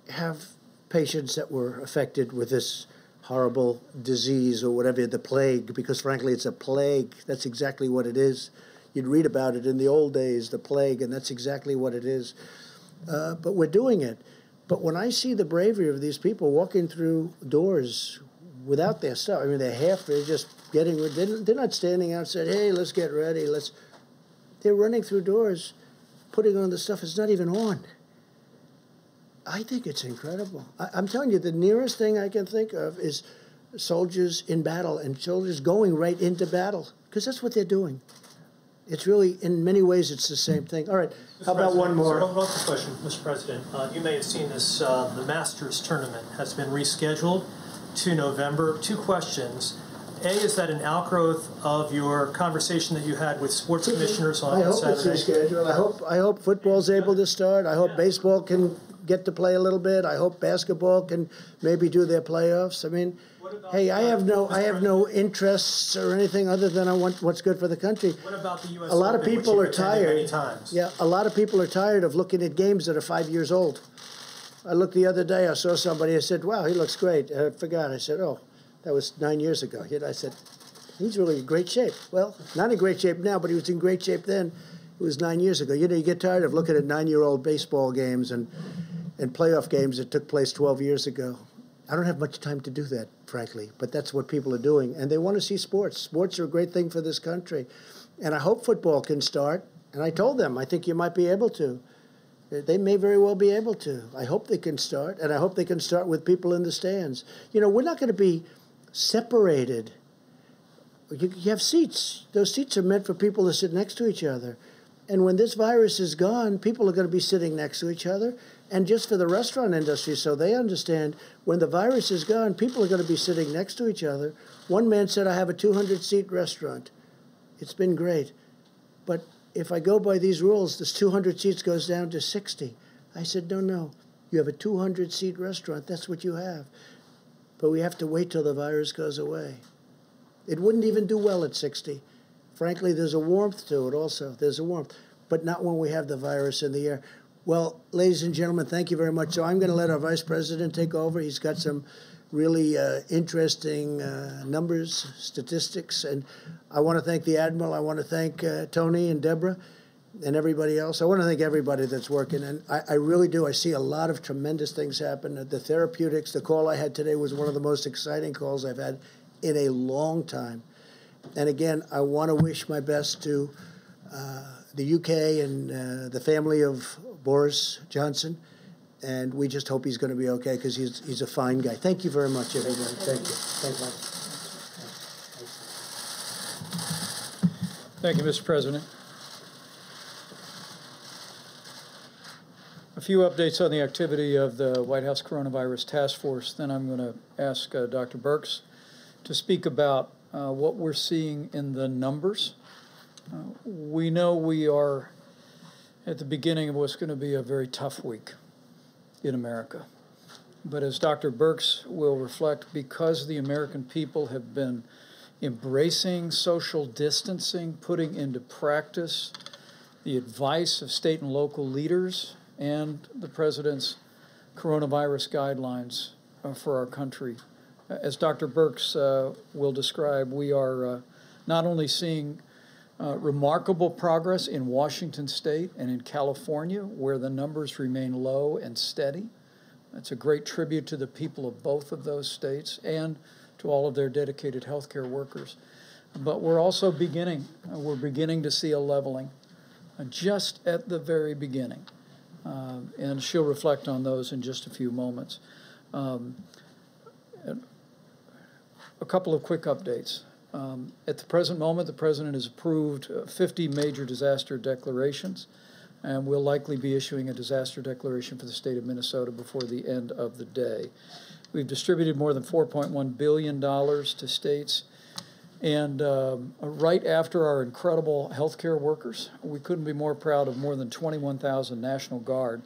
Have patients that were affected with this horrible disease or whatever the plague, because frankly, it's a plague. That's exactly what it is. You'd read about it in the old days, the plague, and that's exactly what it is. Uh, but we're doing it. But when I see the bravery of these people walking through doors without their stuff, I mean, they're half, they're just getting, they're, they're not standing outside, hey, let's get ready, let's, they're running through doors, putting on the stuff it's not even on. I think it's incredible. I, I'm telling you, the nearest thing I can think of is soldiers in battle and soldiers going right into battle, because that's what they're doing. It's really, in many ways, it's the same thing. All right, how about one more? One question, Mr. President. Uh, you may have seen this, uh, the Masters tournament has been rescheduled to November. Two questions. A, is that an outgrowth of your conversation that you had with sports commissioners on I hope Saturday? it's rescheduled. I hope, I hope football's able to start. I hope baseball can get to play a little bit. I hope basketball can maybe do their playoffs. I mean, hey, I have no, I have no interests or anything other than I want what's good for the country. What about the U.S. A lot of Open, which people are tired. Many times. Yeah, a lot of people are tired of looking at games that are five years old. I looked the other day. I saw somebody. I said, "Wow, he looks great." I forgot. I said, "Oh, that was nine years ago." I said, "He's really in great shape." Well, not in great shape now, but he was in great shape then. It was nine years ago. You know, you get tired of looking at nine-year-old baseball games and and playoff games that took place 12 years ago. I don't have much time to do that, frankly, but that's what people are doing, and they want to see sports. Sports are a great thing for this country, and I hope football can start. And I told them, I think you might be able to. They may very well be able to. I hope they can start, and I hope they can start with people in the stands. You know, we're not going to be separated. You, you have seats. Those seats are meant for people to sit next to each other. And when this virus is gone, people are going to be sitting next to each other. And just for the restaurant industry, so they understand when the virus is gone, people are going to be sitting next to each other. One man said, I have a 200 seat restaurant. It's been great. But if I go by these rules, this 200 seats goes down to 60. I said, no, no. You have a 200 seat restaurant. That's what you have. But we have to wait till the virus goes away. It wouldn't even do well at 60. Frankly, there's a warmth to it also. There's a warmth, but not when we have the virus in the air. Well, ladies and gentlemen, thank you very much. So I'm going to let our vice president take over. He's got some really uh, interesting uh, numbers, statistics, and I want to thank the admiral. I want to thank uh, Tony and Deborah and everybody else. I want to thank everybody that's working, and I, I, really do. I see a lot of tremendous things happen. The therapeutics, the call I had today was one of the most exciting calls I've had in a long time. And again, I want to wish my best to uh, the UK and uh, the family of Boris Johnson. And we just hope he's going to be okay because he's, he's a fine guy. Thank you very much, everybody. Thank you. Thank you. Thank you, Mr. President. A few updates on the activity of the White House Coronavirus Task Force. Then I'm going to ask uh, Dr. Birx to speak about uh, what we're seeing in the numbers. Uh, we know we are at the beginning of what's going to be a very tough week in America. But as Dr. Birx will reflect, because the American people have been embracing social distancing, putting into practice the advice of state and local leaders and the president's coronavirus guidelines uh, for our country. As Dr. Birx uh, will describe, we are uh, not only seeing uh, remarkable progress in Washington state and in California, where the numbers remain low and steady. That's a great tribute to the people of both of those states and to all of their dedicated healthcare workers. But we're also beginning, uh, we're beginning to see a leveling uh, just at the very beginning. Uh, and she'll reflect on those in just a few moments. Um, a couple of quick updates. Um, at the present moment, the President has approved uh, 50 major disaster declarations, and we'll likely be issuing a disaster declaration for the state of Minnesota before the end of the day. We've distributed more than $4.1 billion to states. And um, right after our incredible healthcare workers, we couldn't be more proud of more than 21,000 National Guard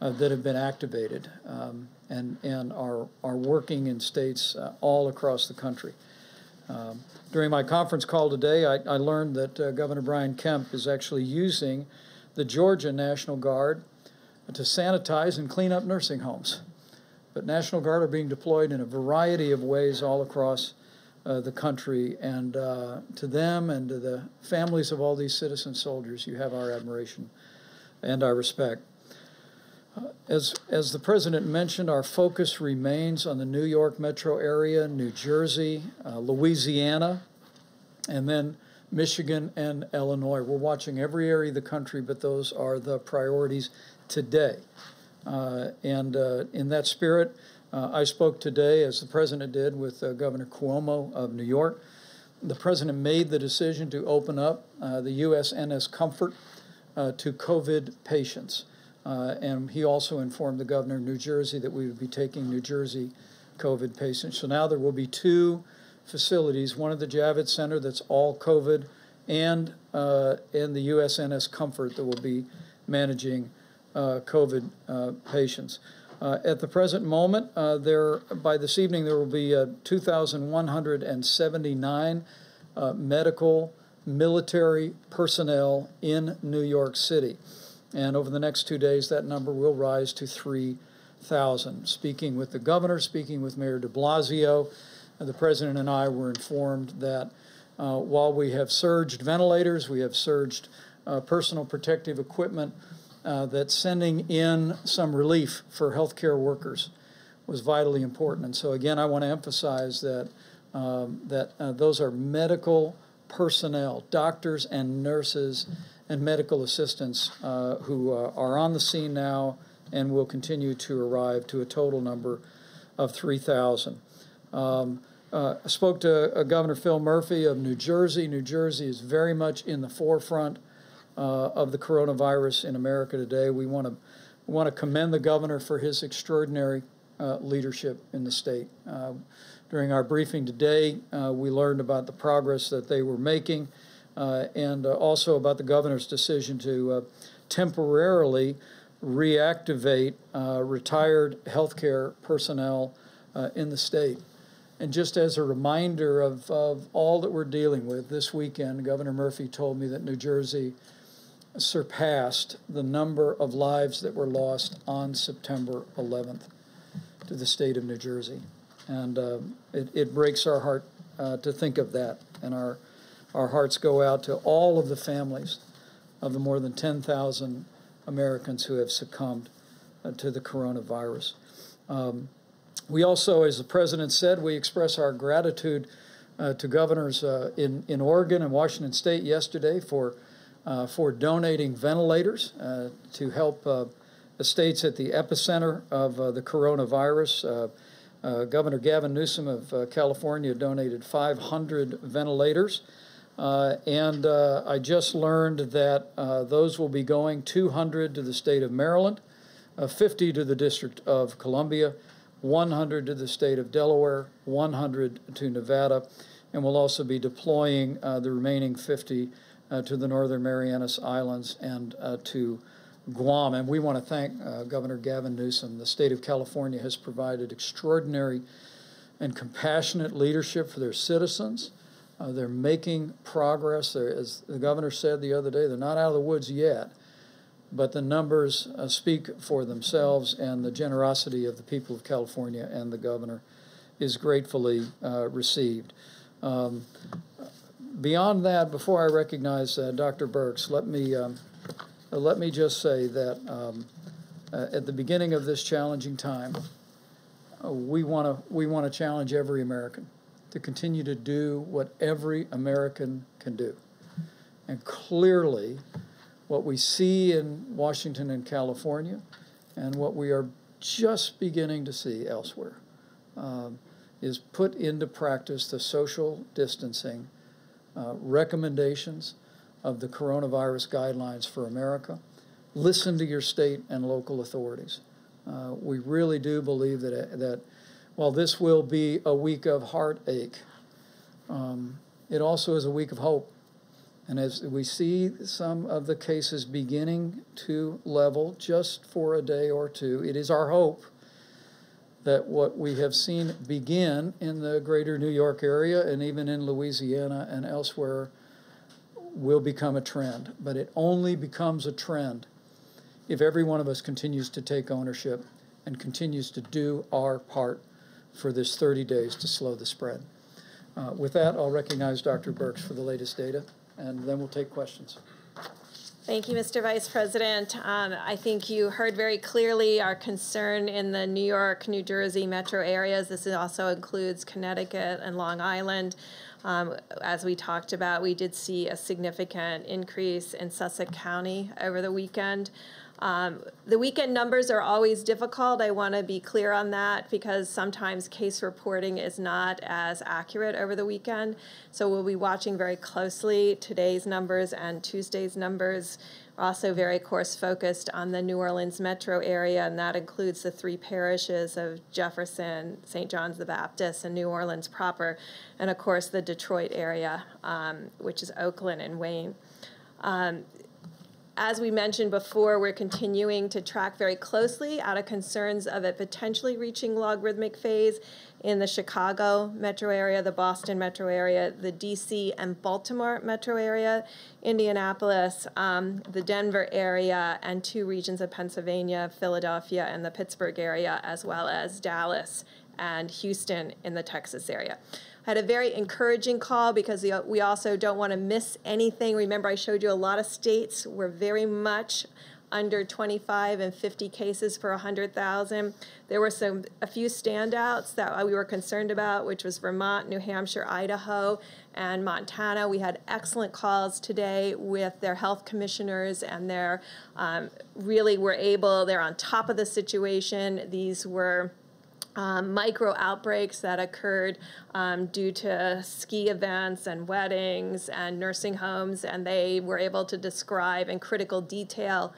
uh, that have been activated um, and, and are, are working in states uh, all across the country. Um, during my conference call today, I, I learned that uh, Governor Brian Kemp is actually using the Georgia National Guard to sanitize and clean up nursing homes. But National Guard are being deployed in a variety of ways all across uh, the country. And uh, to them and to the families of all these citizen soldiers, you have our admiration and our respect. Uh, as, as the President mentioned, our focus remains on the New York metro area, New Jersey, uh, Louisiana, and then Michigan and Illinois. We're watching every area of the country, but those are the priorities today. Uh, and uh, in that spirit, uh, I spoke today, as the President did, with Governor Cuomo of New York. the president made the decision to open up uh, the USNS Comfort uh, to COVID patients. Uh, and he also informed the governor of New Jersey that we would be taking New Jersey COVID patients. So now there will be two facilities, one at the Javits Center that's all COVID, and uh, in the USNS Comfort that will be managing uh, COVID uh, patients. Uh, at the present moment, uh, there by this evening there will be uh, 2,179 medical military personnel in New York City. And over the next two days, that number will rise to 3,000. Speaking with the governor, speaking with Mayor de Blasio, uh, the president and I were informed that uh, while we have surged ventilators, we have surged uh, personal protective equipment, uh, that sending in some relief for healthcare workers was vitally important. And so, again, I want to emphasize that, um, that uh, those are medical personnel, doctors and nurses and medical assistants uh, who uh, are on the scene now and will continue to arrive to a total number of 3,000. Um, uh, I spoke to uh, Governor Phil Murphy of New Jersey. New Jersey is very much in the forefront uh, of the coronavirus in America today. We want to want to commend the governor for his extraordinary uh, leadership in the state. during our briefing today, we learned about the progress that they were making and uh, also about the governor's decision to uh, temporarily reactivate retired healthcare personnel in the state. And just as a reminder of, of all that we're dealing with this weekend, Governor Murphy told me that New Jersey surpassed the number of lives that were lost on September 11th to the state of New Jersey. And uh, it, it breaks our heart uh, to think of that and our our hearts go out to all of the families of the more than 10,000 Americans who have succumbed uh, to the coronavirus. Um, we also, as the president said, we express our gratitude uh, to governors uh, in, in Oregon and Washington State yesterday for, uh, for donating ventilators uh, to help uh, the states at the epicenter of the coronavirus. Governor Gavin Newsom of California donated 500 ventilators. Uh, and uh, I just learned that uh, those will be going 200 to the state of Maryland, uh, 50 to the District of Columbia, 100 to the state of Delaware, 100 to Nevada, and we'll also be deploying uh, the remaining 50 uh, to the Northern Marianas Islands and to Guam. And we want to thank Governor Gavin Newsom. The state of California has provided extraordinary and compassionate leadership for their citizens. Uh, they're making progress. They're, as the governor said the other day, they're not out of the woods yet, but the numbers uh, speak for themselves, and the generosity of the people of California and the governor is gratefully uh, received. Um, beyond that, before I recognize uh, Dr. Birx, let me um, let me just say that um, uh, at the beginning of this challenging time, uh, we want to we want to challenge every American to continue to do what every American can do. And clearly, what we see in Washington and California, and what we are just beginning to see elsewhere, um, is put into practice the social distancing uh, recommendations of the coronavirus guidelines for America. Listen to your state and local authorities. Uh, we really do believe that, that while this will be a week of heartache, um, it also is a week of hope. And as we see some of the cases beginning to level just for a day or two, it is our hope that what we have seen begin in the greater New York area and even in Louisiana and elsewhere will become a trend. But it only becomes a trend if every one of us continues to take ownership and continues to do our part for this 30 days to slow the spread. Uh, with that, I'll recognize Dr. Birx for the latest data, and then we'll take questions. Thank you, Mr. Vice President. Um, I think you heard very clearly our concern in the New York, New Jersey metro areas. This also includes Connecticut and Long Island. Um, as we talked about, we did see a significant increase in Sussex County over the weekend. Um, the weekend numbers are always difficult. I want to be clear on that because sometimes case reporting is not as accurate over the weekend. So we'll be watching very closely today's numbers and Tuesday's numbers. We're also very course focused on the New Orleans metro area, and that includes the three parishes of Jefferson, St. John's the Baptist, and New Orleans proper, and of course the Detroit area, um, which is Oakland and Wayne. Um, as we mentioned before, we're continuing to track very closely out of concerns of it potentially reaching logarithmic phase in the Chicago metro area, the Boston metro area, the DC and Baltimore metro area, Indianapolis, um, the Denver area, and two regions of Pennsylvania, Philadelphia, and the Pittsburgh area, as well as Dallas and Houston in the Texas area had a very encouraging call because we also don't want to miss anything. Remember, I showed you a lot of states were very much under 25 and 50 cases per 100,000. There were some a few standouts that we were concerned about, which was Vermont, New Hampshire, Idaho, and Montana. We had excellent calls today with their health commissioners, and they're um, really were able. They're on top of the situation. These were um, micro outbreaks that occurred um, due to ski events and weddings and nursing homes, and they were able to describe in critical detail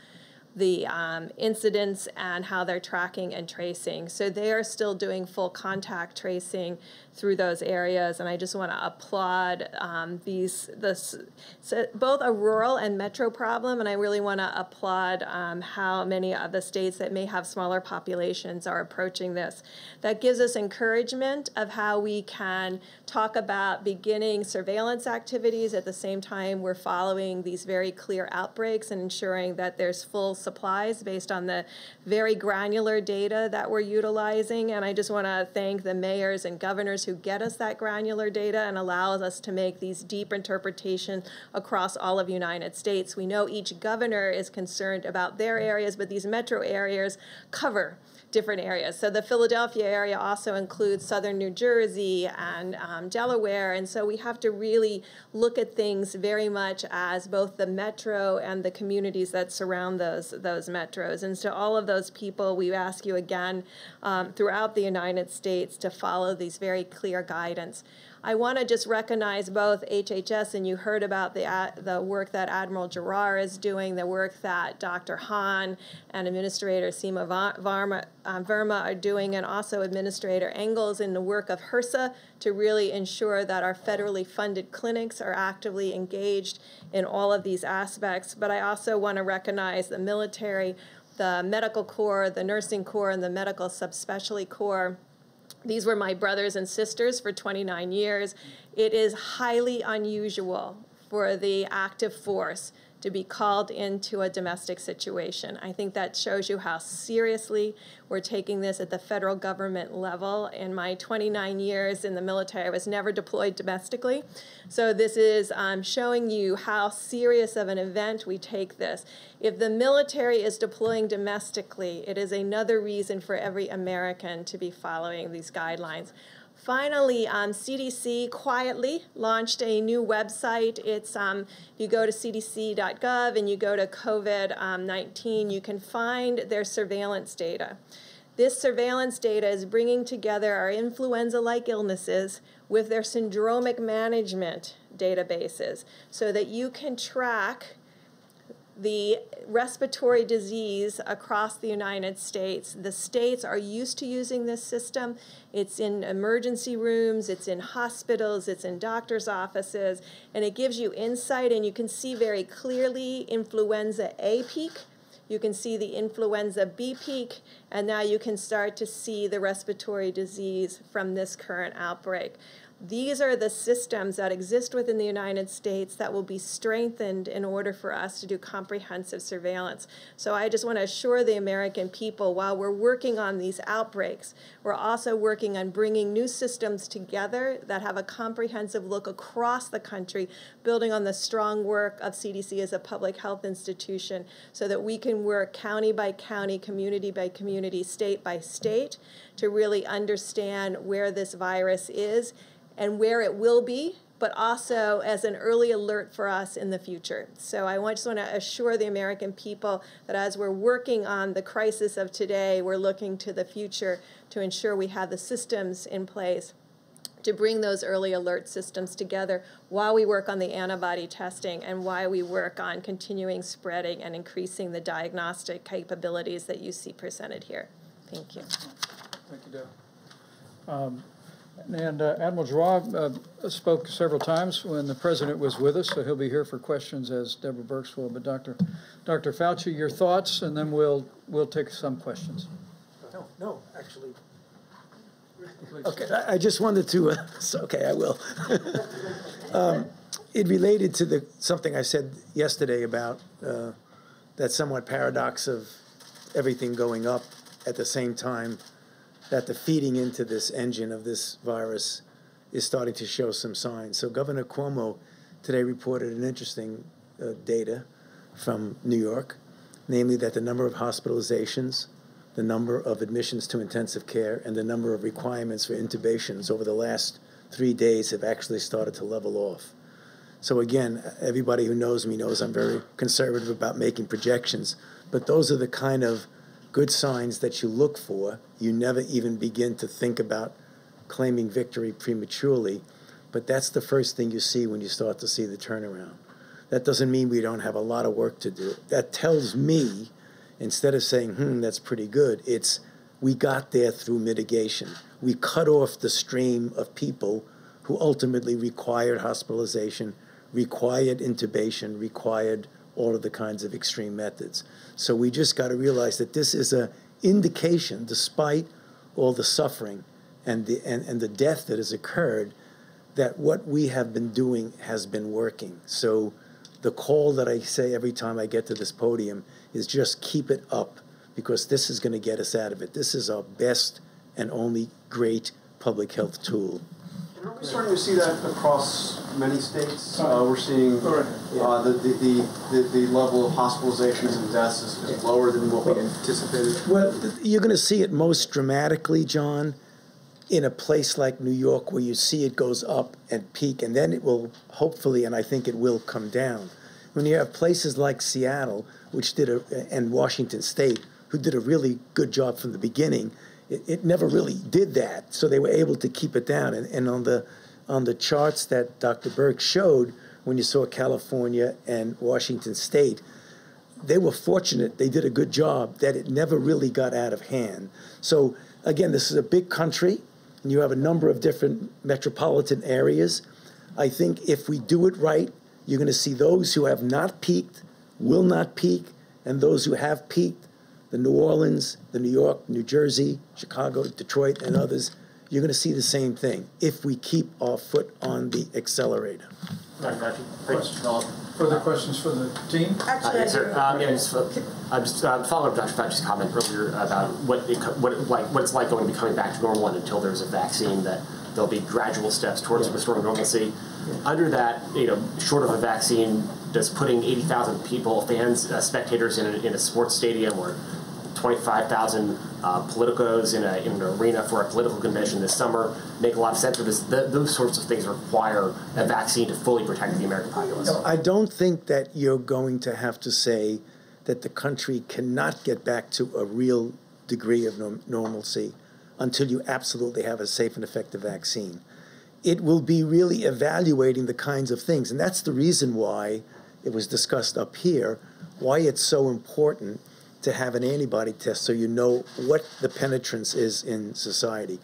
the um, incidents and how they're tracking and tracing. So they are still doing full contact tracing through those areas, and I just want to applaud um, these this so both a rural and metro problem, and I really want to applaud um, how many of the states that may have smaller populations are approaching this. That gives us encouragement of how we can talk about beginning surveillance activities at the same time we're following these very clear outbreaks and ensuring that there's full supplies based on the very granular data that we're utilizing. And I just want to thank the mayors and governors who get us that granular data and allows us to make these deep interpretations across all of United States. We know each governor is concerned about their areas, but these metro areas cover different areas. So the Philadelphia area also includes southern New Jersey and um, Delaware, and so we have to really look at things very much as both the metro and the communities that surround those those metros. And so all of those people, we ask you again um, throughout the United States to follow these very clear guidance. I want to just recognize both HHS, and you heard about the, uh, the work that Admiral Giroir is doing, the work that Dr. Hahn and Administrator Seema Varma, uh, Verma are doing, and also Administrator Engels in the work of HRSA to really ensure that our federally funded clinics are actively engaged in all of these aspects. But I also want to recognize the military, the medical corps, the nursing corps, and the medical subspecialty corps these were my brothers and sisters for 29 years. It is highly unusual for the active force to be called into a domestic situation. I think that shows you how seriously we're taking this at the federal government level. In my 29 years in the military, I was never deployed domestically. So this is um, showing you how serious of an event we take this. If the military is deploying domestically, it is another reason for every American to be following these guidelines. Finally, um, CDC quietly launched a new website. It's um, you go to cdc.gov and you go to COVID-19, um, you can find their surveillance data. This surveillance data is bringing together our influenza-like illnesses with their syndromic management databases so that you can track the respiratory disease across the United States. The states are used to using this system. It's in emergency rooms, it's in hospitals, it's in doctor's offices, and it gives you insight and you can see very clearly influenza A peak. You can see the influenza B peak, and now you can start to see the respiratory disease from this current outbreak. These are the systems that exist within the United States that will be strengthened in order for us to do comprehensive surveillance. So I just want to assure the American people while we're working on these outbreaks, we're also working on bringing new systems together that have a comprehensive look across the country, building on the strong work of CDC as a public health institution so that we can work county by county, community by community, state by state to really understand where this virus is and where it will be, but also as an early alert for us in the future. So I just want to assure the American people that as we're working on the crisis of today, we're looking to the future to ensure we have the systems in place to bring those early alert systems together while we work on the antibody testing and while we work on continuing spreading and increasing the diagnostic capabilities that you see presented here. Thank you. Thank you, Deb. Um, and uh, Admiral Giroir uh, spoke several times when the president was with us, so he'll be here for questions as Deborah Birx will. But Dr. Dr. Fauci, your thoughts, and then we'll we'll take some questions. No, no, actually. Okay, I just wanted to. Uh, okay, I will. um, it related to the something I said yesterday about uh, that somewhat paradox of everything going up at the same time that the feeding into this engine of this virus is starting to show some signs. So Governor Cuomo today reported an interesting uh, data from New York, namely that the number of hospitalizations, the number of admissions to intensive care, and the number of requirements for intubations over the last three days have actually started to level off. So again, everybody who knows me knows I'm very conservative about making projections, but those are the kind of good signs that you look for. You never even begin to think about claiming victory prematurely, but that's the first thing you see when you start to see the turnaround. That doesn't mean we don't have a lot of work to do. That tells me, instead of saying, hmm, that's pretty good, it's we got there through mitigation. We cut off the stream of people who ultimately required hospitalization, required intubation, required all of the kinds of extreme methods. So we just got to realize that this is an indication, despite all the suffering and the, and, and the death that has occurred, that what we have been doing has been working. So the call that I say every time I get to this podium is just keep it up because this is going to get us out of it. This is our best and only great public health tool. Are we starting to see that across many states? Uh, we're seeing uh, the, the, the, the, level of hospitalizations and deaths is, is lower than what we anticipated. Well, you're going to see it most dramatically, John, in a place like New York where you see it goes up and peak, and then it will hopefully, and I think it will come down. When you have places like Seattle, which did a, and Washington State, who did a really good job from the beginning, it, it never really did that. So they were able to keep it down. And, and on the on the charts that Dr. Birx showed, when you saw California and Washington State, they were fortunate. They did a good job that it never really got out of hand. So again, this is a big country, and you have a number of different metropolitan areas. I think if we do it right, you're going to see those who have not peaked will not peak, and those who have peaked the New Orleans, the New York, New Jersey, Chicago, Detroit, and others, you're going to see the same thing if we keep our foot on the accelerator. Further questions for the team? Uh, yes, sir. Um, yeah, just, uh, I'm just uh, following up Dr. Fauci's comment earlier about what it, what it, like what it's like going to be coming back to normal, and until there's a vaccine, that there'll be gradual steps towards yeah. restoring normalcy. Yeah. Under that, you know, short of a vaccine, does putting 80,000 people, fans, uh, spectators in a, in a sports stadium or 25,000 uh, politicos in, a, in an arena for a political convention this summer make a lot of sense. This, the, those sorts of things require a vaccine to fully protect the American populace. No, I don't think that you're going to have to say that the country cannot get back to a real degree of no- normalcy until you absolutely have a safe and effective vaccine. It will be really evaluating the kinds of things. And that's the reason why it was discussed up here, why it's so important to have an antibody test so you know what the penetrance is in society.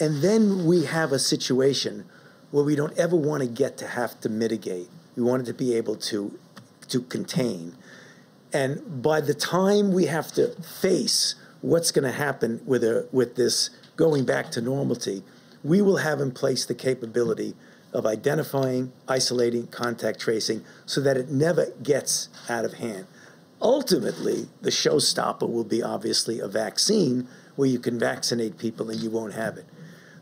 And then we have a situation where we don't ever want to get to have to mitigate. We want to be able to, to contain. And by the time we have to face what's going to happen with, a, with this going back to normality, we will have in place the capability of identifying, isolating, contact tracing so that it never gets out of hand. Ultimately, the showstopper will be obviously a vaccine where you can vaccinate people and you won't have it.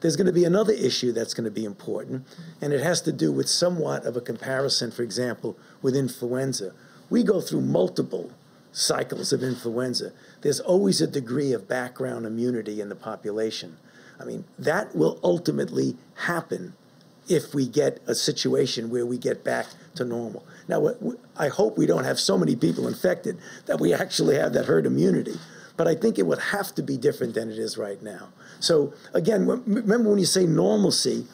There's going to be another issue that's going to be important, and it has to do with somewhat of a comparison, for example, with influenza. We go through multiple cycles of influenza. There's always a degree of background immunity in the population. I mean, that will ultimately happen if we get a situation where we get back to normal. Now, I hope we don't have so many people infected that we actually have that herd immunity. But I think it would have to be different than it is right now. So, again, remember when you say normalcy,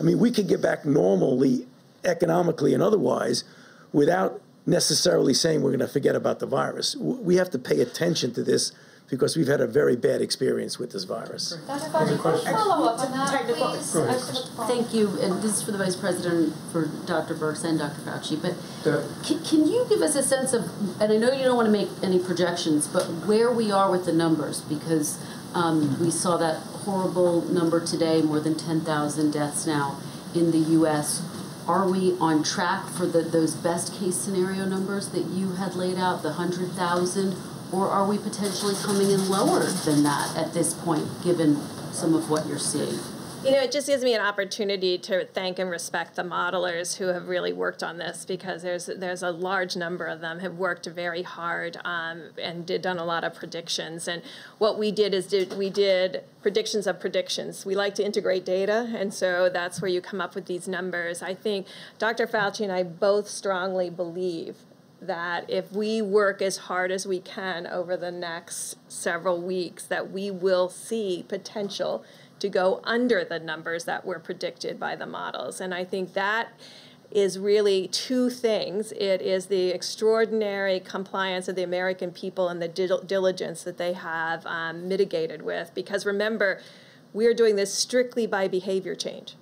I mean, we could get back normally, economically and otherwise, without necessarily saying we're going to forget about the virus. We have to pay attention to this because we've had a very bad experience with this virus. Dr. Fauci, follow up on that, please? Thank you, and this is for the Vice President, for Dr. Birx and Dr. Fauci, but can, can you give us a sense of, and I know you don't want to make any projections, but where we are with the numbers, because um, we saw that horrible number today, more than 10,000 deaths now in the U.S. Are we on track for the, those best case scenario numbers that you had laid out, the 100,000? Or are we potentially coming in lower than that at this point, given some of what you're seeing? You know, it just gives me an opportunity to thank and respect the modelers who have really worked on this because there's there's a large number of them have worked very hard um, and did done a lot of predictions. And what we did is did we did predictions of predictions. We like to integrate data, and so that's where you come up with these numbers. I think Dr. Fauci and I both strongly believe that if we work as hard as we can over the next several weeks, that we will see potential to go under the numbers that were predicted by the models. And I think that is really two things. It is the extraordinary compliance of the American people and the diligence that they have um, mitigated with. Because remember, we are doing this strictly by behavior change.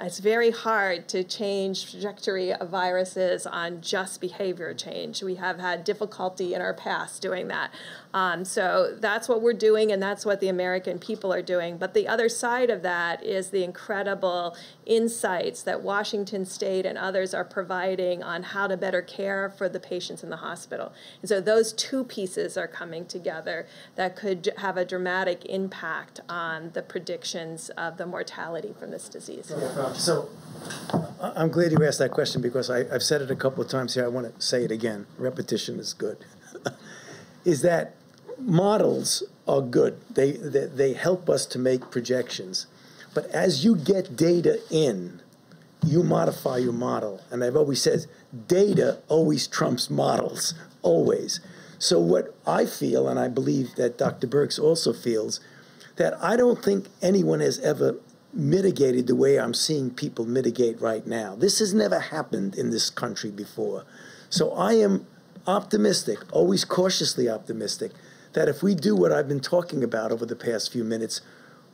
It's very hard to change trajectory of viruses on just behavior change. We have had difficulty in our past doing that. Um, so that's what we're doing, and that's what the American people are doing. But the other side of that is the incredible insights that Washington State and others are providing on how to better care for the patients in the hospital. And so those two pieces are coming together that could have a dramatic impact on the predictions of the mortality from this disease. So I'm glad you asked that question because I, have said it a couple of times here. I want to say it again. Repetition is good. is that models are good. They, they, they help us to make projections. But as you get data in, you modify your model. And I've always said data always trumps models, always. So what I feel, and I believe that Dr. Birx also feels, that I don't think anyone has ever mitigated the way I'm seeing people mitigate right now. This has never happened in this country before. So I am optimistic, always cautiously optimistic, that if we do what I've been talking about over the past few minutes,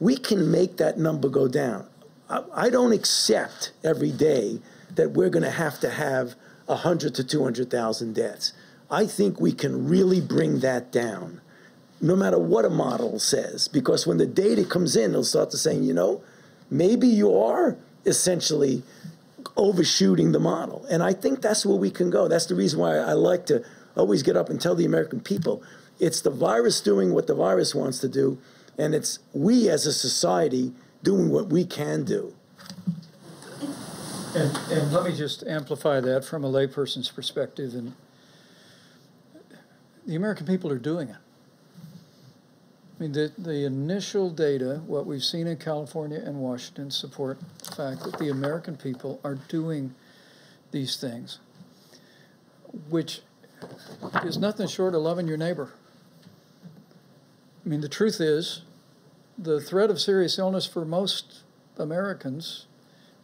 we can make that number go down. I, I don't accept every day that we're going to have to have 100 to 200,000 deaths. I think we can really bring that down, no matter what a model says, because when the data comes in, they'll start to saying, you know, maybe you are essentially overshooting the model. And I think that's where we can go. That's the reason why I like to always get up and tell the American people it's the virus doing what the virus wants to do, and it's we as a society doing what we can do. And, and let me just amplify that from a layperson's perspective. And the American people are doing it. I mean, the, the initial data, what we've seen in California and Washington, support the fact that the American people are doing these things, which is nothing short of loving your neighbor. I mean, the truth is, the threat of serious illness for most Americans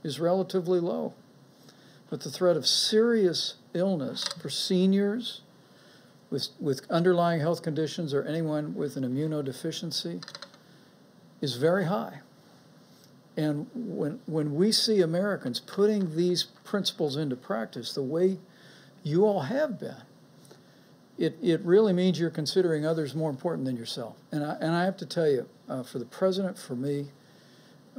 is relatively low. But the threat of serious illness for seniors, with, with underlying health conditions or anyone with an immunodeficiency is very high. And when, when we see Americans putting these principles into practice the way you all have been, it, it really means you're considering others more important than yourself. And I, and I have to tell you, uh, for the president, for me,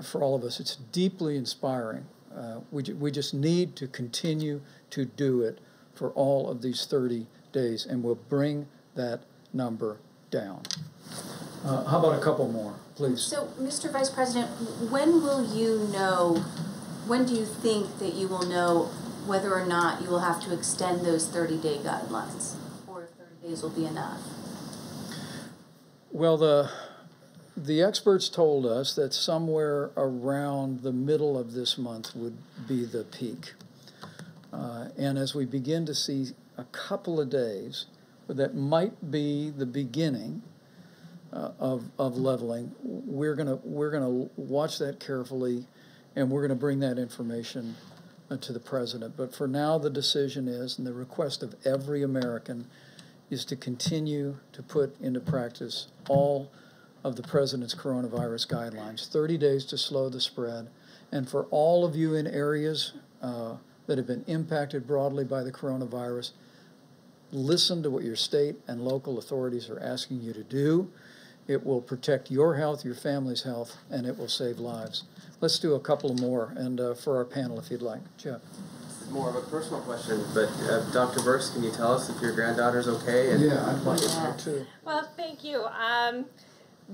for all of us, it's deeply inspiring. Uh, we, we just need to continue to do it for all of these 30 days, and we'll bring that number down. Uh, how about a couple more, please? So, Mr. Vice President, when will you know, when do you think that you will know whether or not you will have to extend those 30 day guidelines, or if 30 days will be enough? Well, the the experts told us that somewhere around the middle of this month would be the peak. Uh, and as we begin to see a couple of days that might be the beginning uh, of, of leveling, we're going we're gonna watch that carefully and we're going to bring that information uh, to the president. But for now, the decision is, and the request of every American, is to continue to put into practice all of the president's coronavirus guidelines 30 days to slow the spread. And for all of you in areas uh, that have been impacted broadly by the coronavirus, listen to what your state and local authorities are asking you to do. It will protect your health, your family's health, and it will save lives. Let's do a couple more, and uh, for our panel, if you'd like. Jeff. More of a personal question, but uh, Dr. Birx, can you tell us if your granddaughter's okay? And yeah, I'd like to know too. Well, thank you. Um,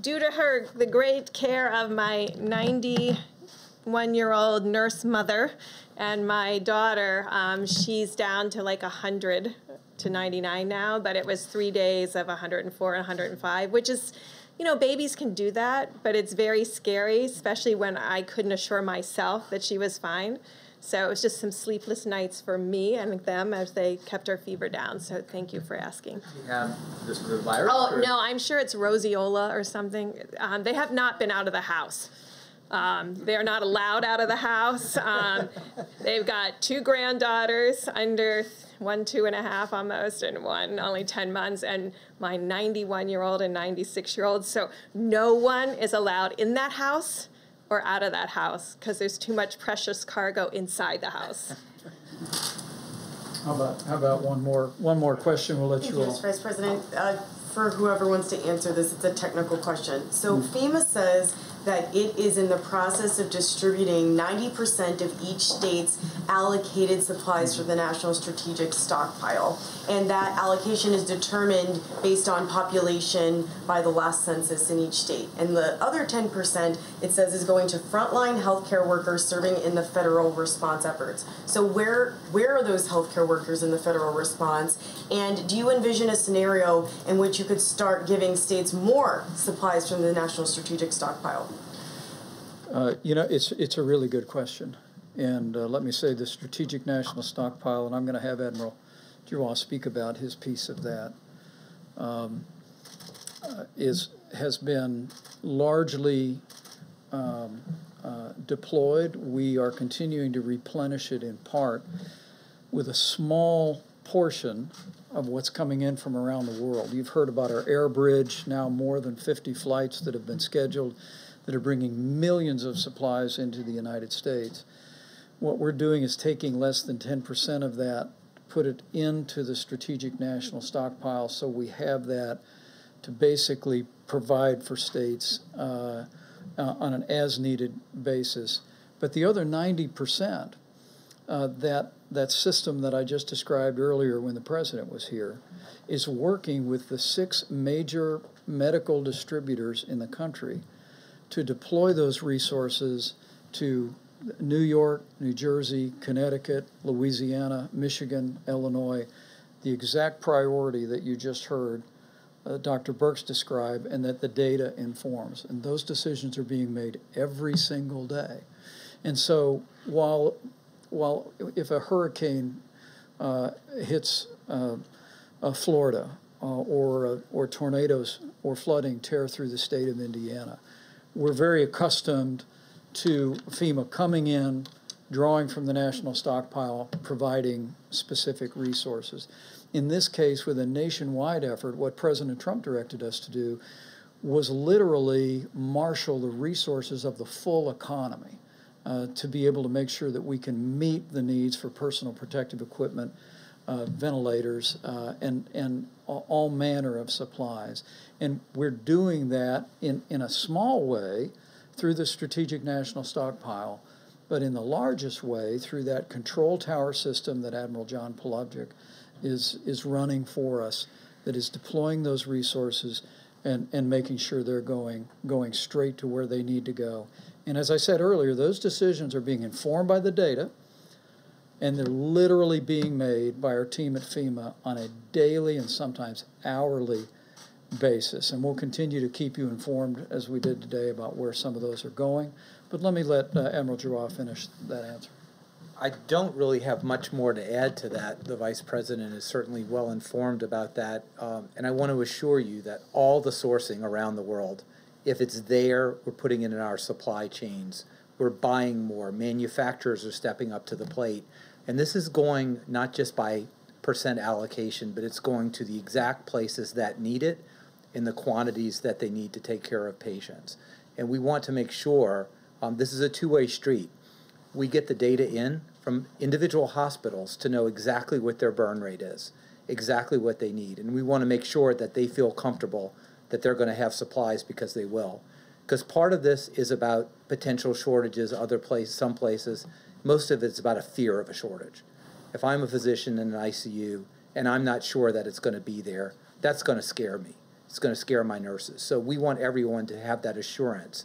due to her, the great care of my 91 year old nurse mother and my daughter, um, she's down to like 100 to 99 now, but it was three days of 104 and 105, which is, you know, babies can do that, but it's very scary, especially when I couldn't assure myself that she was fine. So it was just some sleepless nights for me and them as they kept our fever down. So thank you for asking. You have this, the virus? Oh, or? no, I'm sure it's roseola or something. Um, they have not been out of the house. Um, they're not allowed out of the house. Um, they've got two granddaughters under one, two and a half almost, and one only 10 months, and my 91 year old and 96 year old. So no one is allowed in that house or out of that house because there's too much precious cargo inside the house. How about how about one more one more question? We'll let Thank you you, all. Mr. Vice President. Uh, for whoever wants to answer this, it's a technical question. So mm. FEMA says that it is in the process of distributing 90% of each state's allocated supplies for the National Strategic Stockpile. And that allocation is determined based on population by the last census in each state. And the other 10%, it says, is going to frontline healthcare workers serving in the federal response efforts. So where, where are those healthcare workers in the federal response? And do you envision a scenario in which you could start giving states more supplies from the National Strategic Stockpile? Uh, you know, it's it's a really good question, and uh, let me say the Strategic National Stockpile, and I'm going to have Admiral Giroir speak about his piece of that. Um, uh, is has been largely um, uh, deployed. We are continuing to replenish it in part with a small portion of what's coming in from around the world. You've heard about our air bridge, now more than 50 flights that have been scheduled that are bringing millions of supplies into the United States. What we're doing is taking less than 10% of that, put it into the strategic national stockpile so we have that to basically provide for states uh, uh, on an as needed basis. But the other 90%, uh, that, that system that I just described earlier when the president was here, is working with the six major medical distributors in the country to deploy those resources to New York, New Jersey, Connecticut, Louisiana, Michigan, Illinois, the exact priority that you just heard uh, Dr. Birx describe and that the data informs. And those decisions are being made every single day. And so while, while if a hurricane uh, hits uh, Florida uh, or, or tornadoes or flooding tear through the state of Indiana, we're very accustomed to FEMA coming in, drawing from the national stockpile, providing specific resources. In this case, with a nationwide effort, what President Trump directed us to do was literally marshal the resources of the full economy uh, to be able to make sure that we can meet the needs for personal protective equipment, uh, ventilators, uh, and, and all manner of supplies. And we're doing that in, in a small way through the Strategic National Stockpile, but in the largest way through that control tower system that Admiral John Polowczyk is, is running for us, that is deploying those resources and, and making sure they're going, going straight to where they need to go. And as I said earlier, those decisions are being informed by the data, and they're literally being made by our team at FEMA on a daily and sometimes hourly basis. And we'll continue to keep you informed as we did today about where some of those are going. But let me let uh, Admiral Giroir finish that answer. I don't really have much more to add to that. The Vice President is certainly well informed about that. Um, and I want to assure you that all the sourcing around the world, if it's there, we're putting it in our supply chains. We're buying more. Manufacturers are stepping up to the plate. And this is going not just by percent allocation, but it's going to the exact places that need it in the quantities that they need to take care of patients. And we want to make sure um, this is a two way street. We get the data in from individual hospitals to know exactly what their burn rate is, exactly what they need. And we want to make sure that they feel comfortable that they're going to have supplies because they will. Because part of this is about potential shortages other places, some places. Most of it's about a fear of a shortage. If I'm a physician in an ICU and I'm not sure that it's going to be there, that's going to scare me. It's going to scare my nurses. So we want everyone to have that assurance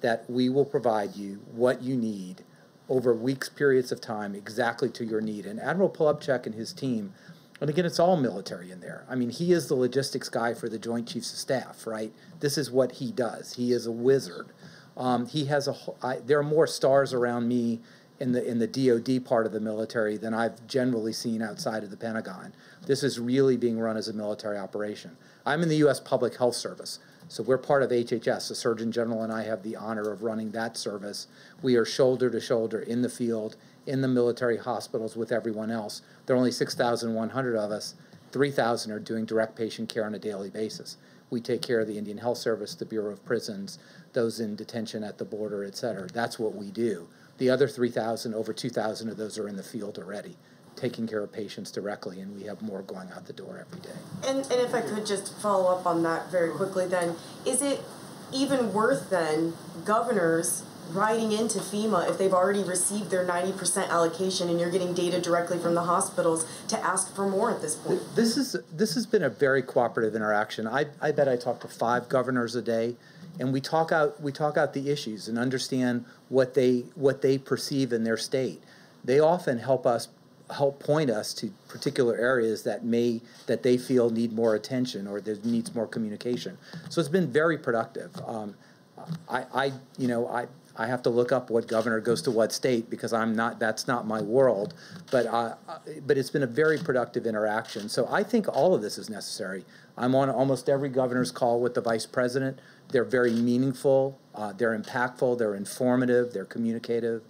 that we will provide you what you need over weeks periods of time exactly to your need. And Admiral Polowczyk and his team, and again, it's all military in there. I mean, he is the logistics guy for the Joint Chiefs of Staff, right? This is what he does. He is a wizard. Um, he has a. I, there are more stars around me in the in the DoD part of the military than I've generally seen outside of the Pentagon. This is really being run as a military operation. I'm in the U.S. Public Health Service. So we're part of HHS. The Surgeon General and I have the honor of running that service. We are shoulder to shoulder in the field, in the military hospitals with everyone else. There are only 6,100 of us. 3,000 are doing direct patient care on a daily basis. We take care of the Indian Health Service, the Bureau of Prisons, those in detention at the border, et cetera. That's what we do. The other 3,000, over 2,000 of those are in the field already taking care of patients directly, and we have more going out the door every day. And, and if I could just follow up on that very quickly, then is it even worth then governors writing into FEMA if they've already received their 90% allocation and you're getting data directly from the hospitals to ask for more at this point? This is this has been a very cooperative interaction. I, I bet I talk to five governors a day and we talk out we talk out the issues and understand what they what they perceive in their state. They often help us help point us to particular areas that may that they feel need more attention or there needs more communication. So it's been very productive. Um, I, I, you know, I, I have to look up what governor goes to what state because I'm not. That's not my world. But uh, but it's been a very productive interaction. So I think all of this is necessary. I'm on almost every governor's call with the vice president. They're very meaningful. Uh, they're impactful. They're informative. They're communicative.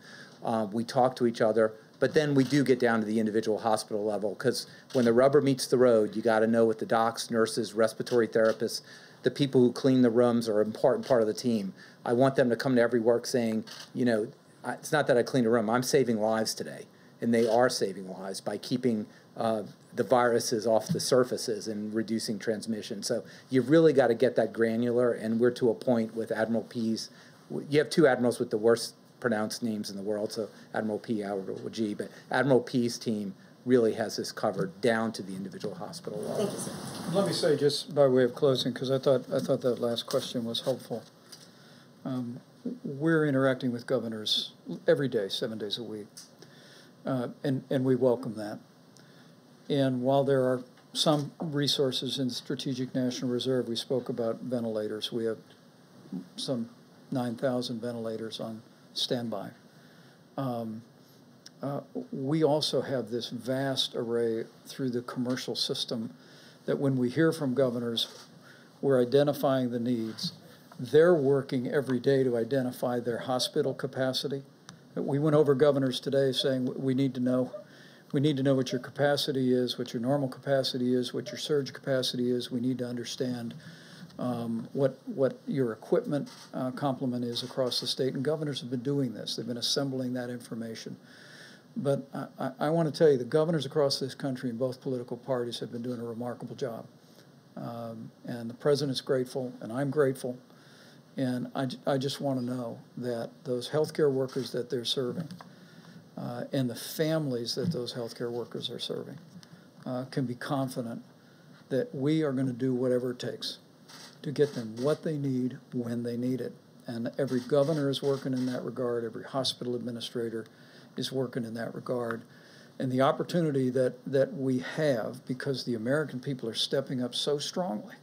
Uh, we talk to each other. But then we do get down to the individual hospital level because when the rubber meets the road, you got to know what the docs, nurses, respiratory therapists, the people who clean the rooms are an important part of the team. I want them to come to every work saying, you know, it's not that I clean a room, I'm saving lives today. And they are saving lives by keeping uh, the viruses off the surfaces and reducing transmission. So you've really got to get that granular, and we're to a point with Admiral Pease. You have two admirals with the worst pronounced names in the world, so Admiral P, Admiral G, but Admiral P's team really has this covered down to the individual hospital level. Thank you, sir. Let me say, just by way of closing, because I thought I thought that last question was helpful. Um, we're interacting with governors every day, seven days a week, uh, and and we welcome that. And while there are some resources in Strategic National Reserve, we spoke about ventilators. We have some 9,000 ventilators on standby. Um, uh, we also have this vast array through the commercial system that when we hear from governors, we're identifying the needs. They're working every day to identify their hospital capacity. We went over governors today saying we need to know we need to know what your capacity is, what your normal capacity is, what your surge capacity is. We need to understand um, what what your equipment uh, complement is across the state. And governors have been doing this; they've been assembling that information. But I, I want to tell you, the governors across this country in both political parties have been doing a remarkable job. Um, and the president's grateful, and I'm grateful. And I, I just want to know that those healthcare workers that they're serving uh, and the families that those healthcare workers are serving uh, can be confident that we are going to do whatever it takes to get them what they need when they need it. And every governor is working in that regard, every hospital administrator is working in that regard. And the opportunity that, that we have, because the American people are stepping up so strongly,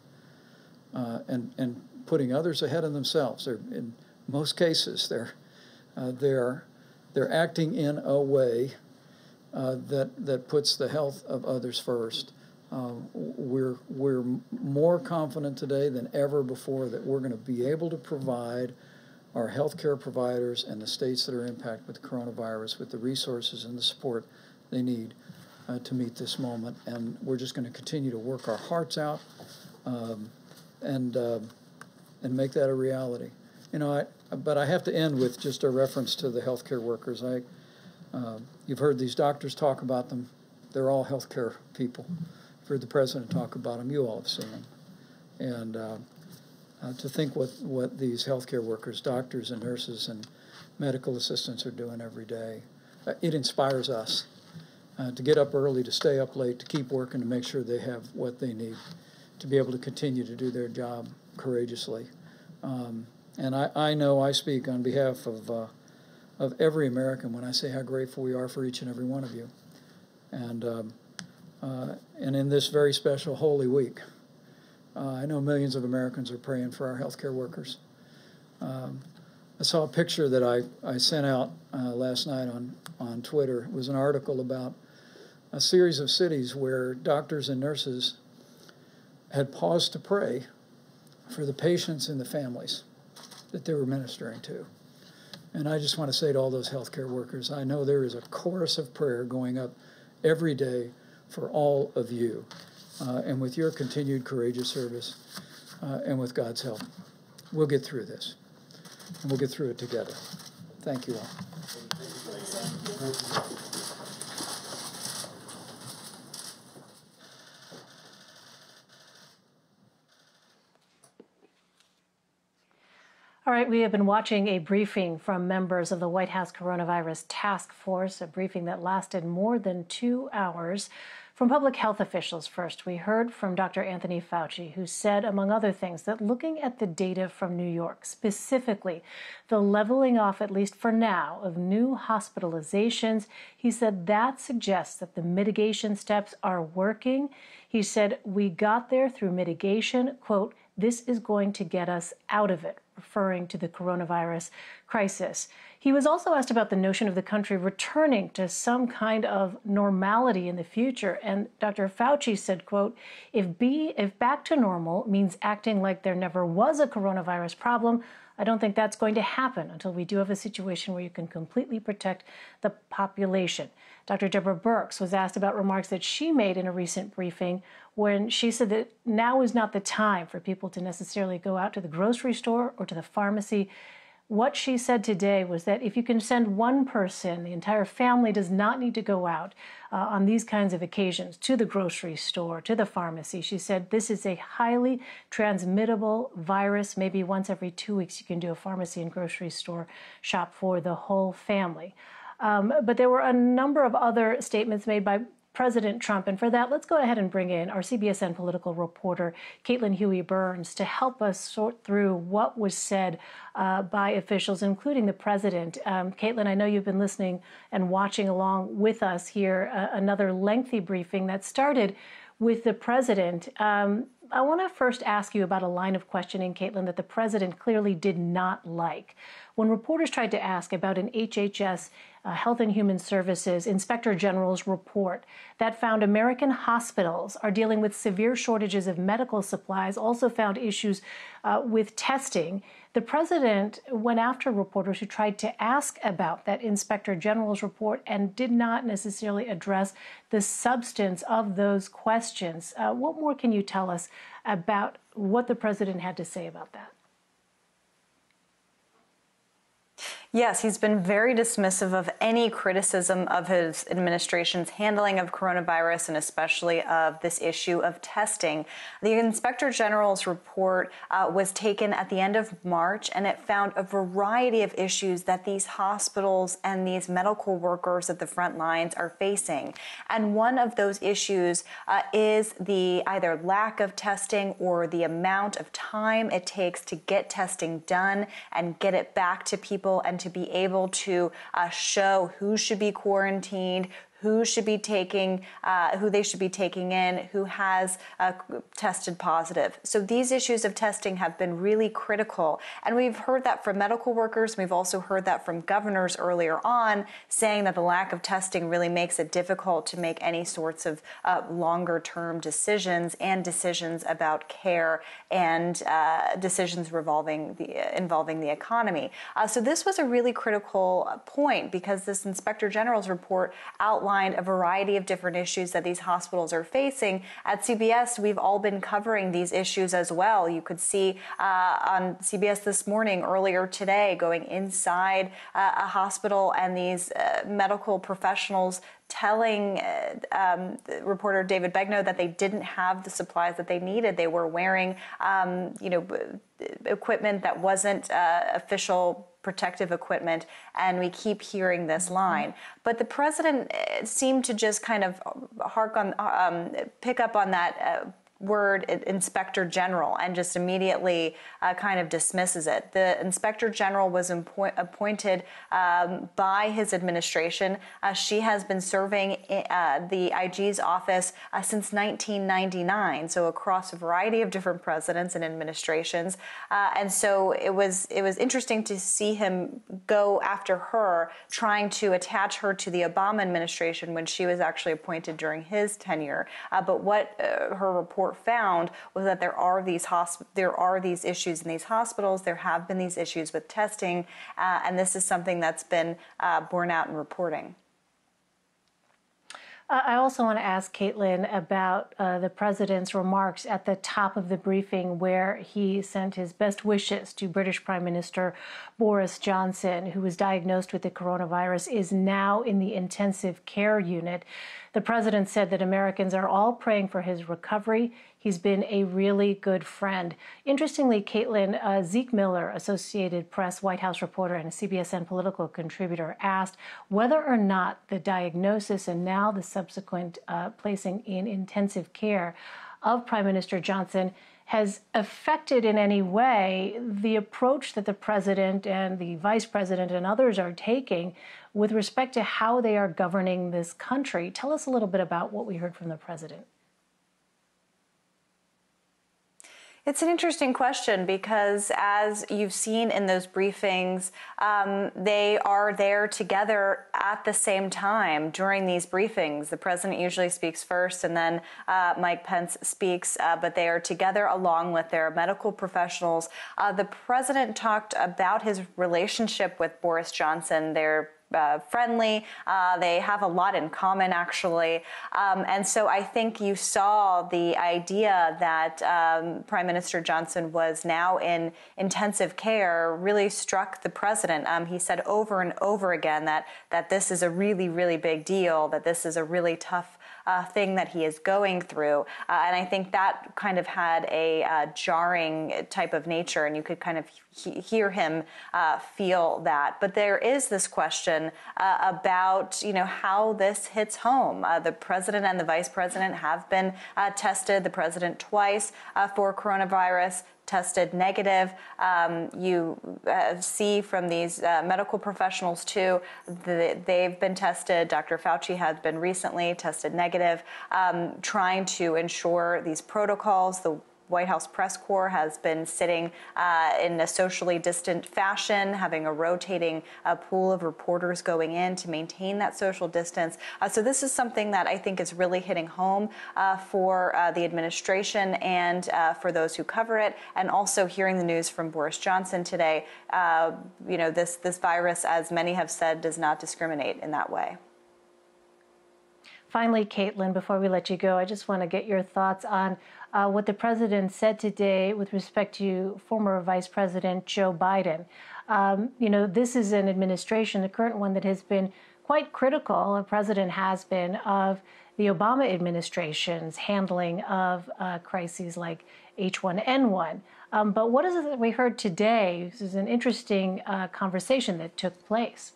uh, and and putting others ahead of themselves. They're, in most cases, they're uh, they're they're acting in a way uh, that that puts the health of others first. Um, we're we're more confident today than ever before that we're going to be able to provide our healthcare providers and the states that are impacted with the coronavirus with the resources and the support they need uh, to meet this moment. And we're just going to continue to work our hearts out um, and uh, and make that a reality. You know, I, but I have to end with just a reference to the healthcare workers. I, uh, you've heard these doctors talk about them. They're all healthcare people. You've heard the president talk about them. You all have seen them. And uh, uh, to think what, what these healthcare workers, doctors and nurses and medical assistants are doing every day, uh, it inspires us uh, to get up early, to stay up late, to keep working, to make sure they have what they need to be able to continue to do their job courageously. Um, and I, I know I speak on behalf of, uh, of every American when I say how grateful we are for each and every one of you. And, um, uh, and in this very special Holy Week, uh, I know millions of Americans are praying for our healthcare workers. Um, I saw a picture that I, I sent out uh, last night on, on Twitter. It was an article about a series of cities where doctors and nurses had paused to pray for the patients and the families that they were ministering to. And I just want to say to all those healthcare workers, I know there is a chorus of prayer going up every day for all of you. Uh, and with your continued courageous service uh, and with God's help, we'll get through this. And we'll get through it together. Thank you all. Right, we have been watching a briefing from members of the White House Coronavirus Task Force, a briefing that lasted more than two hours. From public health officials first, we heard from Dr. Anthony Fauci, who said, among other things, that looking at the data from New York, specifically the leveling off, at least for now, of new hospitalizations, he said that suggests that the mitigation steps are working. He said, We got there through mitigation. Quote, this is going to get us out of it, referring to the coronavirus crisis. He was also asked about the notion of the country returning to some kind of normality in the future, and Dr. Fauci said, quote, if, be, if back to normal means acting like there never was a coronavirus problem, I don't think that's going to happen until we do have a situation where you can completely protect the population. Dr. Deborah Birx was asked about remarks that she made in a recent briefing when she said that now is not the time for people to necessarily go out to the grocery store or to the pharmacy. What she said today was that if you can send one person, the entire family does not need to go out uh, on these kinds of occasions to the grocery store, to the pharmacy. She said this is a highly transmittable virus. Maybe once every two weeks you can do a pharmacy and grocery store shop for the whole family. Um, but there were a number of other statements made by President Trump. And for that, let's go ahead and bring in our CBSN political reporter, Caitlin Huey Burns, to help us sort through what was said uh, by officials, including the president. Um, Caitlin, I know you've been listening and watching along with us here, uh, another lengthy briefing that started with the president. Um, I want to first ask you about a line of questioning, Caitlin, that the president clearly did not like. When reporters tried to ask about an HHS uh, Health and Human Services Inspector General's report that found American hospitals are dealing with severe shortages of medical supplies, also found issues uh, with testing. The president went after reporters who tried to ask about that Inspector General's report and did not necessarily address the substance of those questions. Uh, what more can you tell us about what the president had to say about that? Yes, he's been very dismissive of any criticism of his administration's handling of coronavirus and especially of this issue of testing. The Inspector General's report uh, was taken at the end of March and it found a variety of issues that these hospitals and these medical workers at the front lines are facing. And one of those issues uh, is the either lack of testing or the amount of time it takes to get testing done and get it back to people and to be able to uh, show who should be quarantined, who should be taking, uh, who they should be taking in, who has uh, tested positive. So these issues of testing have been really critical. And we've heard that from medical workers. We've also heard that from governors earlier on, saying that the lack of testing really makes it difficult to make any sorts of uh, longer term decisions and decisions about care and uh, decisions revolving the, involving the economy. Uh, so this was a really critical point because this inspector general's report outlined a variety of different issues that these hospitals are facing. At CBS, we've all been covering these issues as well. You could see uh, on CBS this morning, earlier today, going inside uh, a hospital and these uh, medical professionals telling uh, um, reporter David Begnaud that they didn't have the supplies that they needed. They were wearing, um, you know, equipment that wasn't uh, official protective equipment, and we keep hearing this mm-hmm. line. But the president uh, seemed to just kind of hark on, um, pick up on that. Uh, word inspector general and just immediately uh, kind of dismisses it. The inspector general was appointed um, by his administration. Uh, she has been serving uh, the IG's office uh, since 1999, so across a variety of different presidents and administrations. Uh, and so it was it was interesting to see him go after her, trying to attach her to the Obama administration when she was actually appointed during his tenure. Uh, but what her report found was that there are these hosp- there are these issues in these hospitals. There have been these issues with testing, uh, and this is something that's been uh, borne out in reporting. I also want to ask Caitlin about uh, the president's remarks at the top of the briefing, where he sent his best wishes to British Prime Minister Boris Johnson, who was diagnosed with the coronavirus, is now in the intensive care unit. The president said that Americans are all praying for his recovery. He's been a really good friend. Interestingly, Caitlin, uh, Zeke Miller, Associated Press White House reporter and a CBSN political contributor, asked whether or not the diagnosis and now the subsequent uh, placing in intensive care of Prime Minister Johnson has affected in any way the approach that the president and the vice president and others are taking with respect to how they are governing this country. Tell us a little bit about what we heard from the president. It's an interesting question because, as you've seen in those briefings, um, they are there together at the same time during these briefings. The president usually speaks first, and then uh, Mike Pence speaks, uh, but they are together along with their medical professionals. Uh, the president talked about his relationship with Boris Johnson, their uh, friendly. Uh, they have a lot in common, actually. Um, and so I think you saw the idea that um, Prime Minister Johnson was now in intensive care really struck the president. Um, he said over and over again that, that this is a really, really big deal, that this is a really tough uh, thing that he is going through. Uh, and I think that kind of had a uh, jarring type of nature, and you could kind of he- hear him uh, feel that. But there is this question uh, about, you know, how this hits home. Uh, the president and the vice president have been tested, the president twice for coronavirus tested negative. Um, you uh, see from these uh, medical professionals too they've been tested. Dr. Fauci has been recently tested negative, um, trying to ensure these protocols, the White House press corps has been sitting uh, in a socially distant fashion, having a rotating uh, pool of reporters going in to maintain that social distance. Uh, so this is something that I think is really hitting home uh, for uh, the administration and uh, for those who cover it, and also hearing the news from Boris Johnson today. you know, this this virus, as many have said, does not discriminate in that way. Finally, Caitlin, before we let you go, I just want to get your thoughts on uh, what the president said today with respect to former Vice President Joe Biden. Um, you know, this is an administration, the current one, that has been quite critical, the president has been, of the Obama administration's handling of uh, crises like H1N1. Um, but what is it that we heard today? This is an interesting uh, conversation that took place.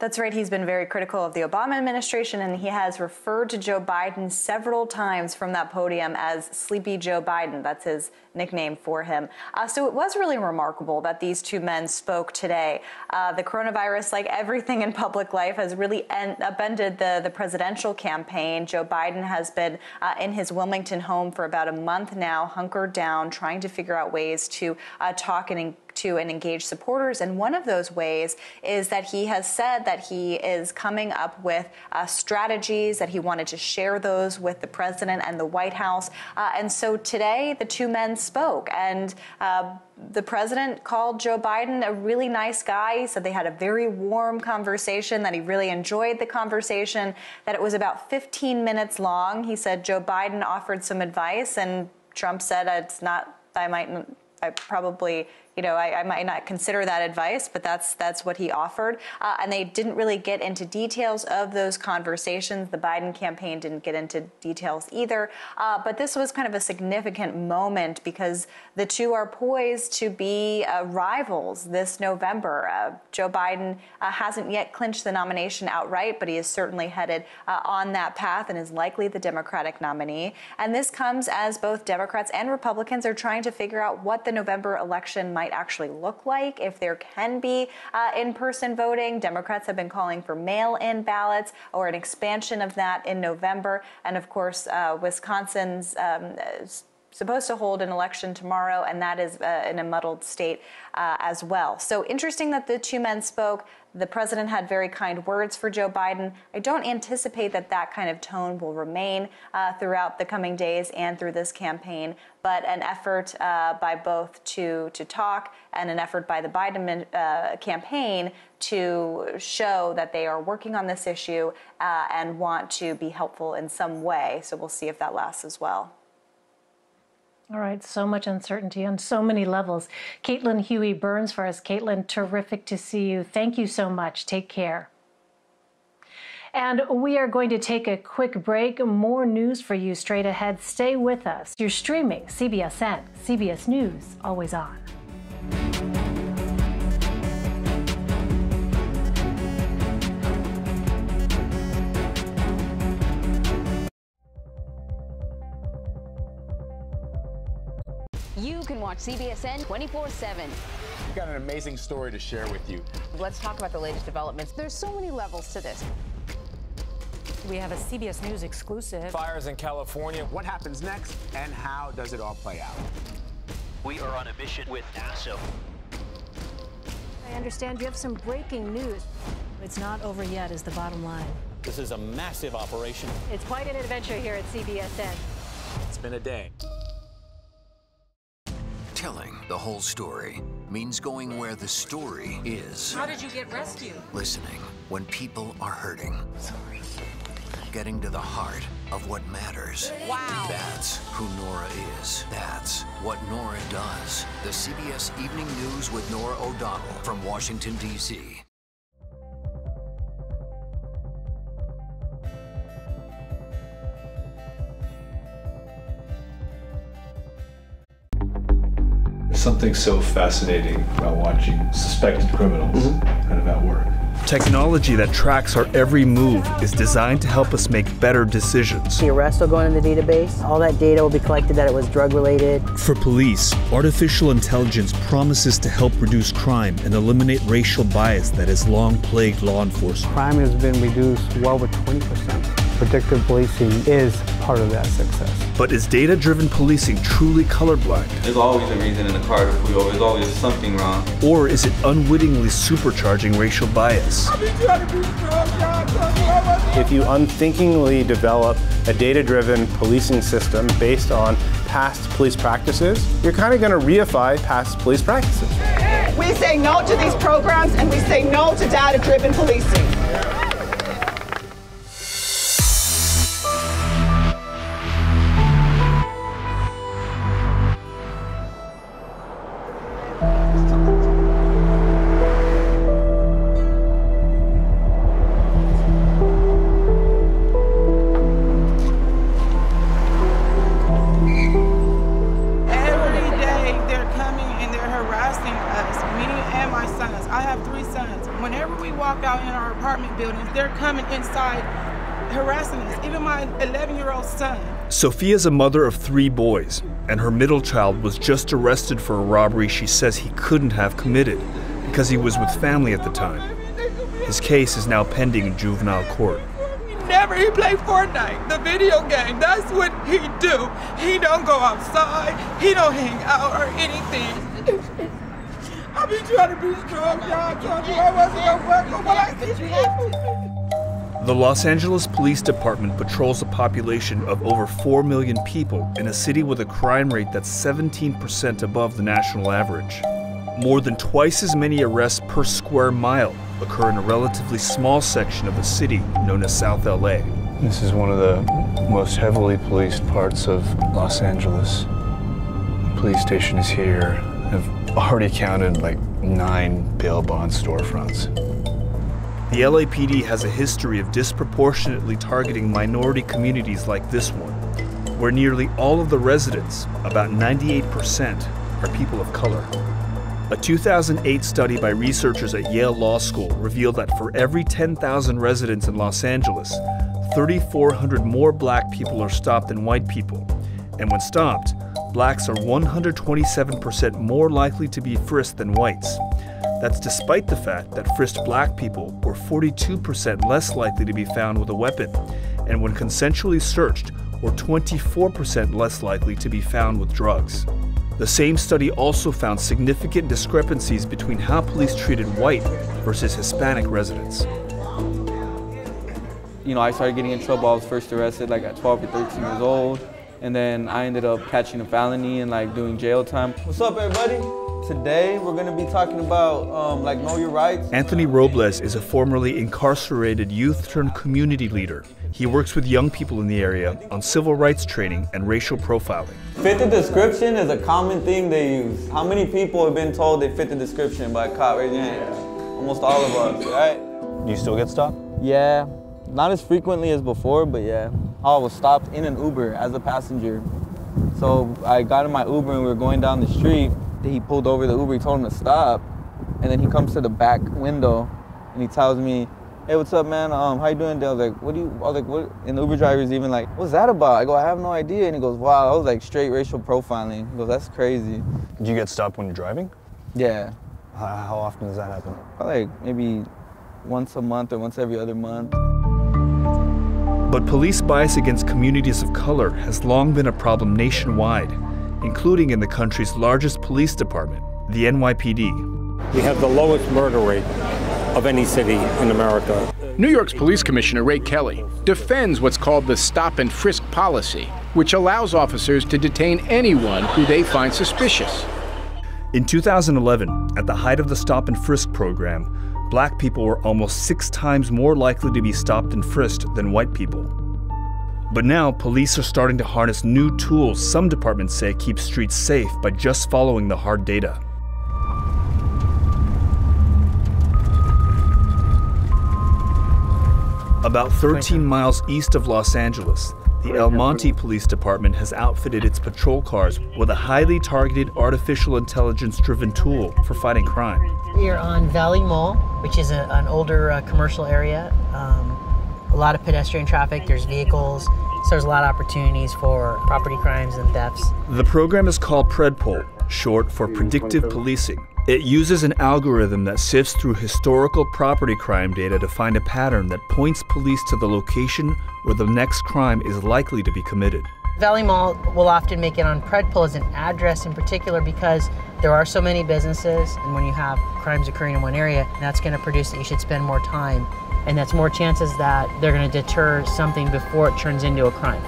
That's right. He's been very critical of the Obama administration, and he has referred to Joe Biden several times from that podium as Sleepy Joe Biden. That's his nickname for him. Uh, so it was really remarkable that these two men spoke today. Uh, the coronavirus, like everything in public life, has really en- upended the, the presidential campaign. Joe Biden has been uh, in his Wilmington home for about a month now, hunkered down, trying to figure out ways to uh, talk and to and engage supporters. And one of those ways is that he has said that he is coming up with uh, strategies, that he wanted to share those with the president and the White House. Uh, and so today, the two men spoke. And uh, the president called Joe Biden a really nice guy. He said they had a very warm conversation, that he really enjoyed the conversation, that it was about 15 minutes long. He said Joe Biden offered some advice, and Trump said it's not, I might, I probably you know, I, I, might not consider that advice, but that's that's what he offered. Uh, and they didn't really get into details of those conversations. The Biden campaign didn't get into details either. Uh, but this was kind of a significant moment because the two are poised to be uh, rivals this November. Uh, Joe Biden uh, hasn't yet clinched the nomination outright, but he is certainly headed uh, on that path and is likely the Democratic nominee. And this comes as both Democrats and Republicans are trying to figure out what the November election might actually look like, if there can be uh, in person voting. Democrats have been calling for mail in ballots or an expansion of that in November. And of course, uh, Wisconsin's. Um, supposed to hold an election tomorrow, and that is uh, in a muddled state uh, as well. So interesting that the two men spoke. The president had very kind words for Joe Biden. I don't anticipate that that kind of tone will remain uh, throughout the coming days and through this campaign, but an effort uh, by both to to talk and an effort by the Biden uh, campaign to show that they are working on this issue uh, and want to be helpful in some way. So we'll see if that lasts as well. All right, so much uncertainty on so many levels. Caitlin Huey Burns for us. Caitlin, terrific to see you. Thank you so much. Take care. And we are going to take a quick break. More news for you straight ahead. Stay with us. You're streaming CBSN, CBS News, always on. Watch CBSN 24 7. We've got an amazing story to share with you. Let's talk about the latest developments. There's so many levels to this. We have a CBS News exclusive. Fires in California. What happens next, and how does it all play out? We are on a mission with NASA. I understand you have some breaking news. It's not over yet, is the bottom line. This is a massive operation. It's quite an adventure here at CBSN. It's been a day. The whole story means going where the story is. How did you get rescued? Listening when people are hurting. Sorry. Getting to the heart of what matters. Wow. That's who Norah is. That's what Norah does. The CBS Evening News with Norah O'Donnell from Washington, D.C. something so fascinating about watching suspected criminals mm-hmm. kind of at work. Technology that tracks our every move is designed to help us make better decisions. The arrests will go into the database. All that data will be collected that it was drug related. For police, artificial intelligence promises to help reduce crime and eliminate racial bias that has long plagued law enforcement. Crime has been reduced well over 20% predictive policing is part of that success. But is data driven policing truly colorblind? There's always a reason in the car to pull over, there's always something wrong. Or is it unwittingly supercharging racial bias? If you unthinkingly develop a data driven policing system based on past police practices, you're kind of going to reify past police practices. We say no to these programs and we say no to data driven policing. Son. Sophia's a mother of three boys, and her middle child was just arrested for a robbery she says he couldn't have committed because he was with family at the time. His case is now pending in juvenile court. Never he play Fortnite, the video game. That's what he do. He don't go outside. He don't hang out or anything. I been trying to be strong, y'all. Told you I wasn't gonna work, but I see The Los Angeles Police Department patrols a population of over 4 million people in a city with a crime rate that's 17% above the national average. More than twice as many arrests per square mile occur in a relatively small section of the city known as South LA. This is one of the most heavily policed parts of Los Angeles. The police station is here. I've already counted like nine bail bond storefronts. The LAPD has a history of disproportionately targeting minority communities like this one, where nearly all of the residents, about 98%, are people of color. A 2008 study by researchers at Yale Law School revealed that for every 10,000 residents in Los Angeles, 3,400 more black people are stopped than white people. And when stopped, blacks are 127% more likely to be frisked than whites. That's despite the fact that frisked black people were 42% less likely to be found with a weapon, and when consensually searched, were 24% less likely to be found with drugs. The same study also found significant discrepancies between how police treated white versus Hispanic residents. You know, I started getting in trouble. I was first arrested like at 12 or 13 years old. And then I ended up catching a felony and like doing jail time. What's up, everybody? Today we're gonna be talking about um, like know your rights. Anthony Robles is a formerly incarcerated youth turned community leader. He works with young people in the area on civil rights training and racial profiling. Fit the description is a common thing they use. How many people have been told they fit the description by a cop? Raise your hand. Almost all of us, right? Do you still get stopped? Yeah, not as frequently as before, but yeah. I was stopped in an Uber as a passenger. So I got in my Uber and we were going down the street. He pulled over the Uber, he told him to stop. And then he comes to the back window and he tells me, hey, what's up, man? Um, how you doing? I was like, what do you, I was like, what? And the Uber driver's even like, what's that about? I go, I have no idea. And he goes, wow, I was like straight racial profiling. He goes, that's crazy. Do you get stopped when you're driving? Yeah. How, how often does that happen? Like maybe once a month or once every other month. But police bias against communities of color has long been a problem nationwide, including in the country's largest police department, the NYPD. We have the lowest murder rate of any city in America. New York's Police Commissioner Ray Kelly defends what's called the stop and frisk policy, which allows officers to detain anyone who they find suspicious. In 2011, at the height of the stop and frisk program, black people were almost six times more likely to be stopped and frisked than white people. But now, police are starting to harness new tools some departments say keep streets safe by just following the hard data. About 13 miles east of Los Angeles, the El Monte Police Department has outfitted its patrol cars with a highly targeted artificial intelligence driven tool for fighting crime. We are on Valley Mall, which is a, an older uh, commercial area. Um, a lot of pedestrian traffic, there's vehicles, so there's a lot of opportunities for property crimes and thefts. The program is called PredPol, short for Predictive Policing. It uses an algorithm that sifts through historical property crime data to find a pattern that points police to the location where the next crime is likely to be committed. Valley Mall will often make it on Predpol as an address in particular because there are so many businesses, and when you have crimes occurring in one area, that's going to produce that you should spend more time, and that's more chances that they're going to deter something before it turns into a crime.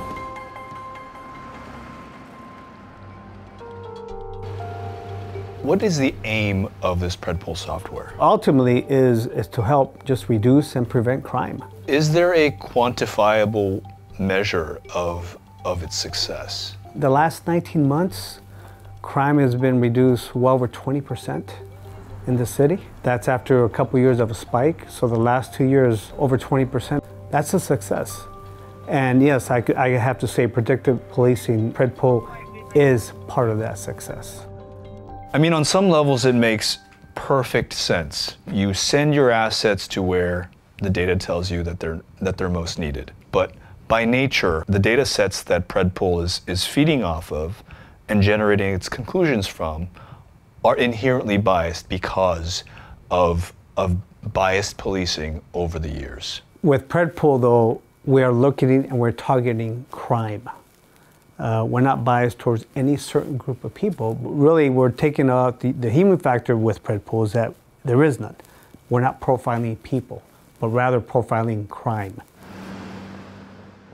What is the aim of this PredPol software? Ultimately is, is to help just reduce and prevent crime. Is there a quantifiable measure of, of its success? The last 19 months, crime has been reduced well over 20% in the city. That's after a couple years of a spike. So the last two years, over 20%. That's a success. And yes, I, I have to say predictive policing, PredPol, is part of that success. I mean, on some levels, it makes perfect sense. You send your assets to where the data tells you that they're that they're most needed. But by nature, the data sets that Predpol is, is feeding off of and generating its conclusions from are inherently biased because of, of biased policing over the years. With Predpol, though, we are looking and we're targeting crime. Uh, we're not biased towards any certain group of people. But really, we're taking out the, the human factor with Predpol is that there is none. We're not profiling people, but rather profiling crime.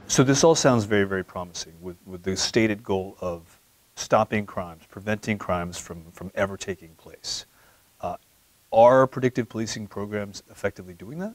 So this all sounds very, very promising with, with the stated goal of stopping crimes, preventing crimes from, from ever taking place. Uh, are predictive policing programs effectively doing that?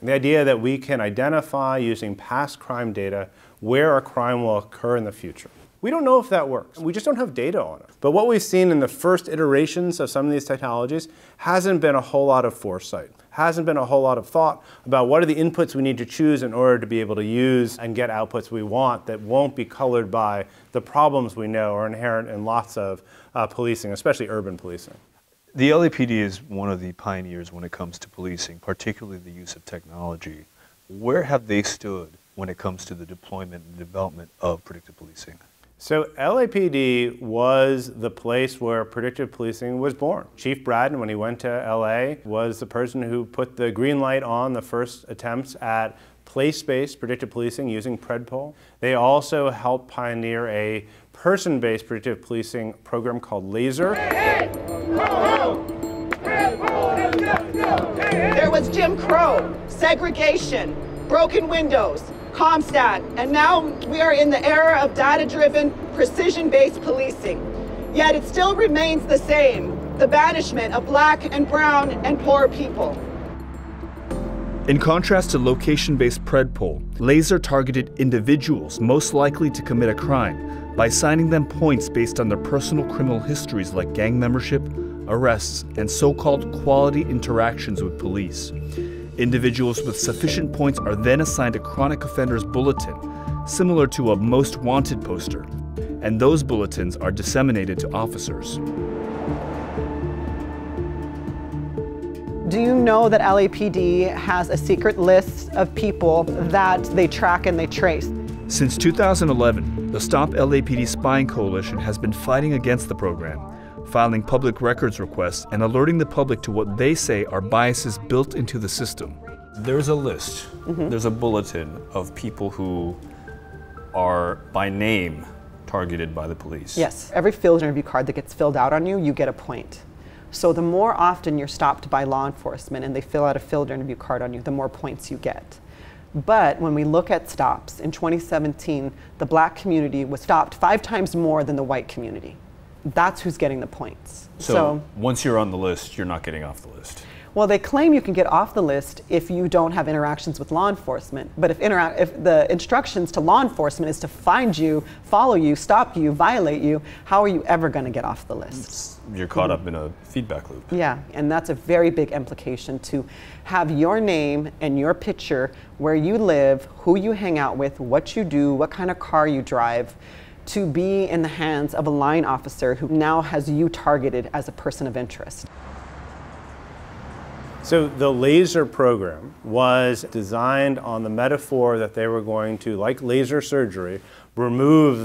The idea that we can identify using past crime data where a crime will occur in the future. We don't know if that works. We just don't have data on it. But what we've seen in the first iterations of some of these technologies hasn't been a whole lot of foresight, hasn't been a whole lot of thought about what are the inputs we need to choose in order to be able to use and get outputs we want that won't be colored by the problems we know are inherent in lots of uh, policing, especially urban policing. The LAPD is one of the pioneers when it comes to policing, particularly the use of technology. Where have they stood when it comes to the deployment and development of predictive policing? So LAPD was the place where predictive policing was born. Chief Bratton, when he went to LA, was the person who put the green light on the first attempts at place-based predictive policing using Predpol. They also helped pioneer a person-based predictive policing program called LASER. There was Jim Crow, segregation, broken windows, CompStat, and now we are in the era of data-driven, precision-based policing. Yet it still remains the same, the banishment of black and brown and poor people. In contrast to location-based Predpol, Laser targeted individuals most likely to commit a crime by assigning them points based on their personal criminal histories like gang membership, arrests, and so-called quality interactions with police. Individuals with sufficient points are then assigned a chronic offenders bulletin, similar to a most wanted poster, and those bulletins are disseminated to officers. Do you know that LAPD has a secret list of people that they track and they trace? Since 2011, the Stop LAPD Spying Coalition has been fighting against the program filing public records requests, and alerting the public to what they say are biases built into the system. There's a list, Mhm. there's a bulletin of people who are by name targeted by the police. Yes, every field interview card that gets filled out on you, you get a point. So the more often you're stopped by law enforcement and they fill out a field interview card on you, the more points you get. But when we look at stops, in 2017, the black community was stopped five times more than the white community. That's who's getting the points. So, once you're on the list, you're not getting off the list. Well, they claim you can get off the list if you don't have interactions with law enforcement. But if, intera- if the instructions to law enforcement is to find you, follow you, stop you, violate you, how are you ever going to get off the list? You're caught up in a feedback loop. Yeah, and that's a very big implication to have your name and your picture, where you live, who you hang out with, what you do, what kind of car you drive, to be in the hands of a line officer who now has you targeted as a person of interest. So the laser program was designed on the metaphor that they were going to, like laser surgery, remove the